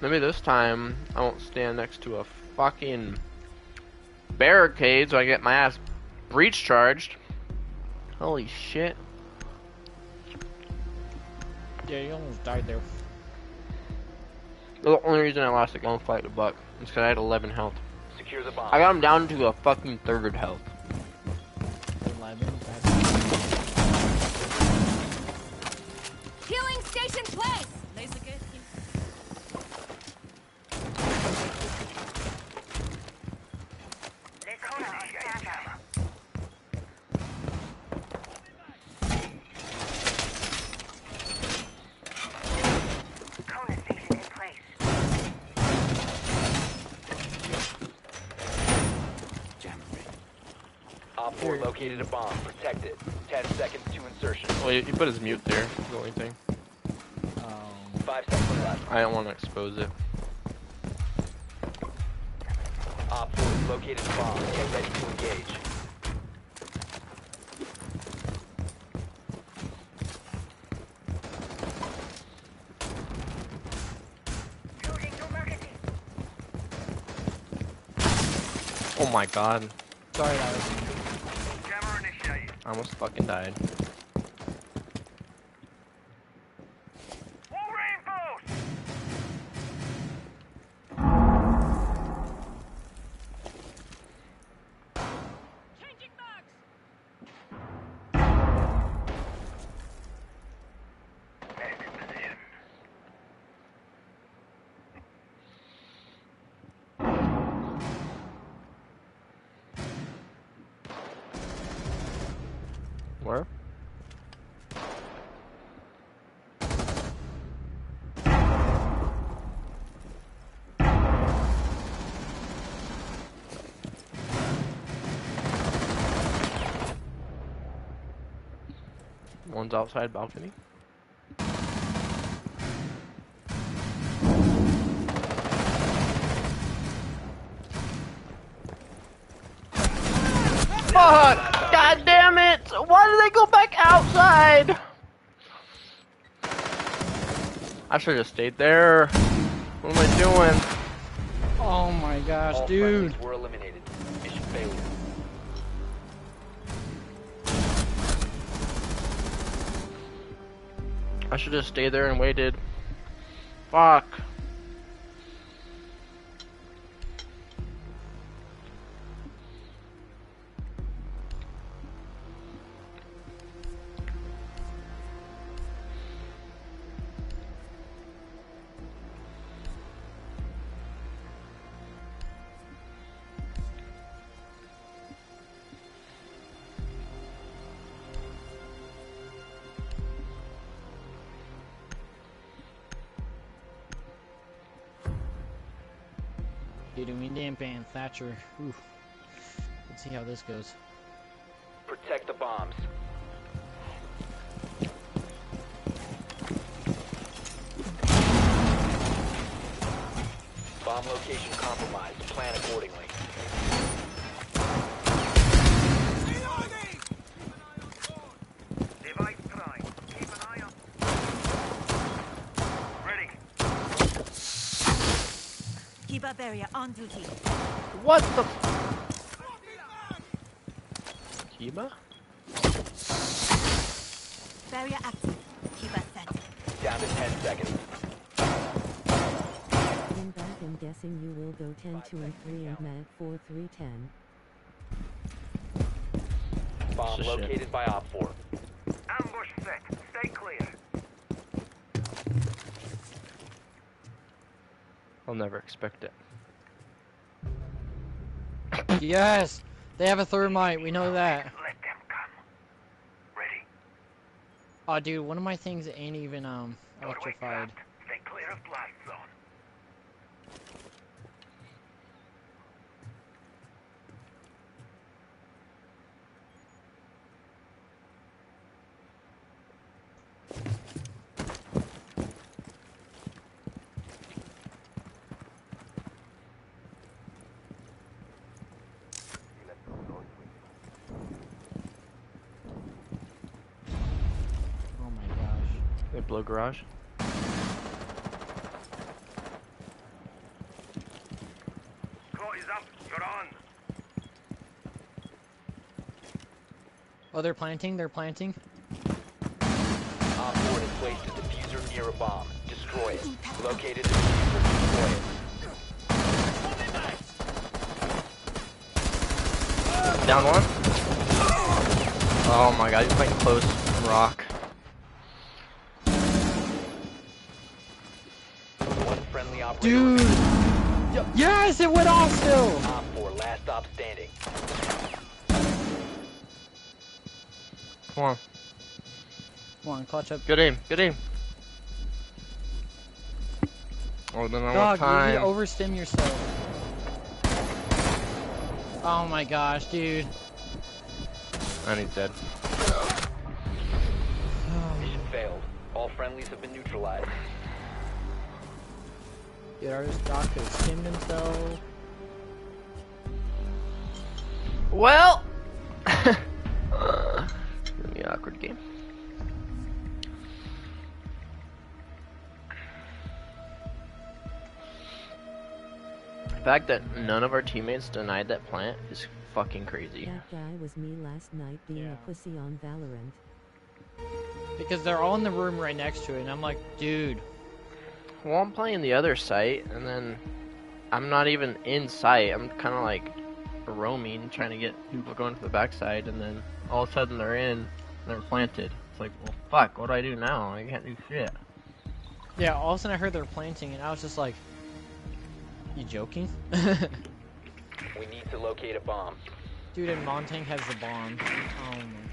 Maybe this time I won't stand next to a fucking barricade so I get my ass breach charged. Holy shit. Yeah, you almost died there. The only reason I lost the gunfight to Buck is because I had 11 health. Secure the bomb. I got him down to a fucking third health. 11. Healing station place. Laser gate. Let's go now. Stand up. Kona station in place. Op 4 located a bomb. Protect it. 10 seconds to insertion. Well, he he put his mute there. The only thing. Um, 5 seconds left. I don't want to expose it. Op 4 located a bomb. Get ready to engage. Loading new magazine. Oh my god. sorry, that was. Jammer initiated. I almost fucking died. One's outside balcony. Fuck! God damn it! Why did they go back outside? I should have stayed there. What am I doing? Oh my gosh, All dude. I should have stayed there and waited. Fuck. Thatcher. Ooh. Let's see how this goes. Protect the bombs. Bomb location compromised. Plan accordingly. Device prime. Keep an eye on. Ready. Keep up area on duty. What the? Kiba? Barrier active. Keep us set. Down to 10 seconds. In I'm guessing you will go 10 2 and 3 and mag 4 3 10. Bomb Shit. located by Op 4. Ambush set. Stay clear. I'll never expect it. Yes! They have a thermite, we know that. Let them come. Ready. Oh, dude, one of my things ain't even, um, electrified. Stay clear of blast zone. They garage. Call is up. You're on. Oh, they're planting. They're planting. Op 4 has placed a defuser near a bomb. Destroy it. Located the defuser. Destroy it. Down one. Oh my god, he's playing close rock. One friendly. Dude. Yes, it went off still. Op 4, last stop standing. Come on. Come on, clutch up. Good aim. Good aim. Oh, then I Dog, want you need time. to overstim yourself. Oh my gosh, dude. and he's dead. Mission failed. All friendlies have been neutralized. Dude, our doc could have stimmed himself. Well. (laughs) Gonna be an awkward game. The fact that none of our teammates denied that plant is fucking crazy. That guy was me last night being a pussy on Valorant. Because they're all in the room right next to it, and I'm like, dude. Well, I'm playing the other site, and then I'm not even in sight. I'm kind of like roaming, trying to get people going to the backside, and then all of a sudden they're in, and they're planted. It's like, well, fuck, what do I do now? I can't do shit. Yeah, all of a sudden I heard they're planting, and I was just like, you joking? (laughs) We need to locate a bomb. Dude, and Montagne has the bomb. Oh my.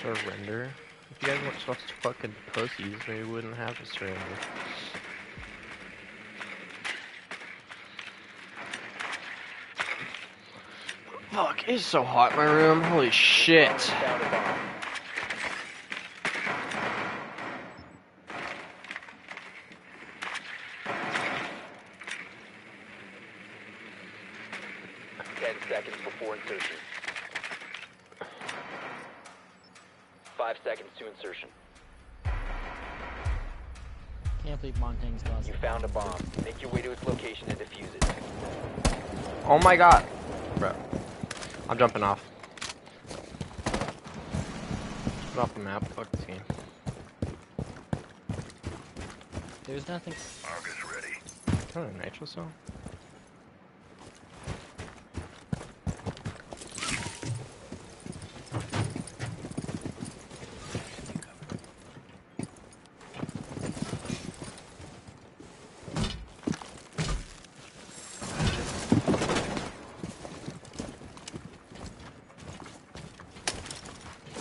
Surrender? If you guys weren't such fucking pussies, we wouldn't have to surrender. Fuck, it's so hot in my room. Holy shit. My god. Bro. I'm jumping off. Get off the map. Fuck this game. There's nothing. Argus ready. Kind of nitro zone.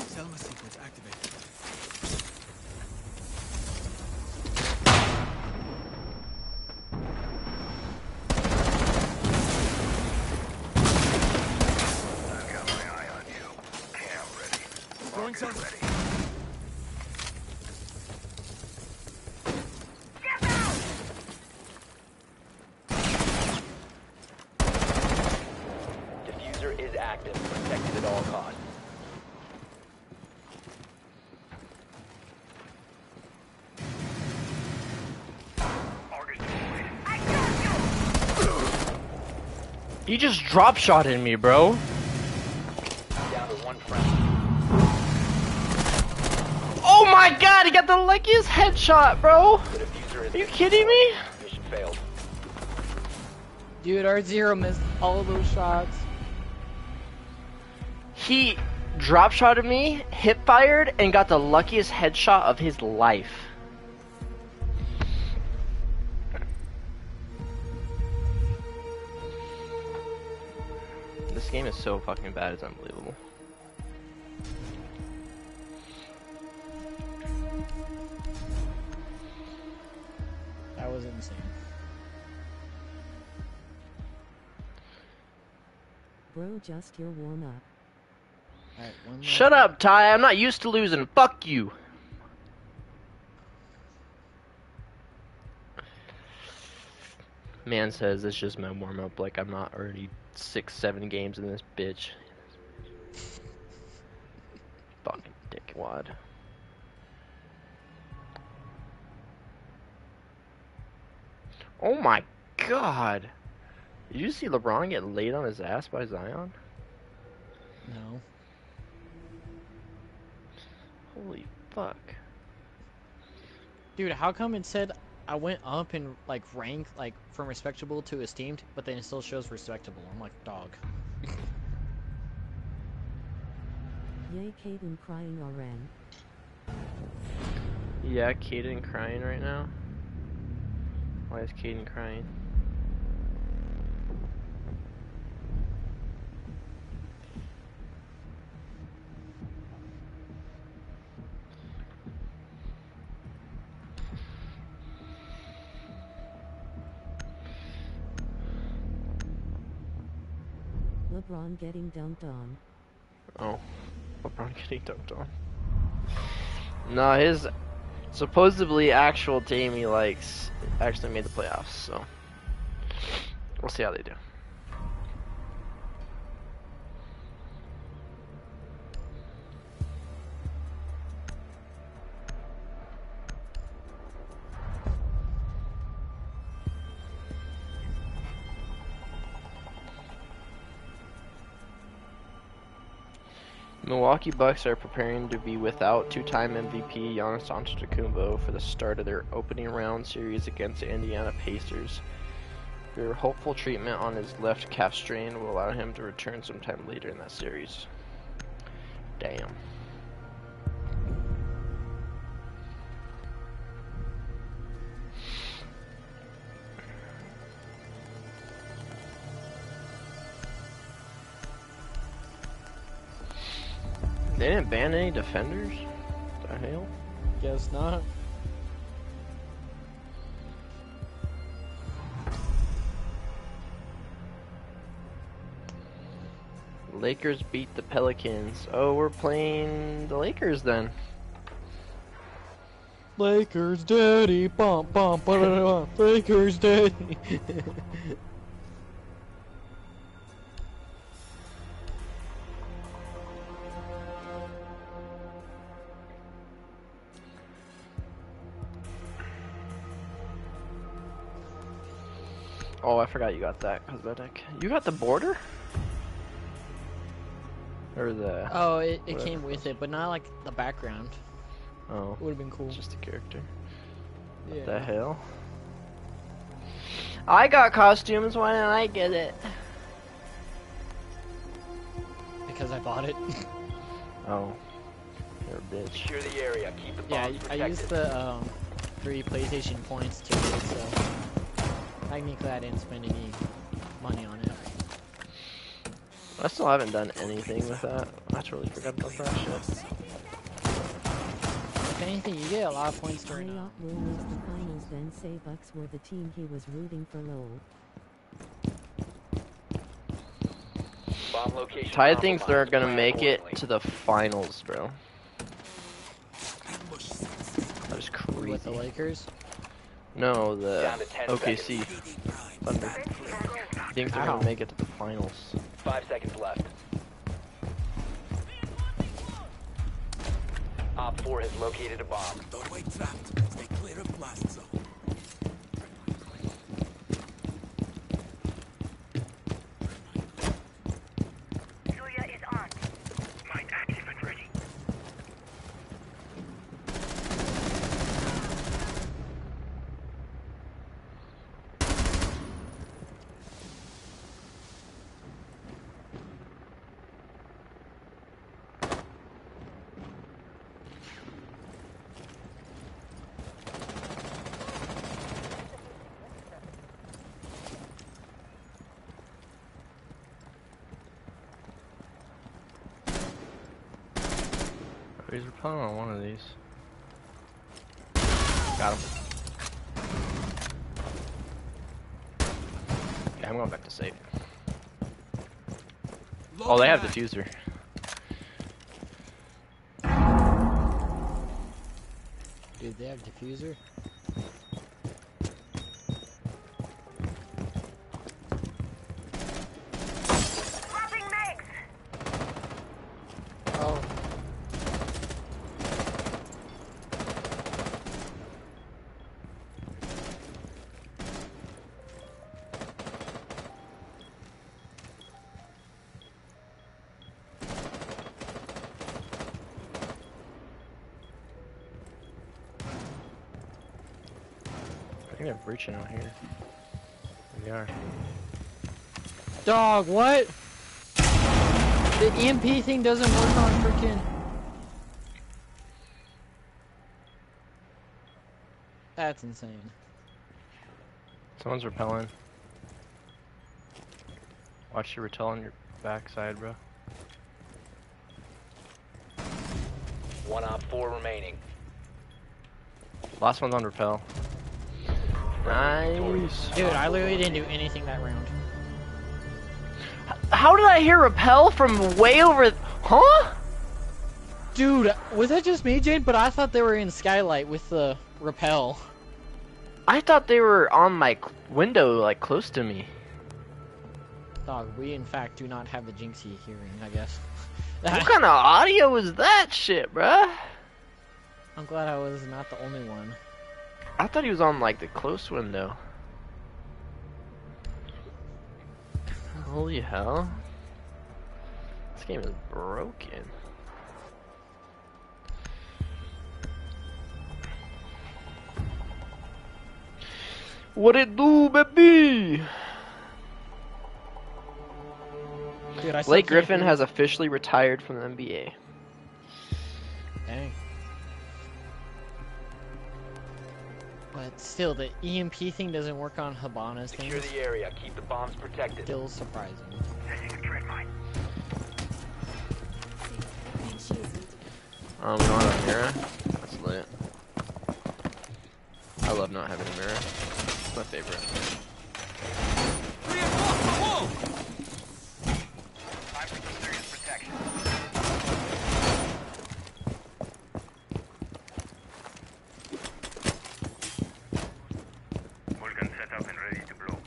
Selma sequence activated. I've got my eye on you. Cam ready. Throwing Argus Selma. ready. Defuser is active. Protected at all costs. Argus deployed. He just drop shot in me, bro. Down to one friendly. Oh my god, he got the luckiest headshot, bro. Are you kidding me? Mission failed. Dude, our zero missed all of those shots. He drop shotted me, hip fired, and got the luckiest headshot of his life. So fucking bad, it's unbelievable. That was insane. Bro, just your warm up. Alright, one more. Shut up, Ty. I'm not used to losing. Fuck you. Man says it's just my warm up. Like I'm not already six, seven games in this bitch. god. Oh my god. Did you see LeBron get laid on his ass by Zion? No. Holy fuck. Dude, how come it said I went up in like rank, like from respectable to esteemed, but then it still shows respectable? I'm like, dog. Yay Caden crying RN. Yeah, Caden crying right now. Why is Caden crying? LeBron getting dunked on. Oh, LeBron getting dunked on. No, his supposedly actual team he likes actually made the playoffs, so we'll see how they do. Milwaukee Bucks are preparing to be without two-time MVP Giannis Antetokounmpo for the start of their opening round series against the Indiana Pacers. Their hopeful treatment on his left calf strain will allow him to return sometime later in that series. Damn. They didn't ban any defenders? The hell? Guess not. Lakers beat the Pelicans. Oh, we're playing the Lakers then. Lakers daddy, bump bump. Lakers daddy. (laughs) Oh, I forgot you got that cosmetic. You got the border? Or the oh, it, it came with it, but not like the background. oh, It Would have been cool. just a character. yeah. The hell? I got costumes. Why didn't I get it? Because I bought it. (laughs) Oh, you're a bitch. Secure the area. Keep the yeah, I, I used the um, three PlayStation points to it, so technically I didn't spend any money on it. I still haven't done anything with that. I totally forgot about that shit. If anything, you get a lot of points during. Playoff will miss the finals then say Bucks were the team he was rooting for lol. Bomb. Ty thinks they're gonna make it to the finals, bro. That is with the. Lakers. No, the Down to 10 OKC Thunder. He thinks they're gonna make it to the finals. Five seconds left. Op 4 has located a bomb. Doorway trapped. Stay clear of blast zone. Julia is on. Might active and ready. Oh, He's repelling on one of these. Got him. Okay, I'm going back to safe. Oh, they have defuser. Dude, they have defuser. Dog, what? The EMP thing doesn't work on freaking. That's insane. Someone's repelling. Watch your repel on your backside, bro. One op four remaining. Last one's on repel. Nice. Dude, I literally didn't do anything that round. How did I hear repel from way over? Huh? Dude, was that just me, Jane? But I thought they were in Skylight with the repel. I thought they were on my window, like close to me. Dog, we in fact do not have the Jinxie hearing, I guess. (laughs) what kind of audio is that shit, bruh? I'm glad I was not the only one. I thought he was on like the close window. Holy hell. This game is broken. What it do, baby? Dude, I Blake Griffin has officially retired from the NBA. Dang. But still, the EMP thing doesn't work on Habana's Secure things. the area. Keep the bombs protected. Still surprising. Um, we don't have a mirror. That's lit. I love not having a mirror. It's my favorite. Reinforce the wall! Time for some serious protection. Vulcan set up and ready to blow.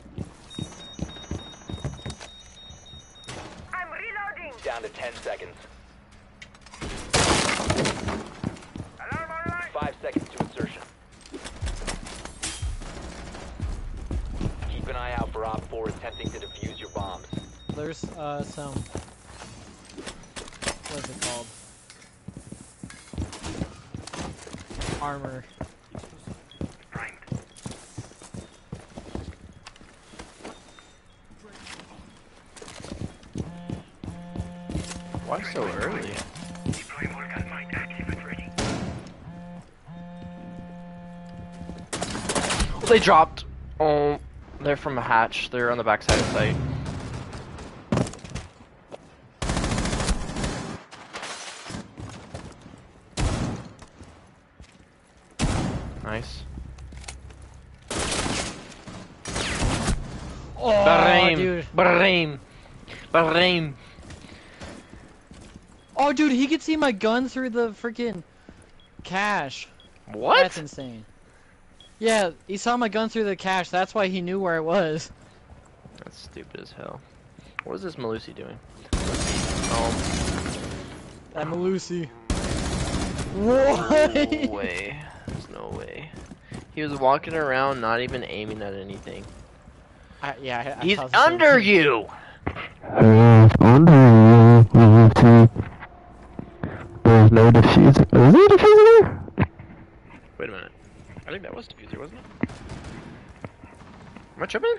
I'm reloading. Down to 10 seconds. Five seconds to insertion. Keep an eye out for Op 4 attempting to defuse your bombs. There's uh some. What's it called? Armor. So early? Deploying Vulcan mine active and ready. They dropped. Oh, they're from a hatch. They're on the backside of site. Nice. Oh, Bahrain. dude. Bahrain. Bahrain. Oh, dude, he could see my gun through the freaking cache. What? That's insane. Yeah, he saw my gun through the cache. That's why he knew where I was. That's stupid as hell. What is this Melusi doing? Oh, That Melusi. no What? way. There's no way. He was walking around not even aiming at anything. I, yeah, I, I He's under you. same under thing. you! Defuser. Is there a defuser there? Wait a minute. I think that was defuser, wasn't it? Am I tripping?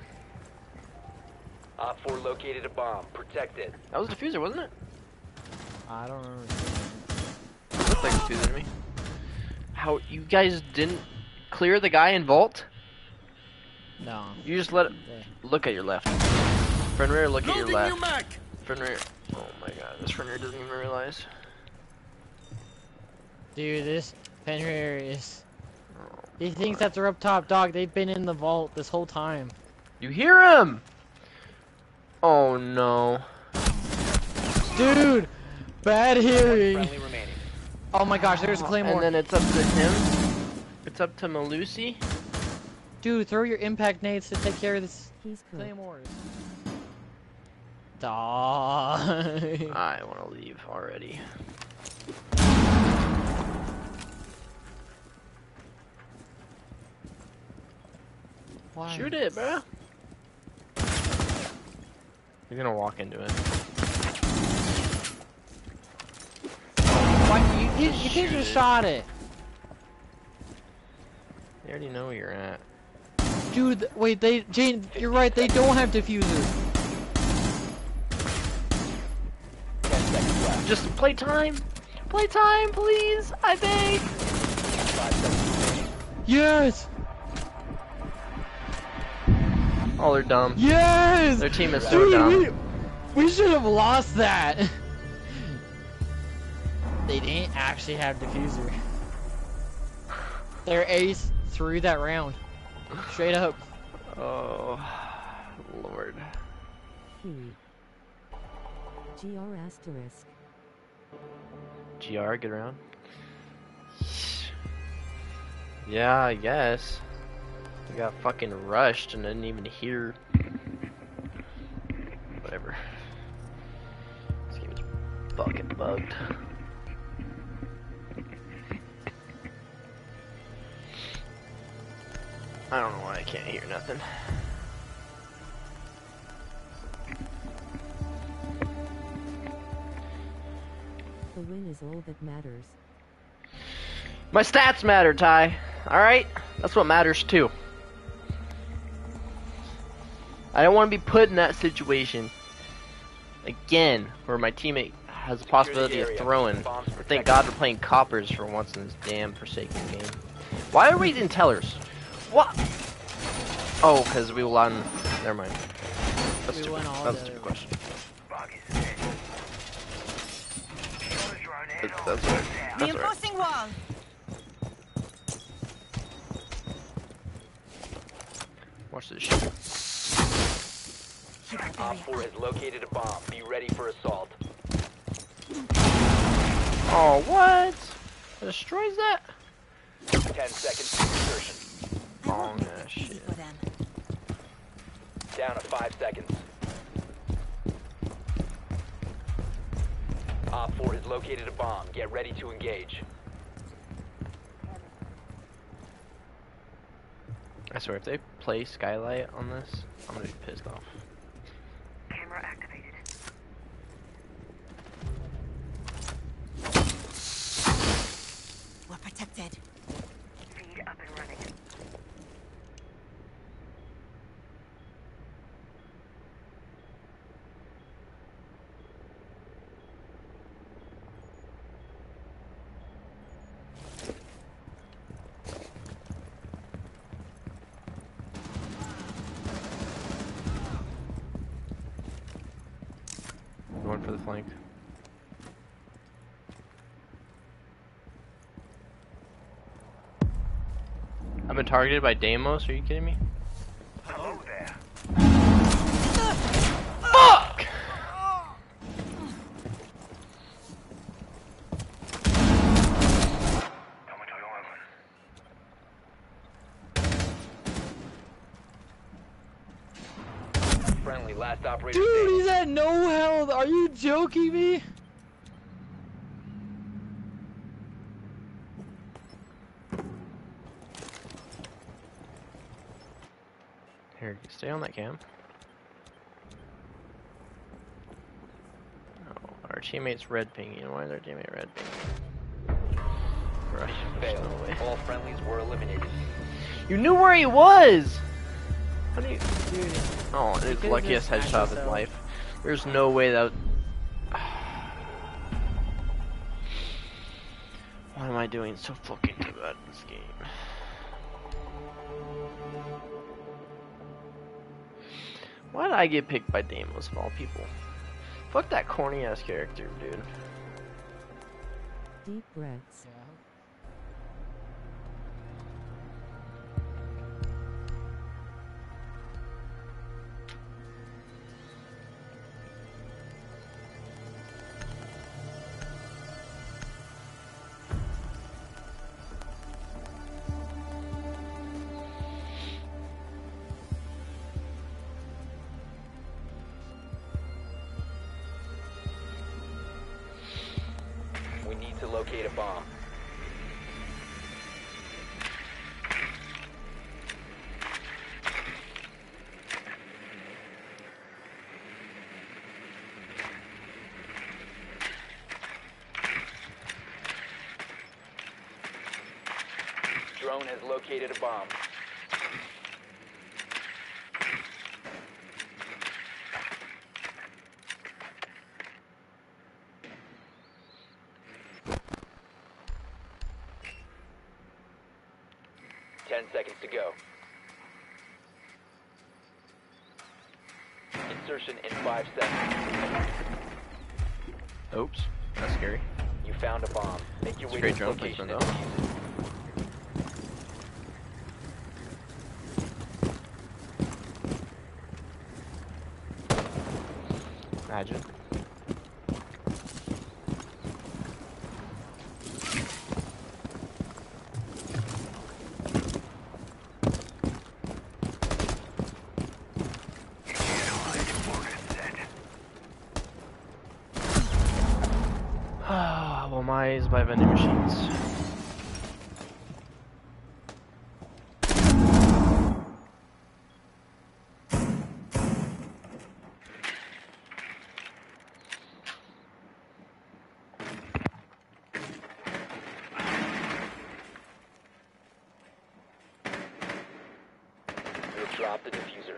Op 4 located a bomb. Protect it. That was defuser, wasn't it? I don't remember. It looked like defuser to me. How you guys didn't clear the guy in vault? No. You just let it Yeah. look at your left. Fenrir, look at your Loading new left. mag! Fenrir. Oh my god, this Fenrir doesn't even realize. Dude, this Fenrir is. He thinks that they're up top, dog. They've been in the vault this whole time. You hear him? Oh no. Dude! Bad hearing! Oh my gosh, there's a Claymore. And then it's up to him. It's up to Melusi. Dude, throw your impact nades to take care of this He's cooked. Claymores. Dog. I want to leave already. Why? Shoot it, bro. You're gonna walk into it. Why? You, you, you could just shot it. They already know where you're at. Dude, th- wait, they, Jane, you're right, they don't have defusers. Ten seconds left. Just play time. Play time, please. I beg. Five seconds remaining. Yes! Oh, they're dumb. Yes! Their team is so Dude, dumb. we, we should have lost that. (laughs) they didn't actually have defuser. Their ace threw that round. Straight up. Oh, Lord. P. GR asterisk. GR, get around. Yeah, I guess. I got fucking rushed and didn't even hear. Whatever. This game is fucking bugged. I don't know why I can't hear nothing. The win is all that matters. My stats matter, Ty. Alright? That's what matters too. I don't want to be put in that situation again where my teammate has a possibility of throwing. But thank God we're playing coppers for once in this damn Forsaken game. Why are we in tellers? What? Oh, because we won. Never mind. That's We stupid. That's a the- stupid question. Bug is dead. Killer drone That's, head that's over right. there. That's right. Wall. Watch this shit. Keep our Op barrier 4 has located a bomb. Be ready for assault. Oh, what? It destroys that? Ten seconds to insertion. I Oh, won't make yeah, it easy shit. for them. Down to five seconds. Op 4 has located a bomb. Get ready to engage. I swear, if they play Skylight on this, I'm gonna be pissed off. Camera activated. We're protected. Feed up and running. Going for the flank. I've been targeted by Deimos, are you kidding me? Hello there. Fuck! Coming to 11. Friendly, last operator Dude, he's at no health. Are you joking me? Here, stay on that cam. Oh, our teammate's red pinging. Why is our teammate red pinging? Right, there's no. All friendlies were eliminated. You knew where he was! How do you... Dude, Oh, You his luckiest headshot of his life. There's no way that. (sighs) Why am I doing so fucking good at this game? Why did I get picked by Deimos of all people? Fuck that corny ass character, dude. Deep breaths. located a bomb. Ten seconds to go. Insertion in five seconds. Oops, that's scary. You found a bomb. Make your way to its location. Vending machines. Drop the defuser.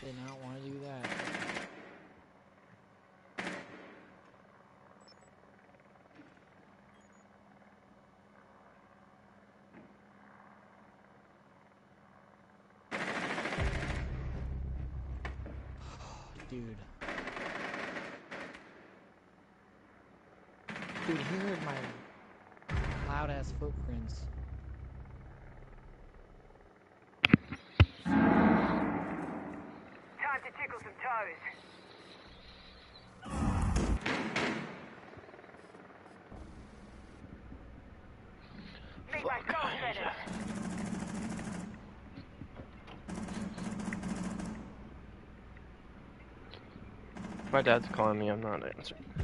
Did not want to do that. Dude. Dude, he heard my loud ass footprints. Time to tickle some toes. Make my soul better. My dad's calling me. I'm not answering.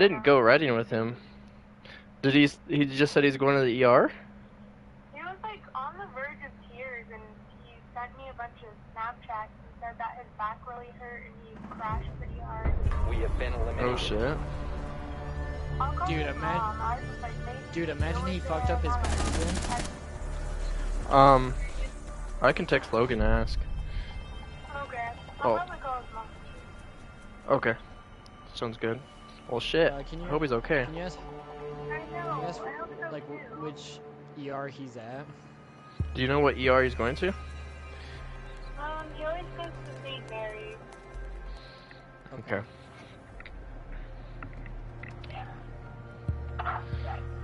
didn't go riding with him. Did he? He just said he's going to the ER. he was like on the verge of tears and he sent me a bunch of Snapchats and said that his back really hurt and he crashed pretty hard. We have been eliminated. Oh shit. Dude, his imagine- mom. I was just like, "Maybe Dude, imagine he fucked up his back again. Um, I can text Logan and ask. Okay. I'll Oh. probably call his mom. Okay. Sounds good. Well, shit. Uh, can you- I hope he's okay. Can you ask, know. can you ask I hope so like too. which ER he's at? Do you know what ER he's going to? Um, he always goes to St. Mary's. Okay.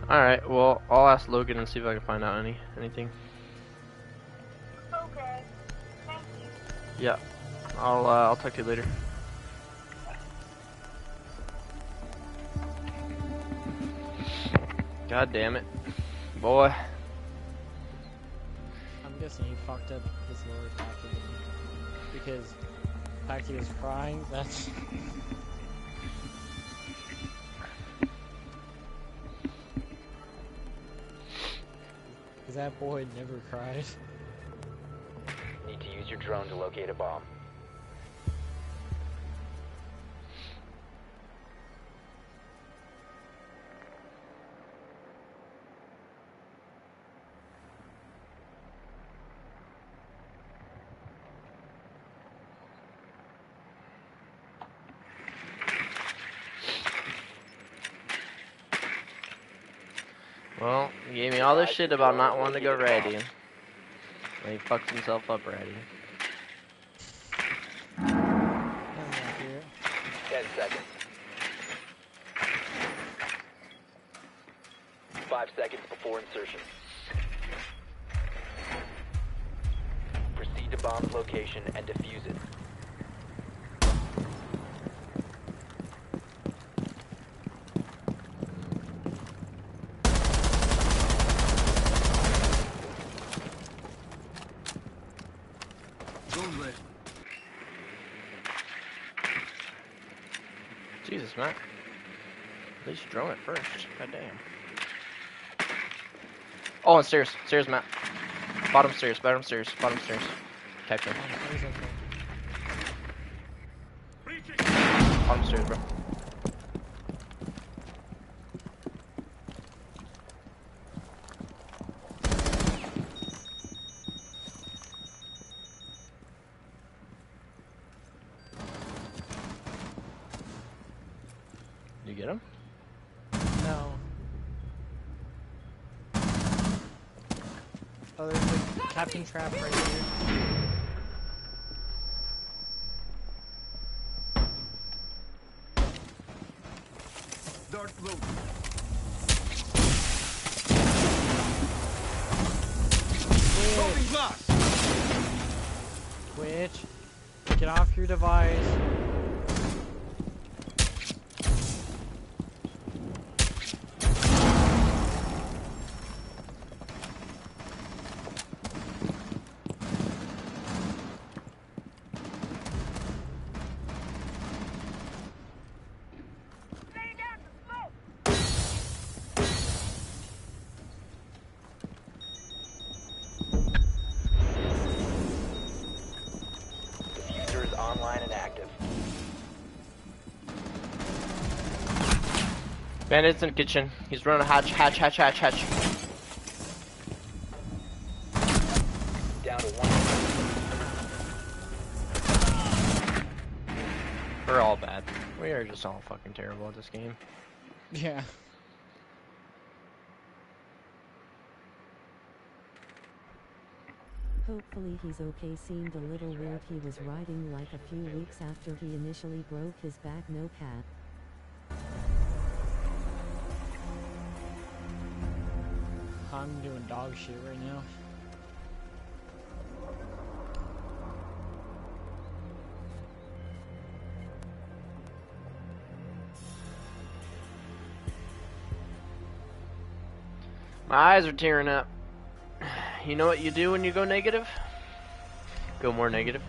Alright, well, I'll ask Logan and see if I can find out any anything. Okay. Thank you. Yeah. I'll uh, I'll talk to you later. God damn it. Boy. I'm guessing he fucked up his lower back again. Because Packy was crying, that's... (laughs) Cause that boy never cried. Need to use your drone to locate a bomb. All this shit about not wanting to go ready. And he fucks himself up ready. Never got here. Ten seconds. Five seconds before insertion. Proceed to bomb location and defuse it. Drone ready. Jesus, Matt. At least drone it first. God damn. Oh, on stairs. Stairs, Matt. Bottom stairs, bottom stairs, bottom stairs. Capture. That was. Bottom stairs, bro. You get him? No. Oh, there's a Kapkan trap right Bandits in the kitchen. He's running a hatch, hatch, hatch, hatch, hatch. Down to one. We're all bad. We are just all fucking terrible at this game. Yeah. Hopefully he's okay seemed a little weird he was riding like a few weeks after he initially broke his back no cat. I'm doing dog shit right now. My eyes are tearing up. (sighs) You know what you do when you go negative? Go more negative.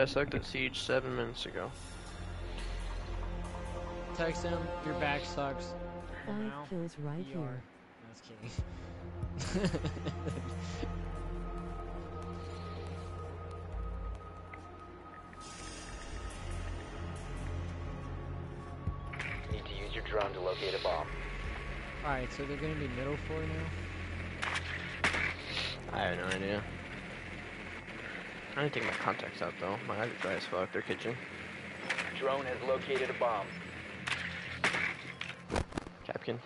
I sucked at Siege seven minutes ago. Text him, your back sucks. Five Now, kills right ER. here. That's kidding. (laughs) Need to use your drone to locate a bomb. Alright, so they're gonna be middle floor now? I have no idea. I didn't take my contacts out though. My eyes are dry as fuck. They're kitchen. Drone has located a bomb. Kapkan.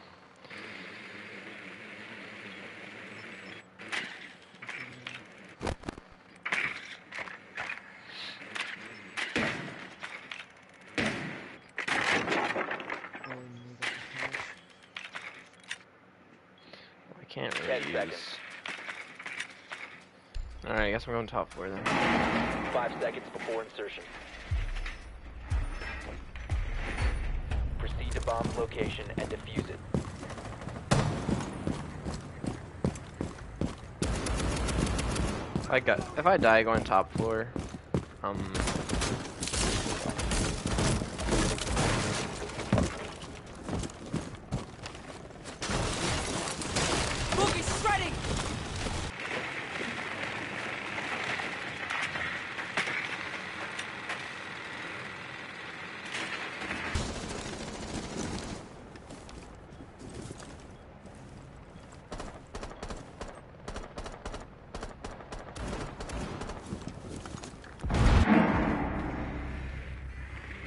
Or move up the hatch. I can't really use. Alright, I guess we're going top floor then. Five seconds before insertion. Proceed to bomb location and defuse it. I got if I die going top floor, um Boogie shredding!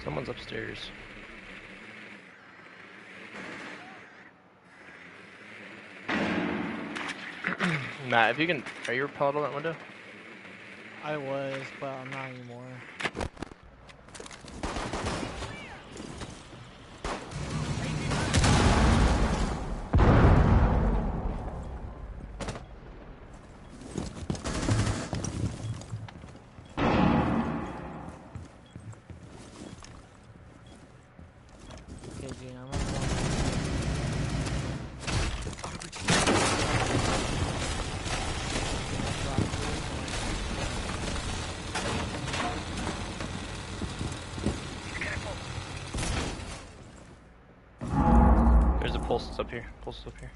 someone's upstairs. Matt, if you can are you repelled on that window? I was, but I'm not anymore. Pulse up here. Pulse up here.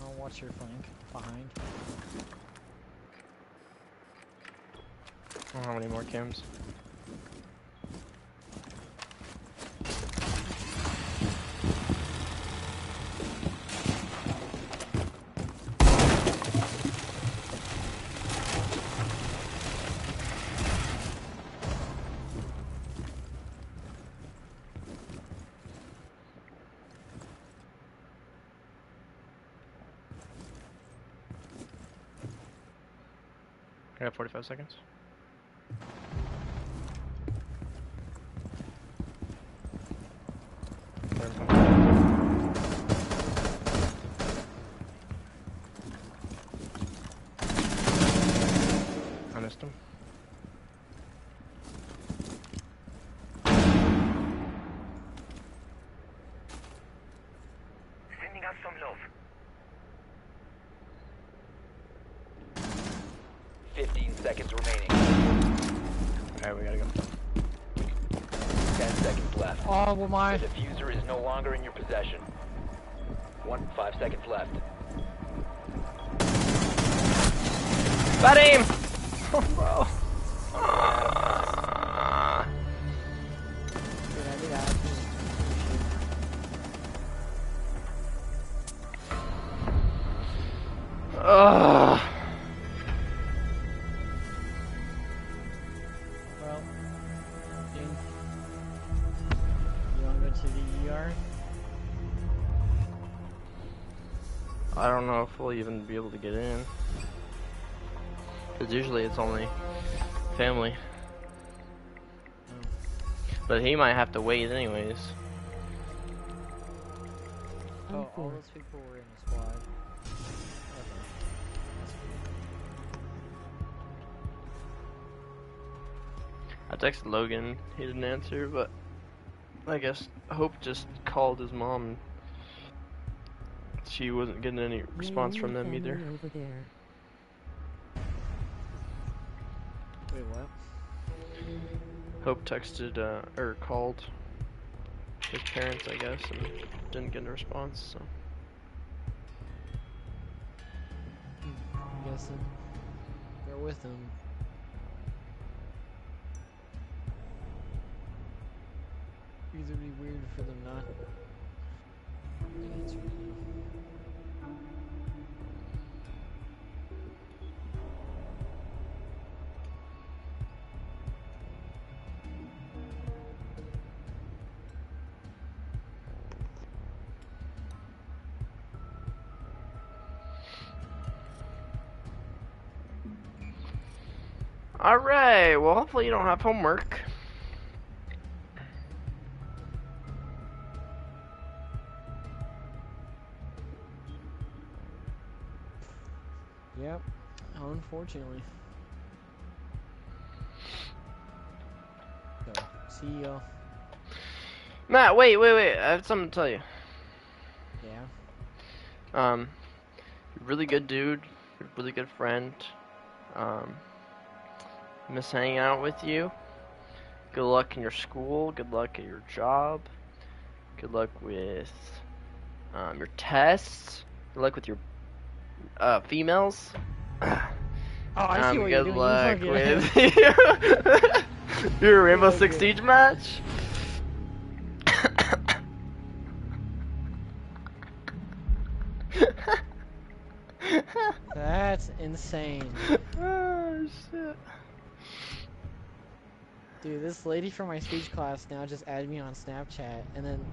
I'll watch your flank behind. I don't have any more cams. Seconds. I missed him. Sending us some love. 15 seconds remaining. Alright, we gotta go. 10 seconds left. Oh, well, my. The defuser is no longer in your possession. One, five seconds left. Got him! Oh, (laughs) bro. Don't know if we'll even be able to get in. Because usually it's only family. But he might have to wait anyways. Oh, oh all those people were in a squad. Okay. That's weird. I texted Logan, he didn't answer, but I guess Hope just called his mom. She wasn't getting any response from them either. Over there. Wait, what? Hope texted uh, or called his parents, I guess, and didn't get a response. So You don't have homework. Yep. Unfortunately. So, CEO. Matt, wait, wait, wait, I have something to tell you. Yeah. Um, really good dude, really good friend. Um, miss hanging out with you. Good luck in your school. Good luck at your job. Good luck with um, your tests. Good luck with your uh, females. (clears throat) Oh, I see um, what good you're doing. luck you fucking- with (laughs) your Rainbow Six Siege match. (coughs) (coughs) That's insane. (laughs) oh shit. Dude, this lady from my speech class now just added me on Snapchat, and then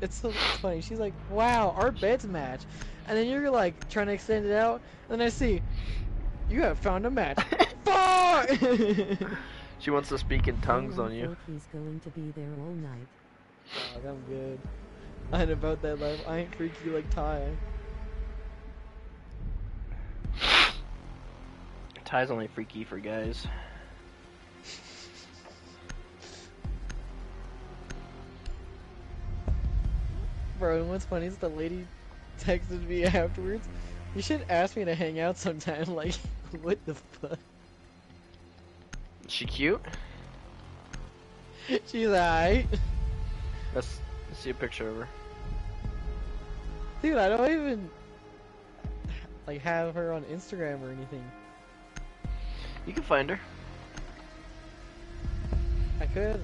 it's so funny. She's like, "Wow, our beds match," and then you're like trying to extend it out, and then I see you have found a match. (laughs) Fuck! She wants to speak in tongues on you. He's going to be there all night. Dog, I'm good. I ain't about that life. I ain't freaky like Ty. Ty's only freaky for guys. Bro, and what's funny is the lady texted me (laughs) afterwards. You should ask me to hang out sometime. (laughs) Like, what the fuck? Is she cute? She's alright. Let's, let's see a picture of her. Dude, I don't even like have her on Instagram or anything. You can find her. I could.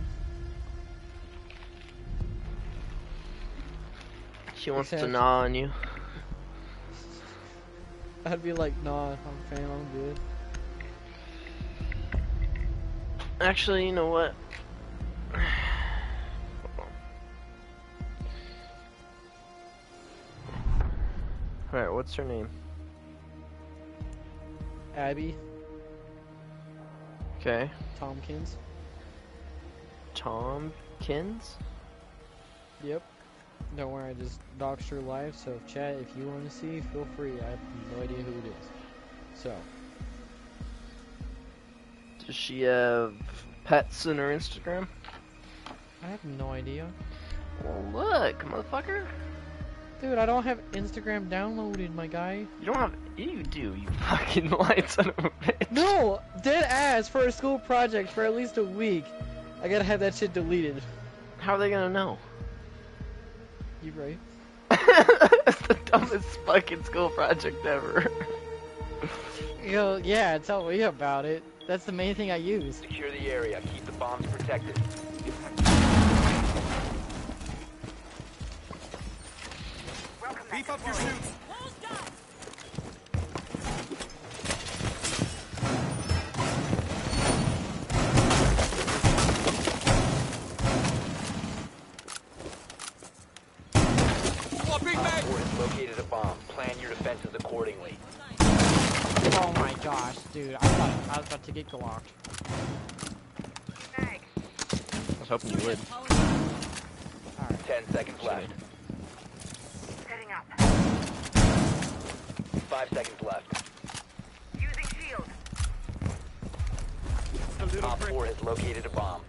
She wants to gnaw on you. I'd be like, nah, I'm fam, I'm good. Actually, you know what? Alright, what's her name? Abby Okay. Tompkins. Tompkins? Yep. Don't worry, I just doxed her live, so chat, if you want to see, feel free. I have no idea who it is. So, Does she have pets in her Instagram? I have no idea. Well, look, motherfucker. Dude, I don't have Instagram downloaded, my guy. You don't have. You do, you (laughs) fucking light son of a bitch. No! Dead ass for a school project for at least a week. I gotta have that shit deleted. How are they gonna know? You right? That's the dumbest fucking school project ever. Yo, yeah, tell me about it. That's the main thing I use. Secure the area. Keep the bombs protected. Beef up your suits. Located a bomb. Plan your defenses accordingly. Oh my gosh, dude, I thought I was about to get glocked. I was hoping you would. Alright. 10 seconds left. Setting up. 5 seconds left. Using shield. A little Op 4 has located a bomb.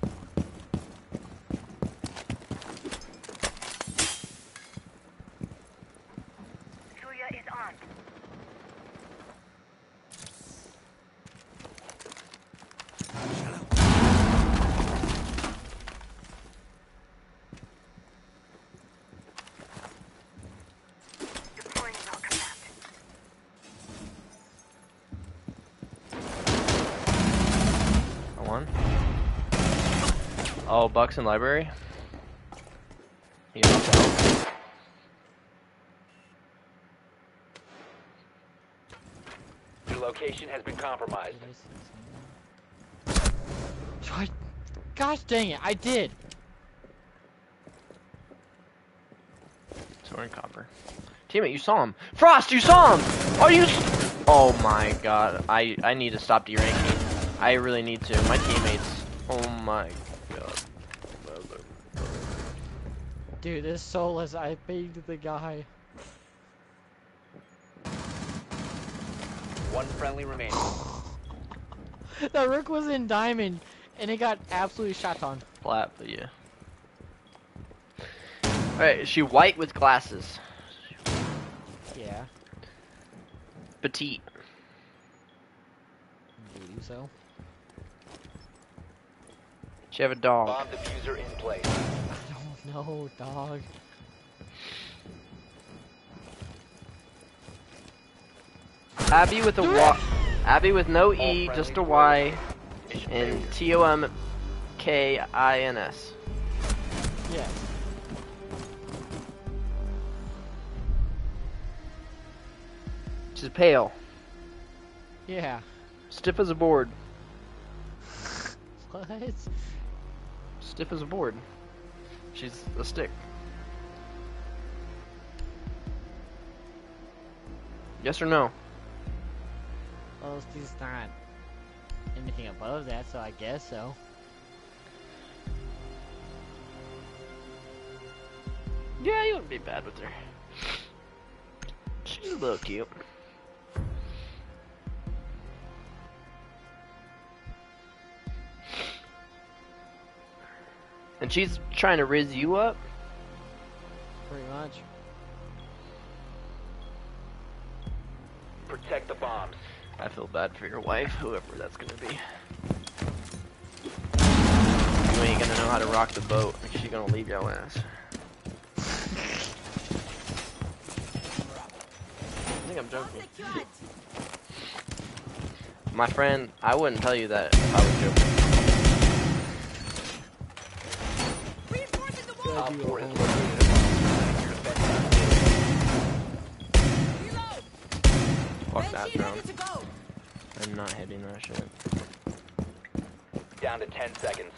Oh, Bucks in library. He knocked out. Your location has been compromised. I, gosh dang it, I did. Sword and copper. Teammate, you saw him. Frost, you saw him. Are you? s- Oh my god. I I need to stop deranking. I really need to. My teammates. Oh my god. Dude, this soulless, I begged the guy. One friendly remaining. (laughs) The rook was in diamond, and it got absolutely shot on. Flat, but yeah. Alright, is she white with glasses? Yeah, Petite. I believe so. She have a dog. Bomb defuser in place. I dog. Abby with a Y. Abby with no E, just a forward. Y, Mission and failure. T O M K I N S. Yes. She's pale, Yeah. stiff as a board. (laughs) What? Stiff as a board. She's a stick. Yes or no? Well, she's not anything above that, so I guess so. Yeah, you wouldn't be bad with her. She's a little cute. And she's trying to riz you up? Pretty much. Protect the bombs. I feel bad for your wife, whoever that's gonna be. You ain't gonna know how to rock the boat. She gonna leave your ass. I think I'm joking. My friend, I wouldn't tell you that if I was joking. Op 4 is located Fuck that drone. I'm not hitting that shit. Down to 10 seconds.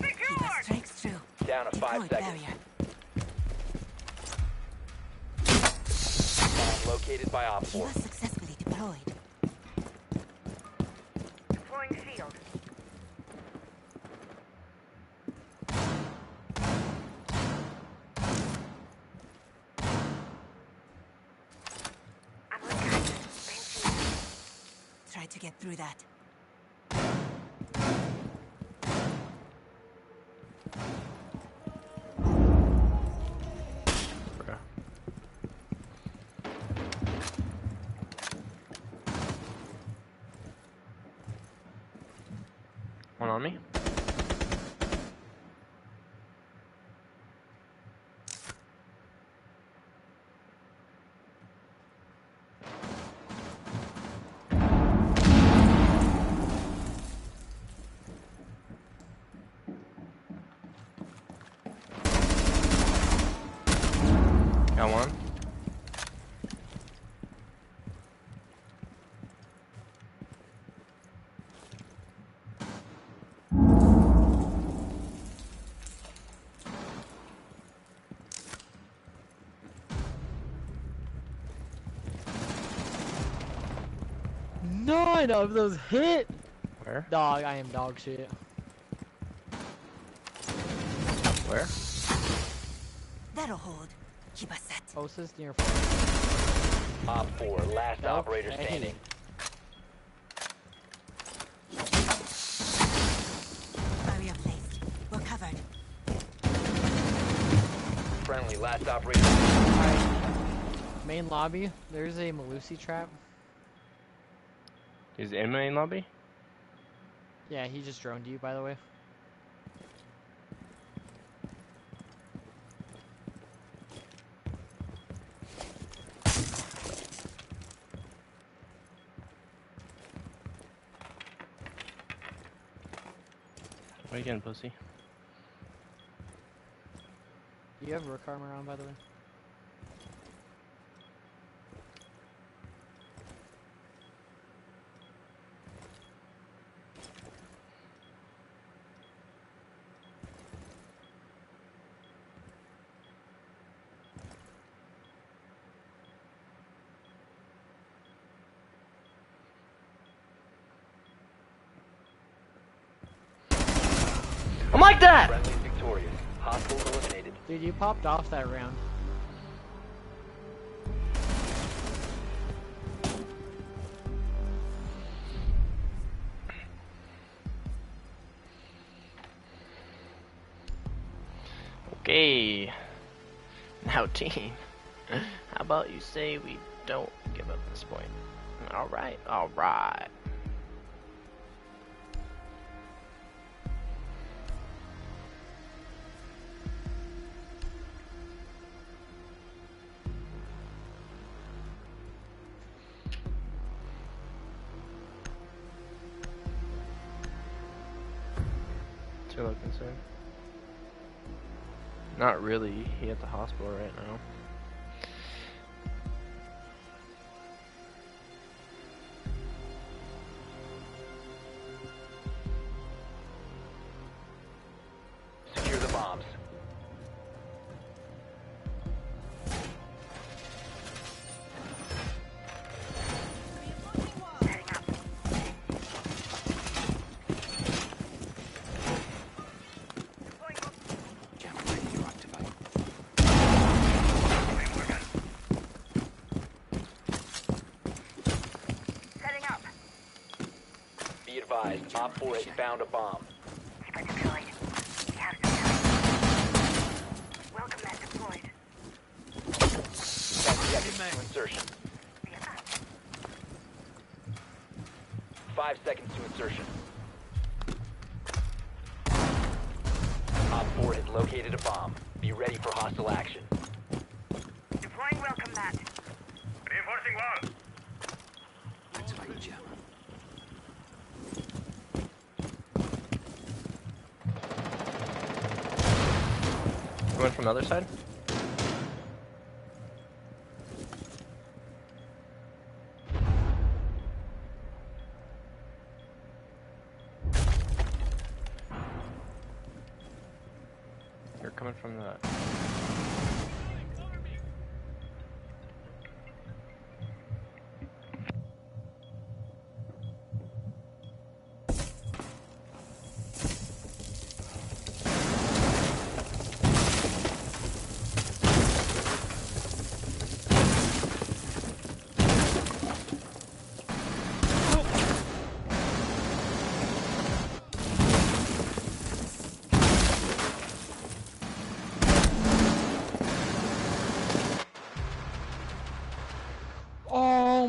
Kiba strikes through. Down to 5 Deploy seconds. barrier. Located by Op 4. Kiba successfully deployed. Deploying shield. I'm looking at you. Thank you. Try to get through that. Bruh. One on me. Got one. None of those hit. Where? Dog, I am dog shit. Where? That'll hold. Keep us set. Oh, Closest near. Op 4, last operator Okay. standing. Barrier placed. We're covered. Friendly, last operator. Main lobby. There's a Melusi trap. Is Emma in main lobby? Yeah, he just droned you, by the way. Where you getting, pussy? Do you have rook armor on, by the way? I'm like that! Friendly victorious. Hostiles eliminated. Dude, you popped off that round. Okay. Now, (laughs) team. How about you say we don't give up this point? Alright, alright. Really. At the hospital right now. From the other side?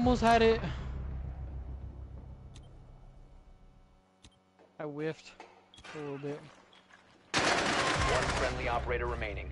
Almost had it. I whiffed a little bit. One friendly operator remaining.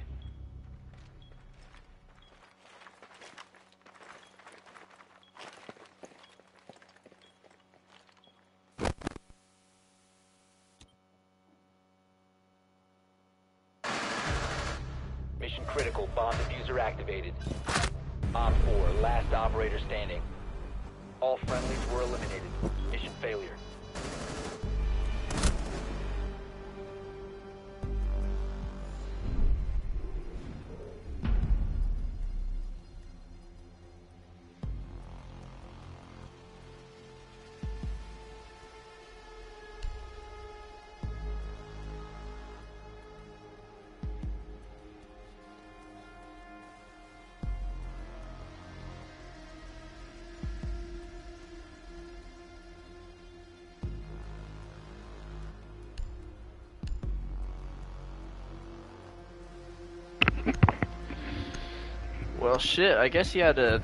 Well, shit. I guess you had to.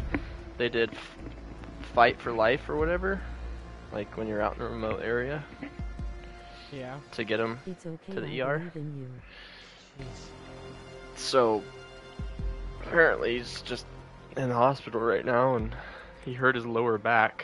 They did f- fight for life or whatever, like when you're out in a remote area Yeah. to get him It's okay. to the I ER. believe in you. Jeez. So apparently he's just in the hospital right now, and he hurt his lower back.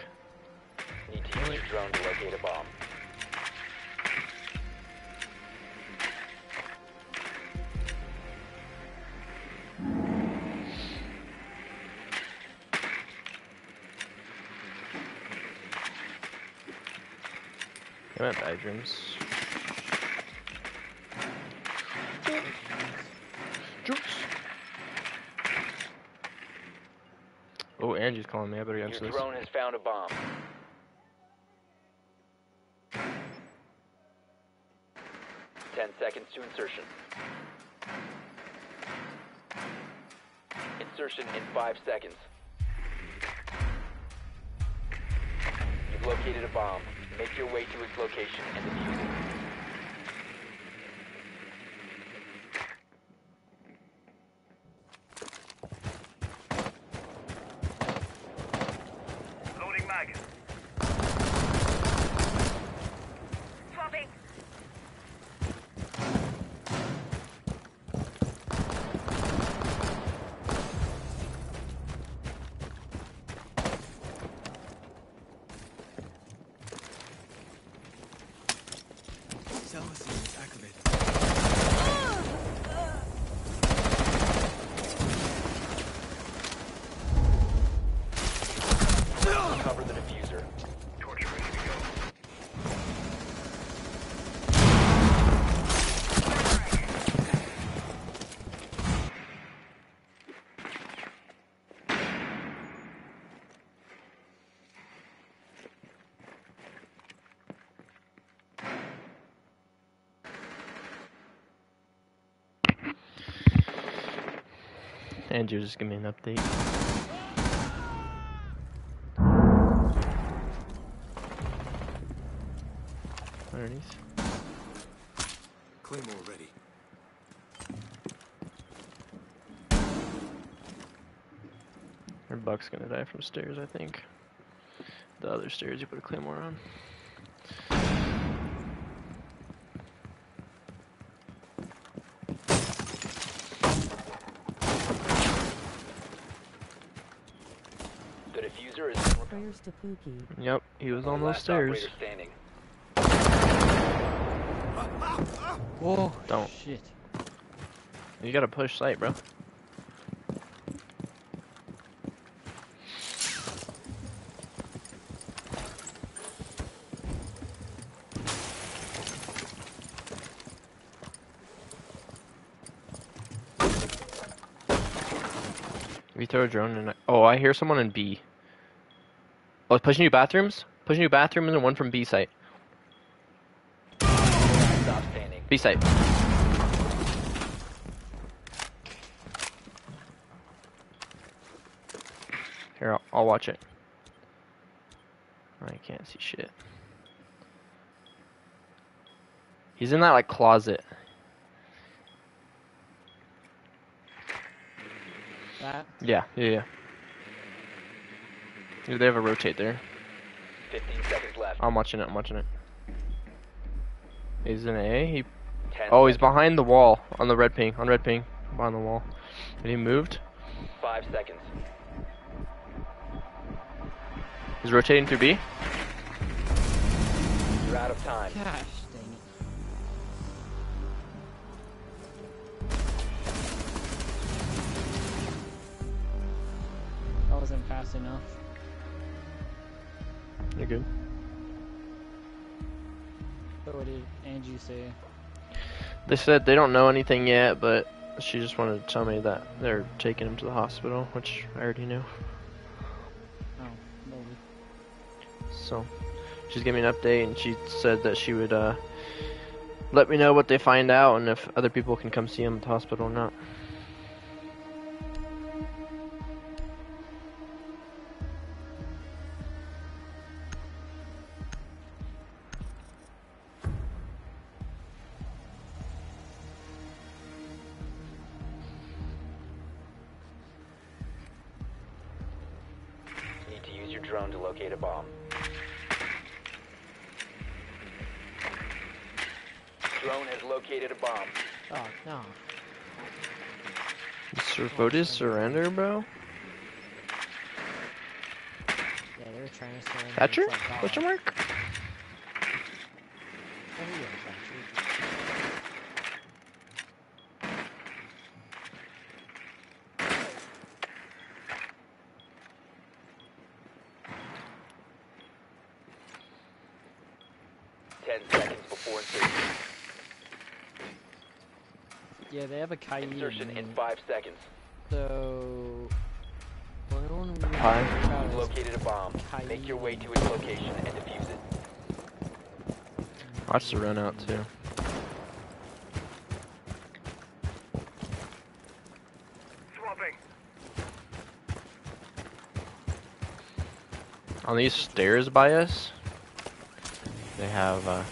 Oh, Angie's calling me. I better Your answer this. drone has found a bomb. Ten seconds to insertion. Insertion in five seconds. You've located a bomb. Make your way to its location and defuse it. Loading mag. Swapping. Cover the defuser. Torch ready to go. Andrew, just give me an update. Underneath. Claymore ready. Or Buck's gonna die from stairs, I think. The other stairs you put a claymore on. Stairs to Pookie. Yep, he was on those stairs. operator. Whoa. Don't. Shit. You gotta push site, bro. We throw a drone in. Oh, I hear someone in B. Oh, it's pushing you bathrooms? Pushing you bathrooms and one from B site. Stop standing. B site. Here, I'll, I'll watch it. I can't see shit. He's in that like closet. That. Yeah, yeah, yeah. Yeah, They have a rotate there. 15 seconds left. I'm watching it. I'm watching it. He's in A. He. 10 Oh, he's behind the wall on the red ping. On red ping, behind the wall. And he moved. 5 seconds. He's rotating through B. You're out of time. Gosh dang it. That wasn't fast enough. You're good. But what did Angie say? They said they don't know anything yet, but she just wanted to tell me that they're taking him to the hospital, which I already knew. Oh, maybe. So she's giving me an update, and she said that she would uh, let me know what they find out and if other people can come see him at the hospital or not. Sir surrender, bro. Yeah, they were trying to surrender. Thatcher? It's like, oh, Question mark? yeah, Ten seconds before insertion. Yeah, they have a Kaid. Insertion in five seconds. So. When Hi. You've located a bomb. Make your way to its location and defuse it. Watch the run out too. Swapping. On these stairs by us, they have uh,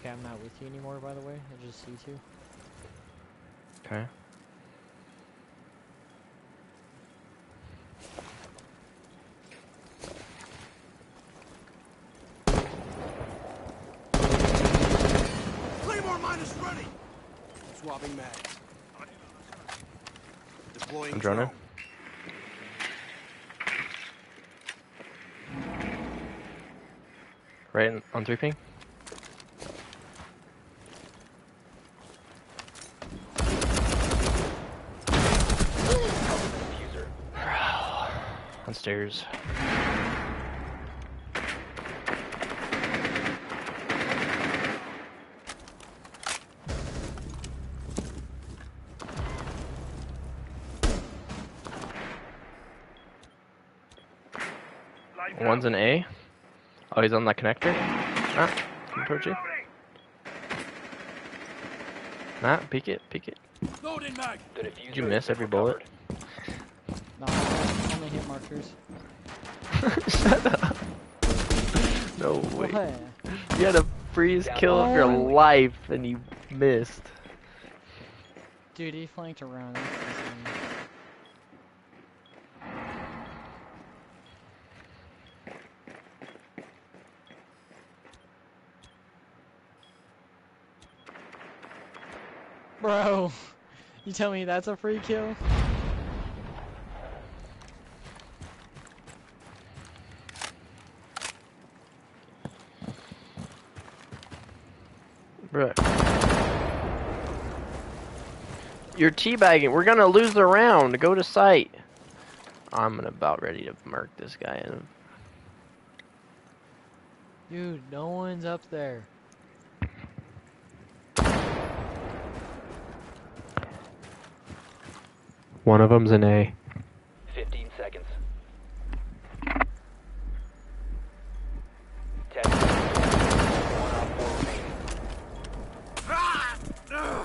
Okay, I'm not with you anymore, by the way. I just okay. Claymore mine is ready. Swapping mag. Deploying I'm droning. drone. Right on three ping. Defuser. On One's an A. Oh, he's on that connector. Ah, come towards you. Nah, peek it, peek it. Loading mag. The you miss every bullet? markers. Shut up. No way. You had a freeze yeah, kill of your oh. life and you missed. Dude, he flanked around. Bro, (laughs) you tell me that's a free kill? You're teabagging. We're gonna lose the round. Go to site. I'm about ready to murk this guy. In. Dude, no one's up there. One of them's an A. 15 seconds. 10 seconds. One on four remaining.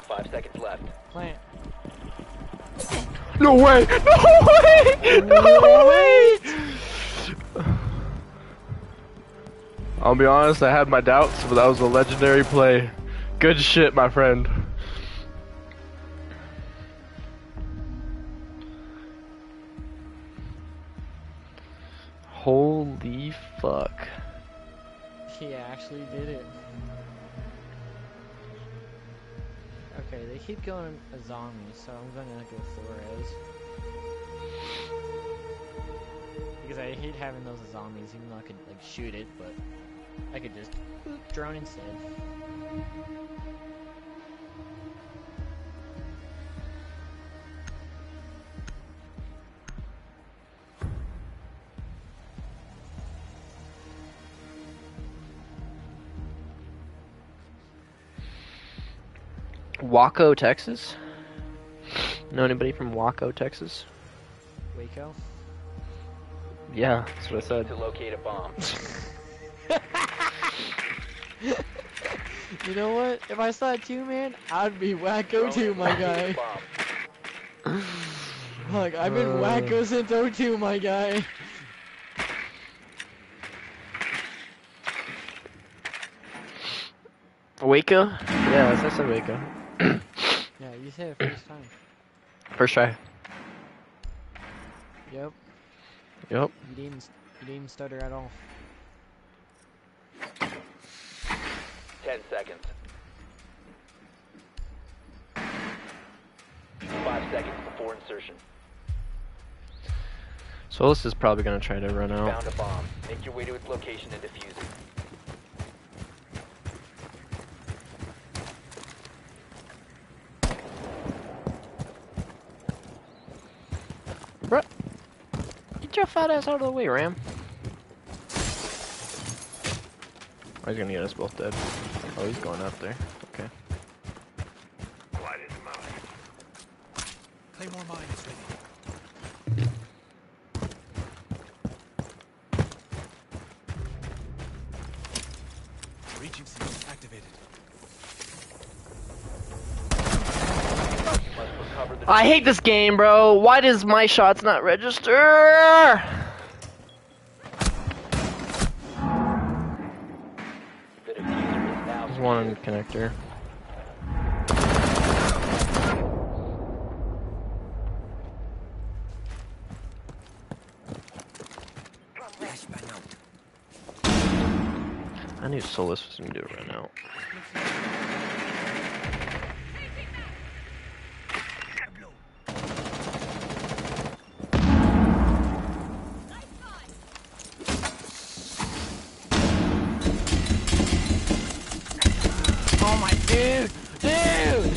Five seconds left. Plant. No way! No way! No way! I'll be honest, I had my doubts, but that was a legendary play. Good shit, my friend. Holy fuck. He actually did it. Okay, they keep going Azami, so I'm gonna go Flores. Because I hate having those zombies, even though I could like shoot it, but I could just boop, drone instead. Waco, Texas? Know anybody from Waco, Texas? Waco. Yeah, that's what I said. To locate a bomb. (laughs) (laughs) You know what? If I saw a two man, I'd be wacko too, my guy. bomb. (laughs) Look, I've been Uh. wacko since 02, my guy. Waco? Yeah, I said Waco. (coughs) Yeah, you said it first time. First try. Yep, Yep. you didn't, you didn't stutter at all. 10 seconds. Five seconds before insertion. Solis is probably gonna try to run out. Found a bomb. Make your way to its location and defuse it. Bruh. Get your fat ass out of the way, Ram. Oh, he's gonna get us both dead. Oh, he's going up there. Okay. Quiet as a. Claymore mine is ready. Reaching signal activated. Must recover the I hate this game, bro. Why does my shots not register? Connector. I knew Solis was gonna do it right now. Oh my dude, dude!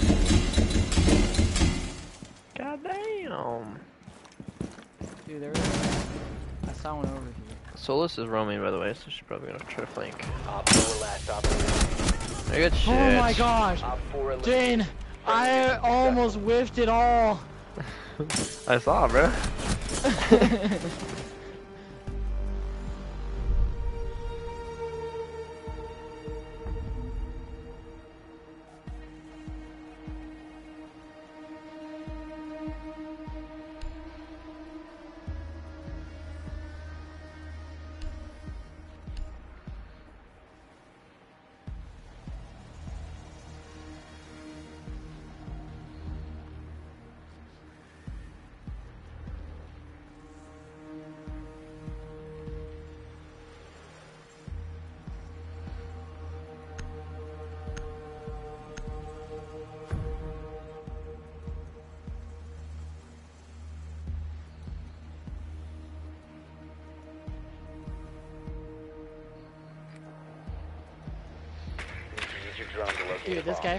God damn. Dude, there was. I saw one over here. Solis is roaming, by the way, so she's probably gonna try to flank. Op 4 last operator. Good oh shit. Oh my gosh, Op 4 eliminated. Jane! I almost whiffed it all. (laughs) I saw, bro. (laughs)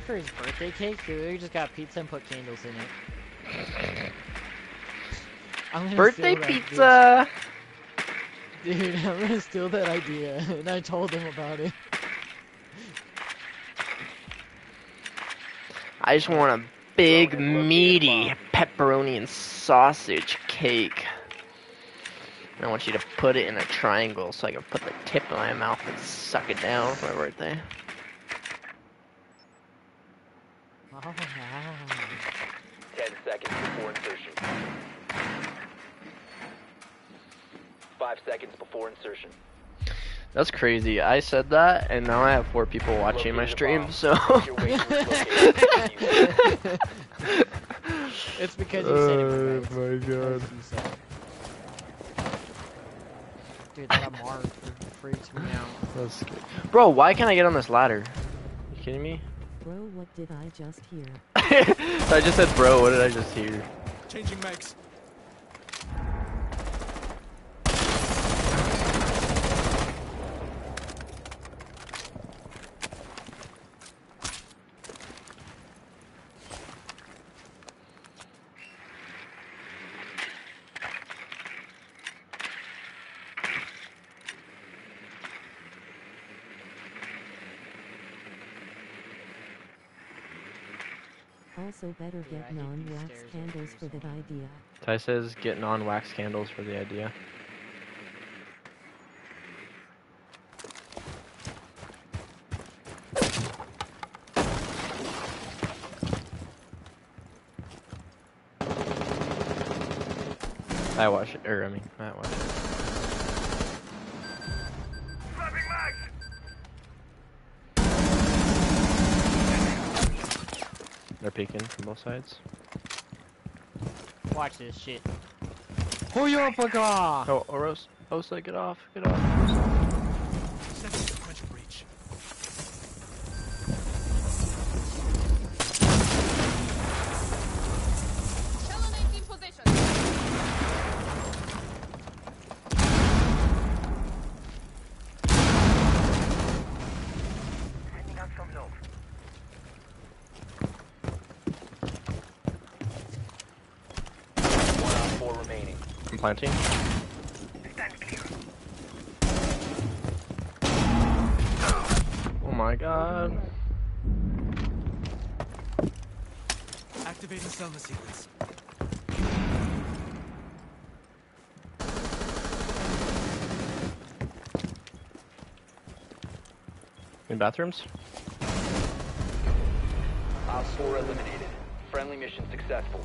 a Dude, this bomb. guy for his birthday cake, he literally just got pizza and put candles in it. I'm gonna Birthday steal that, dude. pizza. Dude, (laughs) I'm gonna steal that idea, and I told him about it. I just want a big, meaty pepperoni and sausage cake. And I want you to put it in a triangle so I can put the tip in my mouth and suck it down for my birthday. Oh, wow. Ten seconds before insertion. Five seconds before insertion. That's crazy. I said that, and now I have four people watching my stream, so. (laughs) it's because you said it, Oh guys. my god. Because you said it. Dude, that mark freaks me out. That's scary. Bro, why can't I get on this ladder? you kidding me? Bro, what did I just hear? (laughs) I just said, bro, what did I just hear? Changing mags. Also better Yeah, I get hate non-wax candles for that idea. Ty says, get non-wax candles for the idea. I watch it, or I mean, Matt watch it. They're from both sides. Watch this shit. Hoyopaga! Oh, Oros, Osa, get off, get off. Setting sequential breach. Telenating position. Sending out some love. One on four remaining. I'm planting. Oh my god. Activating Selma sequence. In bathrooms? Op 4 eliminated. Friendly mission successful.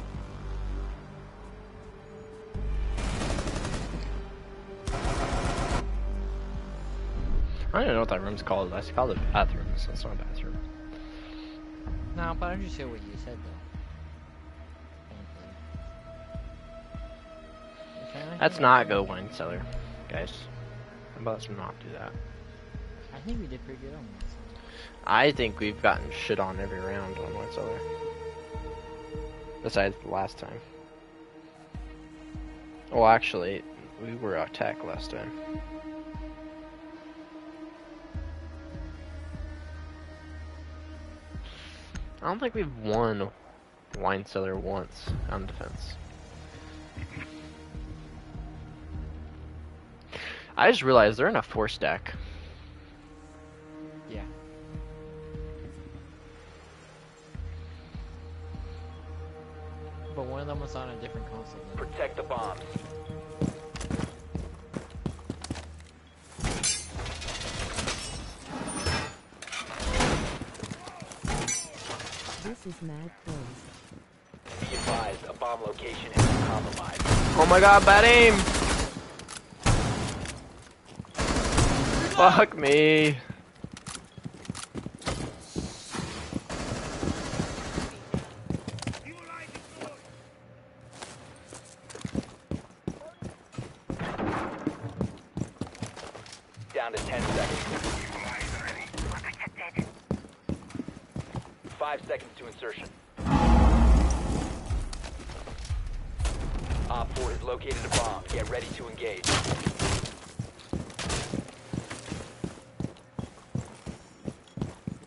I don't know what that room's called. I called it bathroom, so it's not a bathroom. No, but I understand what you said though. Frankly. Let's not go wine cellar, guys. How about let's not do that? I think we did pretty good on this. I think we've gotten shit on every round on wine cellar. Besides the last time. Well, actually, we were attacked last time. Don't think we've won wine cellar once on defense. I just realized they're in a four stack. God, bad aim! Fuck me. Down to 10 seconds. Five seconds to insertion. Op 4 has located a bomb. Get ready to engage.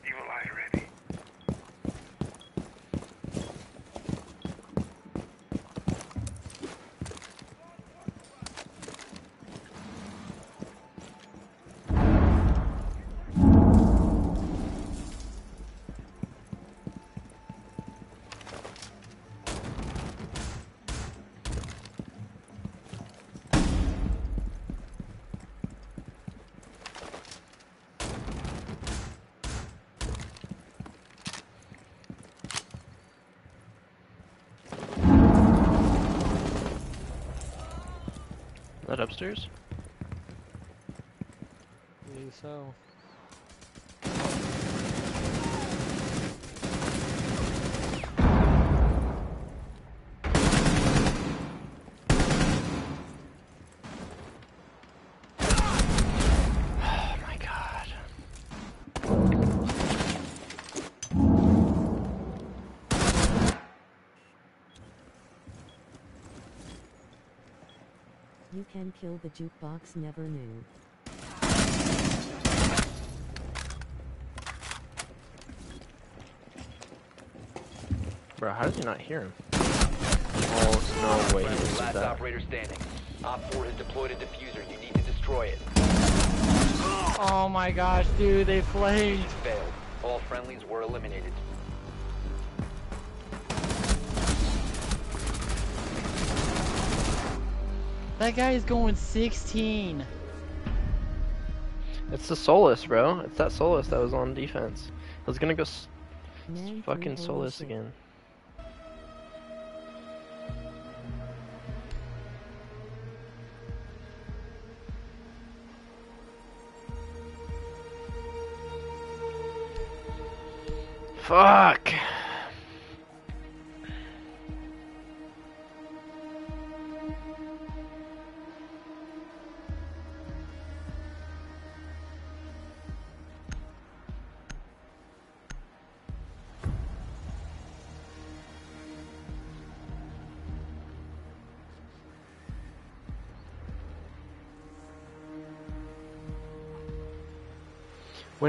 Evil eye ready. Upstairs? You can kill the jukebox never knew. Bro, how did you not hear him? Oh, no way he Friendly, did last that. operator standing. Op 4 has deployed a defuser. You need to destroy it. Oh my gosh, dude, they flamed. Failed. All friendlies were eliminated. That guy is going 16. It's the Solis, bro. It's that Solis that was on defense. I was gonna go s- Man, fucking Solis again. Fuck.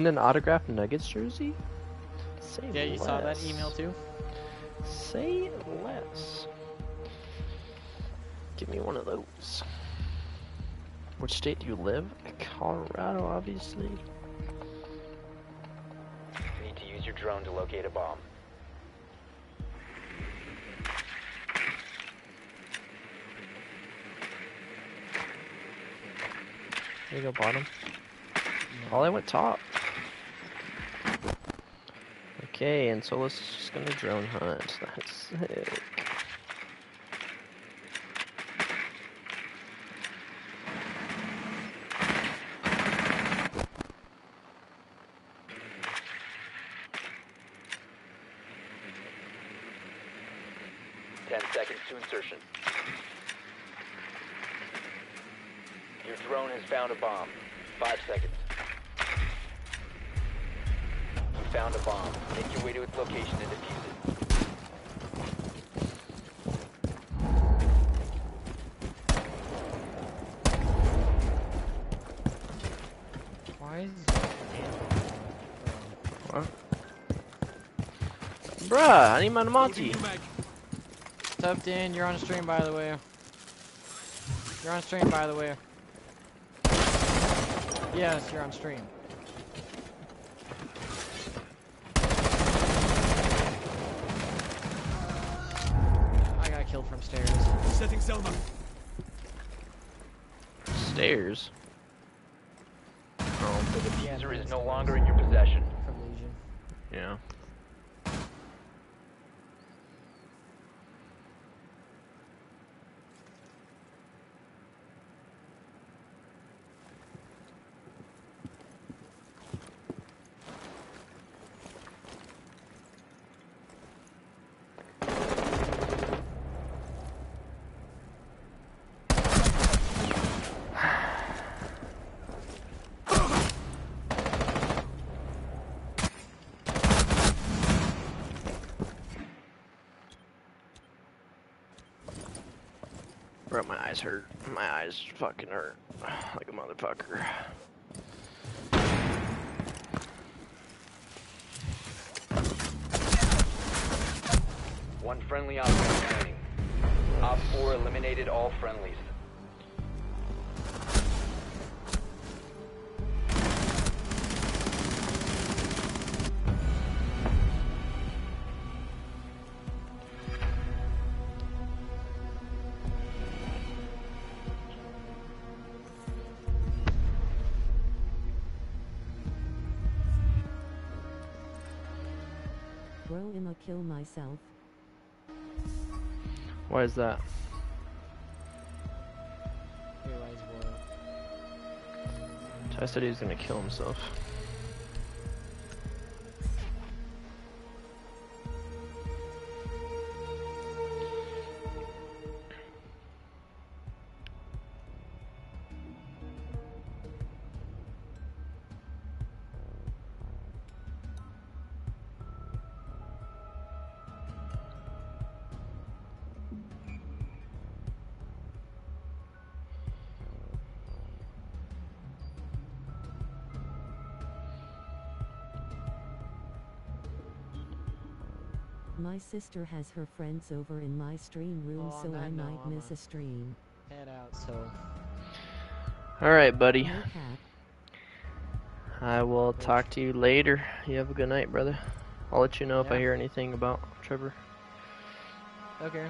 An autographed Nuggets jersey? Say Yeah, you saw that less. email too? Say less. Give me one of those. Which state do you live? Colorado, obviously. You need to use your drone to locate a bomb. There you go, bottom. Oh, I went top. Okay, and Solis is just gonna drone hunt. That's sick. Ten seconds to insertion. Your drone has found a bomb. Five seconds. You found a bomb. Make your way to its location and defuse it. Why is What? Bruh, I need my Monty. What's up, Dan? You're on stream, by the way. You're on stream, by the way. Yes, you're on stream. I got killed from stairs. Setting Selma. Stairs. Oh, The defuser is no longer in your possession. From Legion. yeah. Bro, my eyes hurt. My eyes fucking hurt. (sighs) Like a motherfucker. One friendly operator remaining. Op 4 eliminated all friendlies. kill myself. Why is that? Ty? I said he was gonna kill himself. My sister has her friends over in my stream room, Oh, so I might I'm miss a- a stream. Head out, so. Alright, buddy. I will talk to you later. You have a good night, brother. I'll let you know if I hear anything about Trevor. Okay.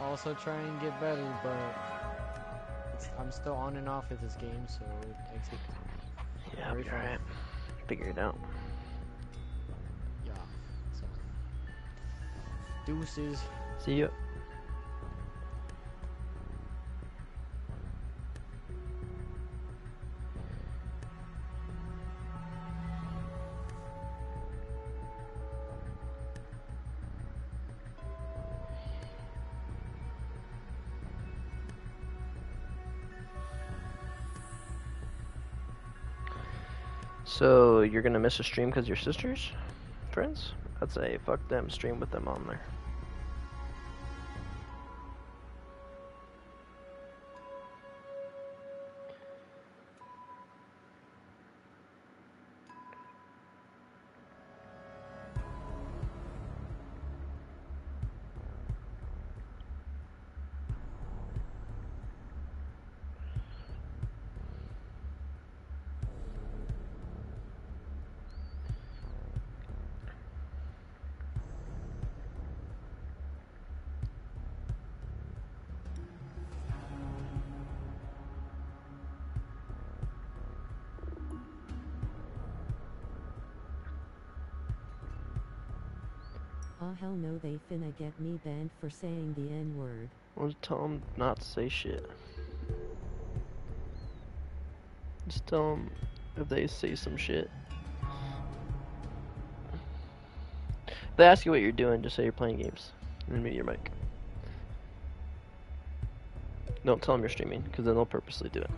Also try and get better, but I'm still on and off with this game, so it makes it Yeah, I'll very be alright. Figure it out. Deuces. See you. So you're gonna miss a stream because your sisters, friends? I'd say fuck them. Stream with them on there. Hell no, they finna get me banned for saying the N word. Well, tell them not to say shit. Just tell them if they say some shit. If they ask you what you're doing, just say you're playing games. And mute your mic. Don't tell them you're streaming, because then they'll purposely do it.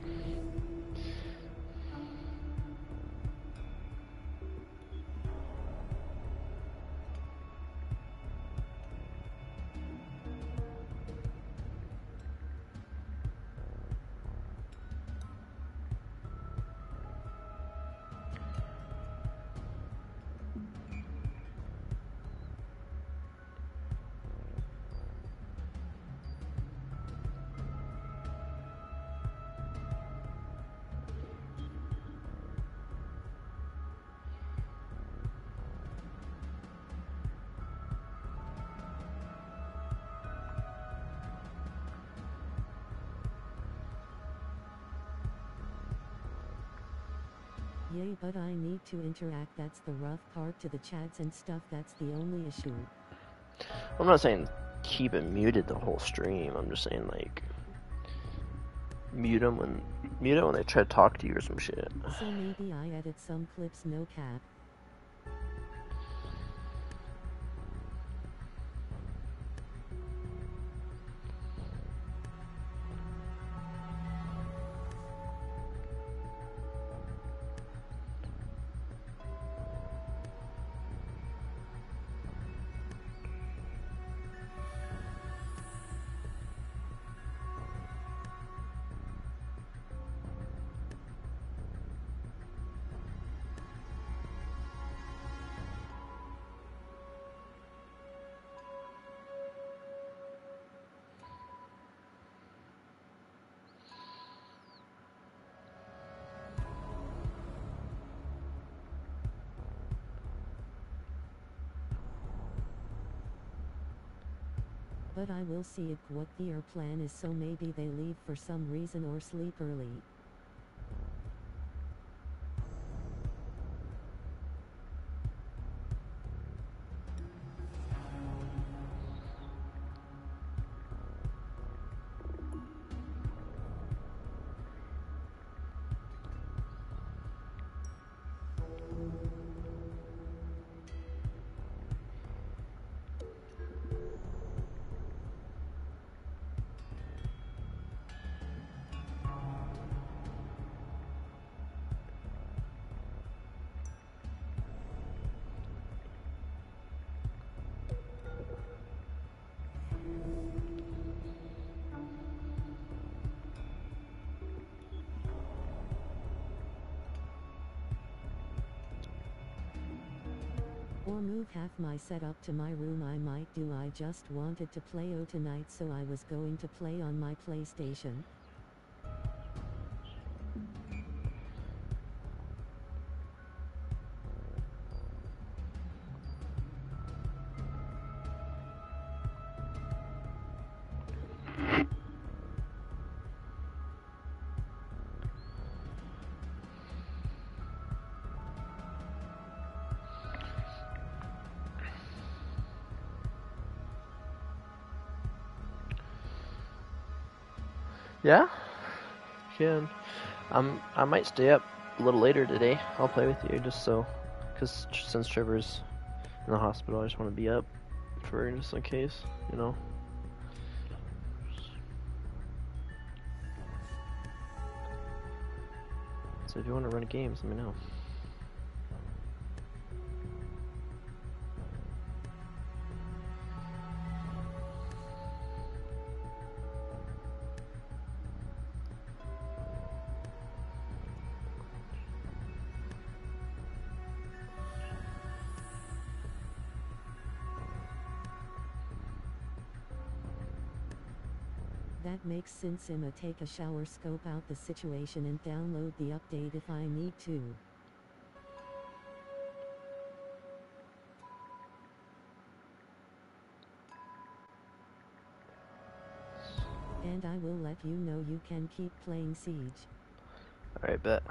Need to interact. That's the rough part to the chats and stuff. That's the only issue. I'm not saying keep it muted the whole stream. I'm just saying like mute them when mute it when they try to talk to you or some shit. So maybe I edit some clips, no cap. But I will see it what their plan is so maybe they leave for some reason or sleep early. Move half my setup to my room I might do I just wanted to play O tonight so I was going to play on my PlayStation. Um, I might stay up a little later today. I'll play with you just so, cause since Trevor's in the hospital, I just want to be up for just in case, you know. So if you want to run games, let me know. Sense I'ma take a shower scope out the situation and download the update if I need to. And I will let you know you can keep playing Siege. Alright, bet.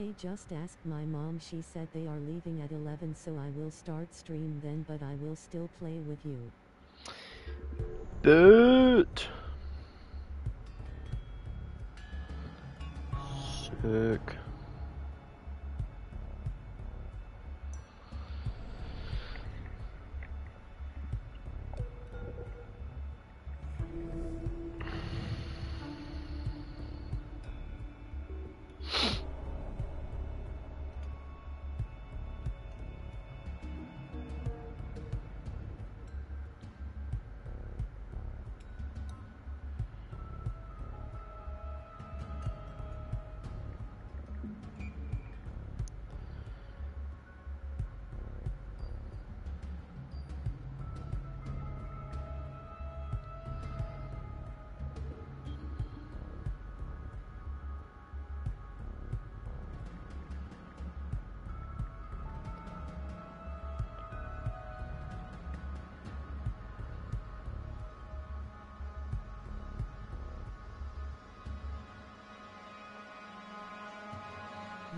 Kay just asked my mom she said they are leaving at 11 so I will start stream then but I will still play with you. Bet. Sick.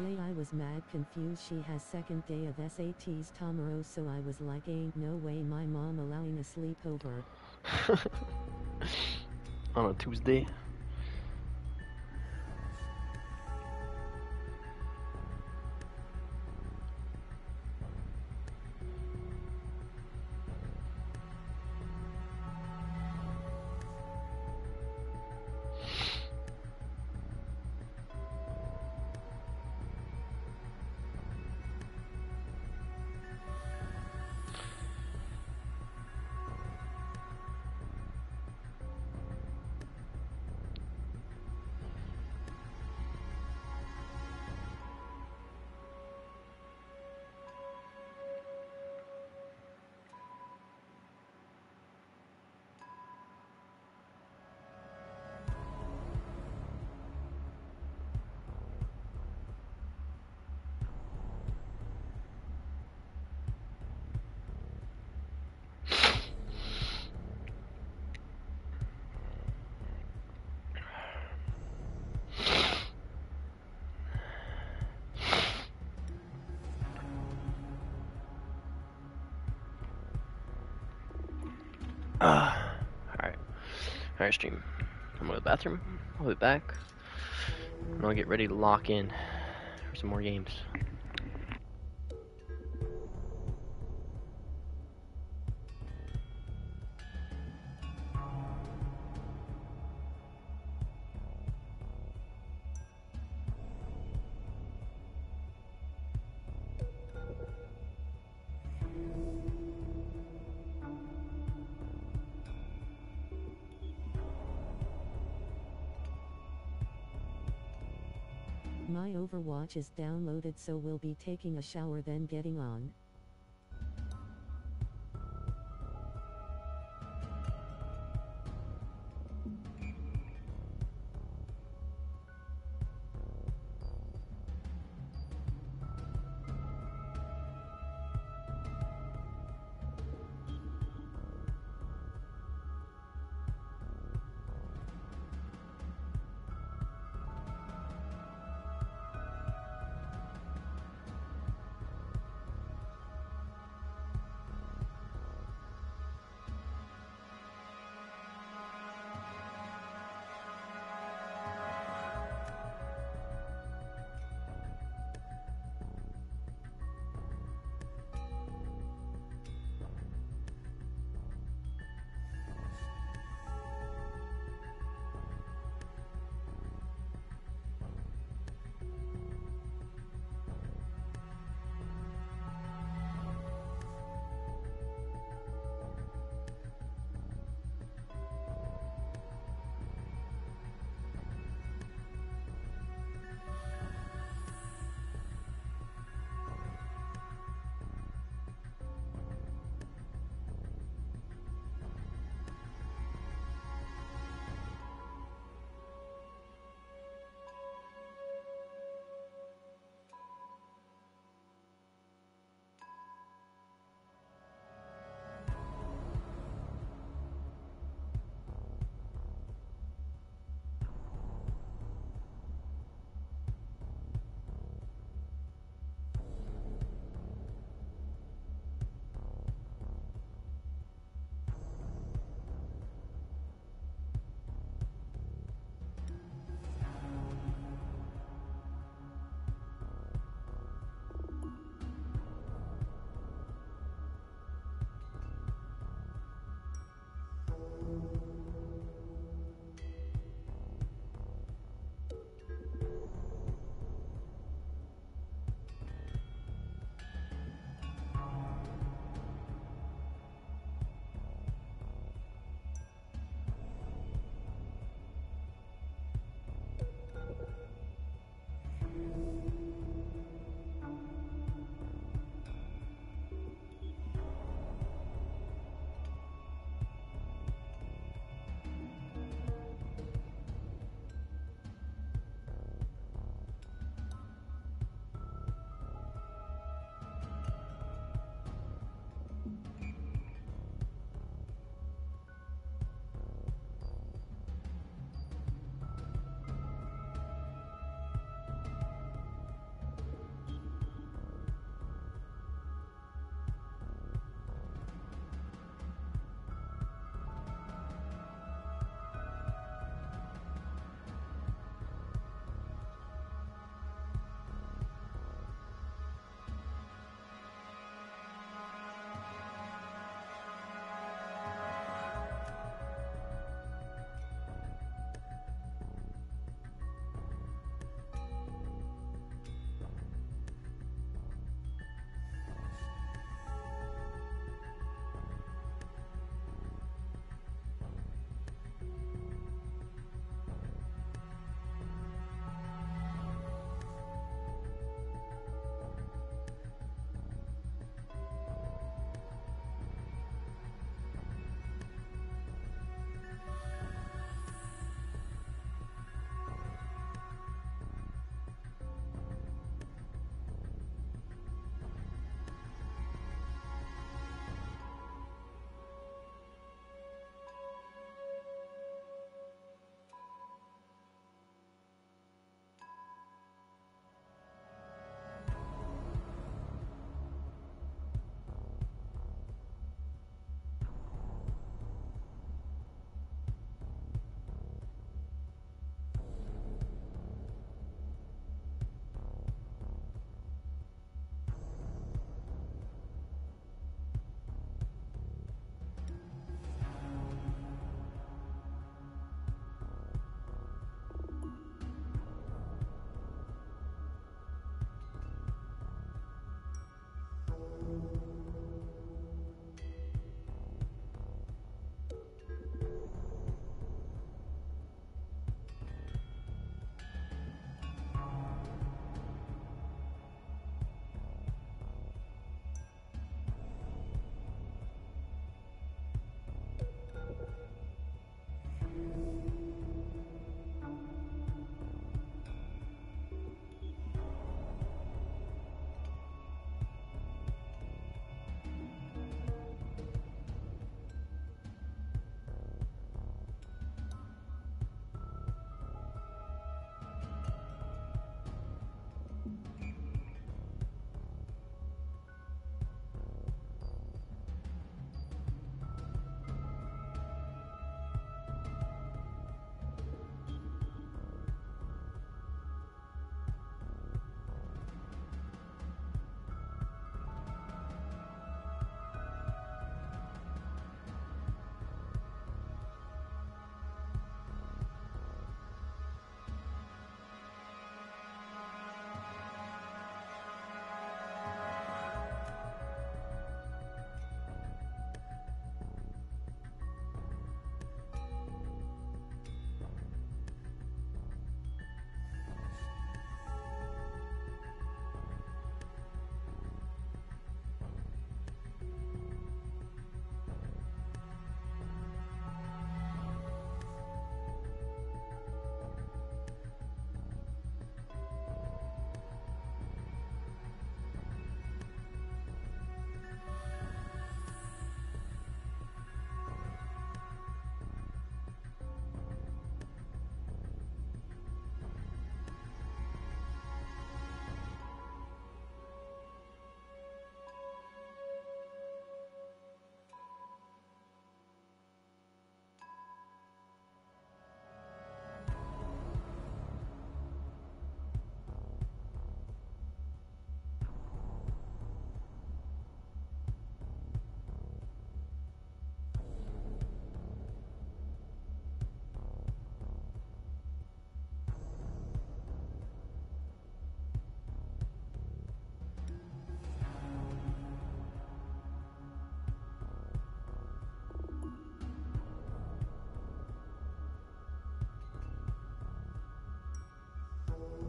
I was mad confused. She has second day of SATs tomorrow, so I was like, ain't no way my mom allowing a sleepover. (laughs) On a Tuesday. Alright, stream. I'm going to the bathroom. I'll be back. And I'll get ready to lock in for some more games. My Overwatch is downloaded, so we'll be taking a shower then getting on.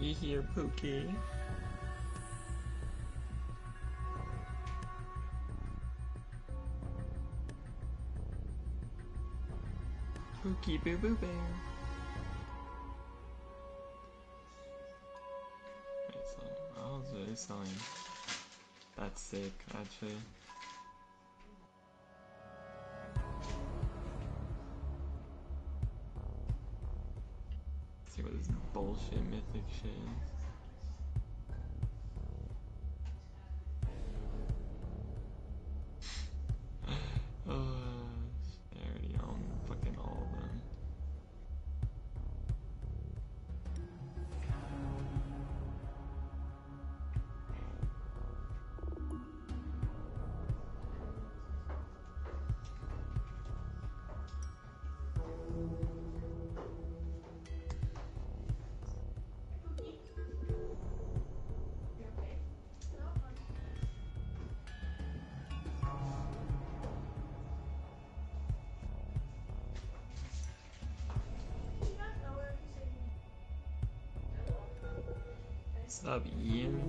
You hear Pookie? Pookie Boo Boo Bear. Wait, so I was really oh, selling. That's sick, actually. This bullshit mythic shit What's up, Ian?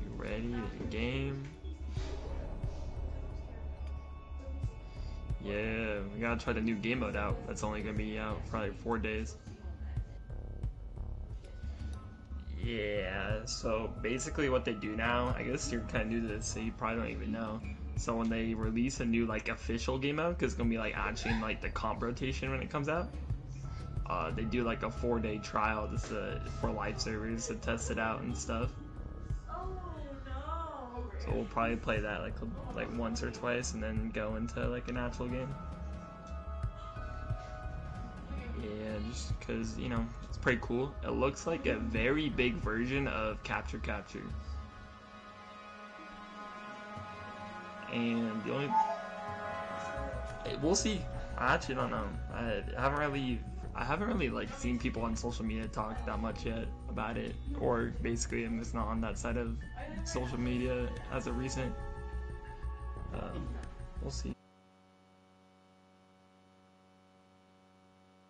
You ready to game? Yeah, we gotta try the new game mode out. That's only gonna be out probably four days. Yeah, so basically what they do now, I guess you're kind of new to this, so you probably don't even know. So when they release a new like official game mode, because it's gonna be like actually in like the comp rotation when it comes out, uh, they do like a four day trial just to, for live servers to test it out and stuff. So we'll probably play that like like once or twice and then go into like an actual game. Yeah, just because you know it's pretty cool. It looks like a very big version of Capture Capture. And the only we'll see. I actually don't know. I haven't really I haven't really like seen people on social media talk that much yet about it, or basically I'm just not on that side of social media as a recent.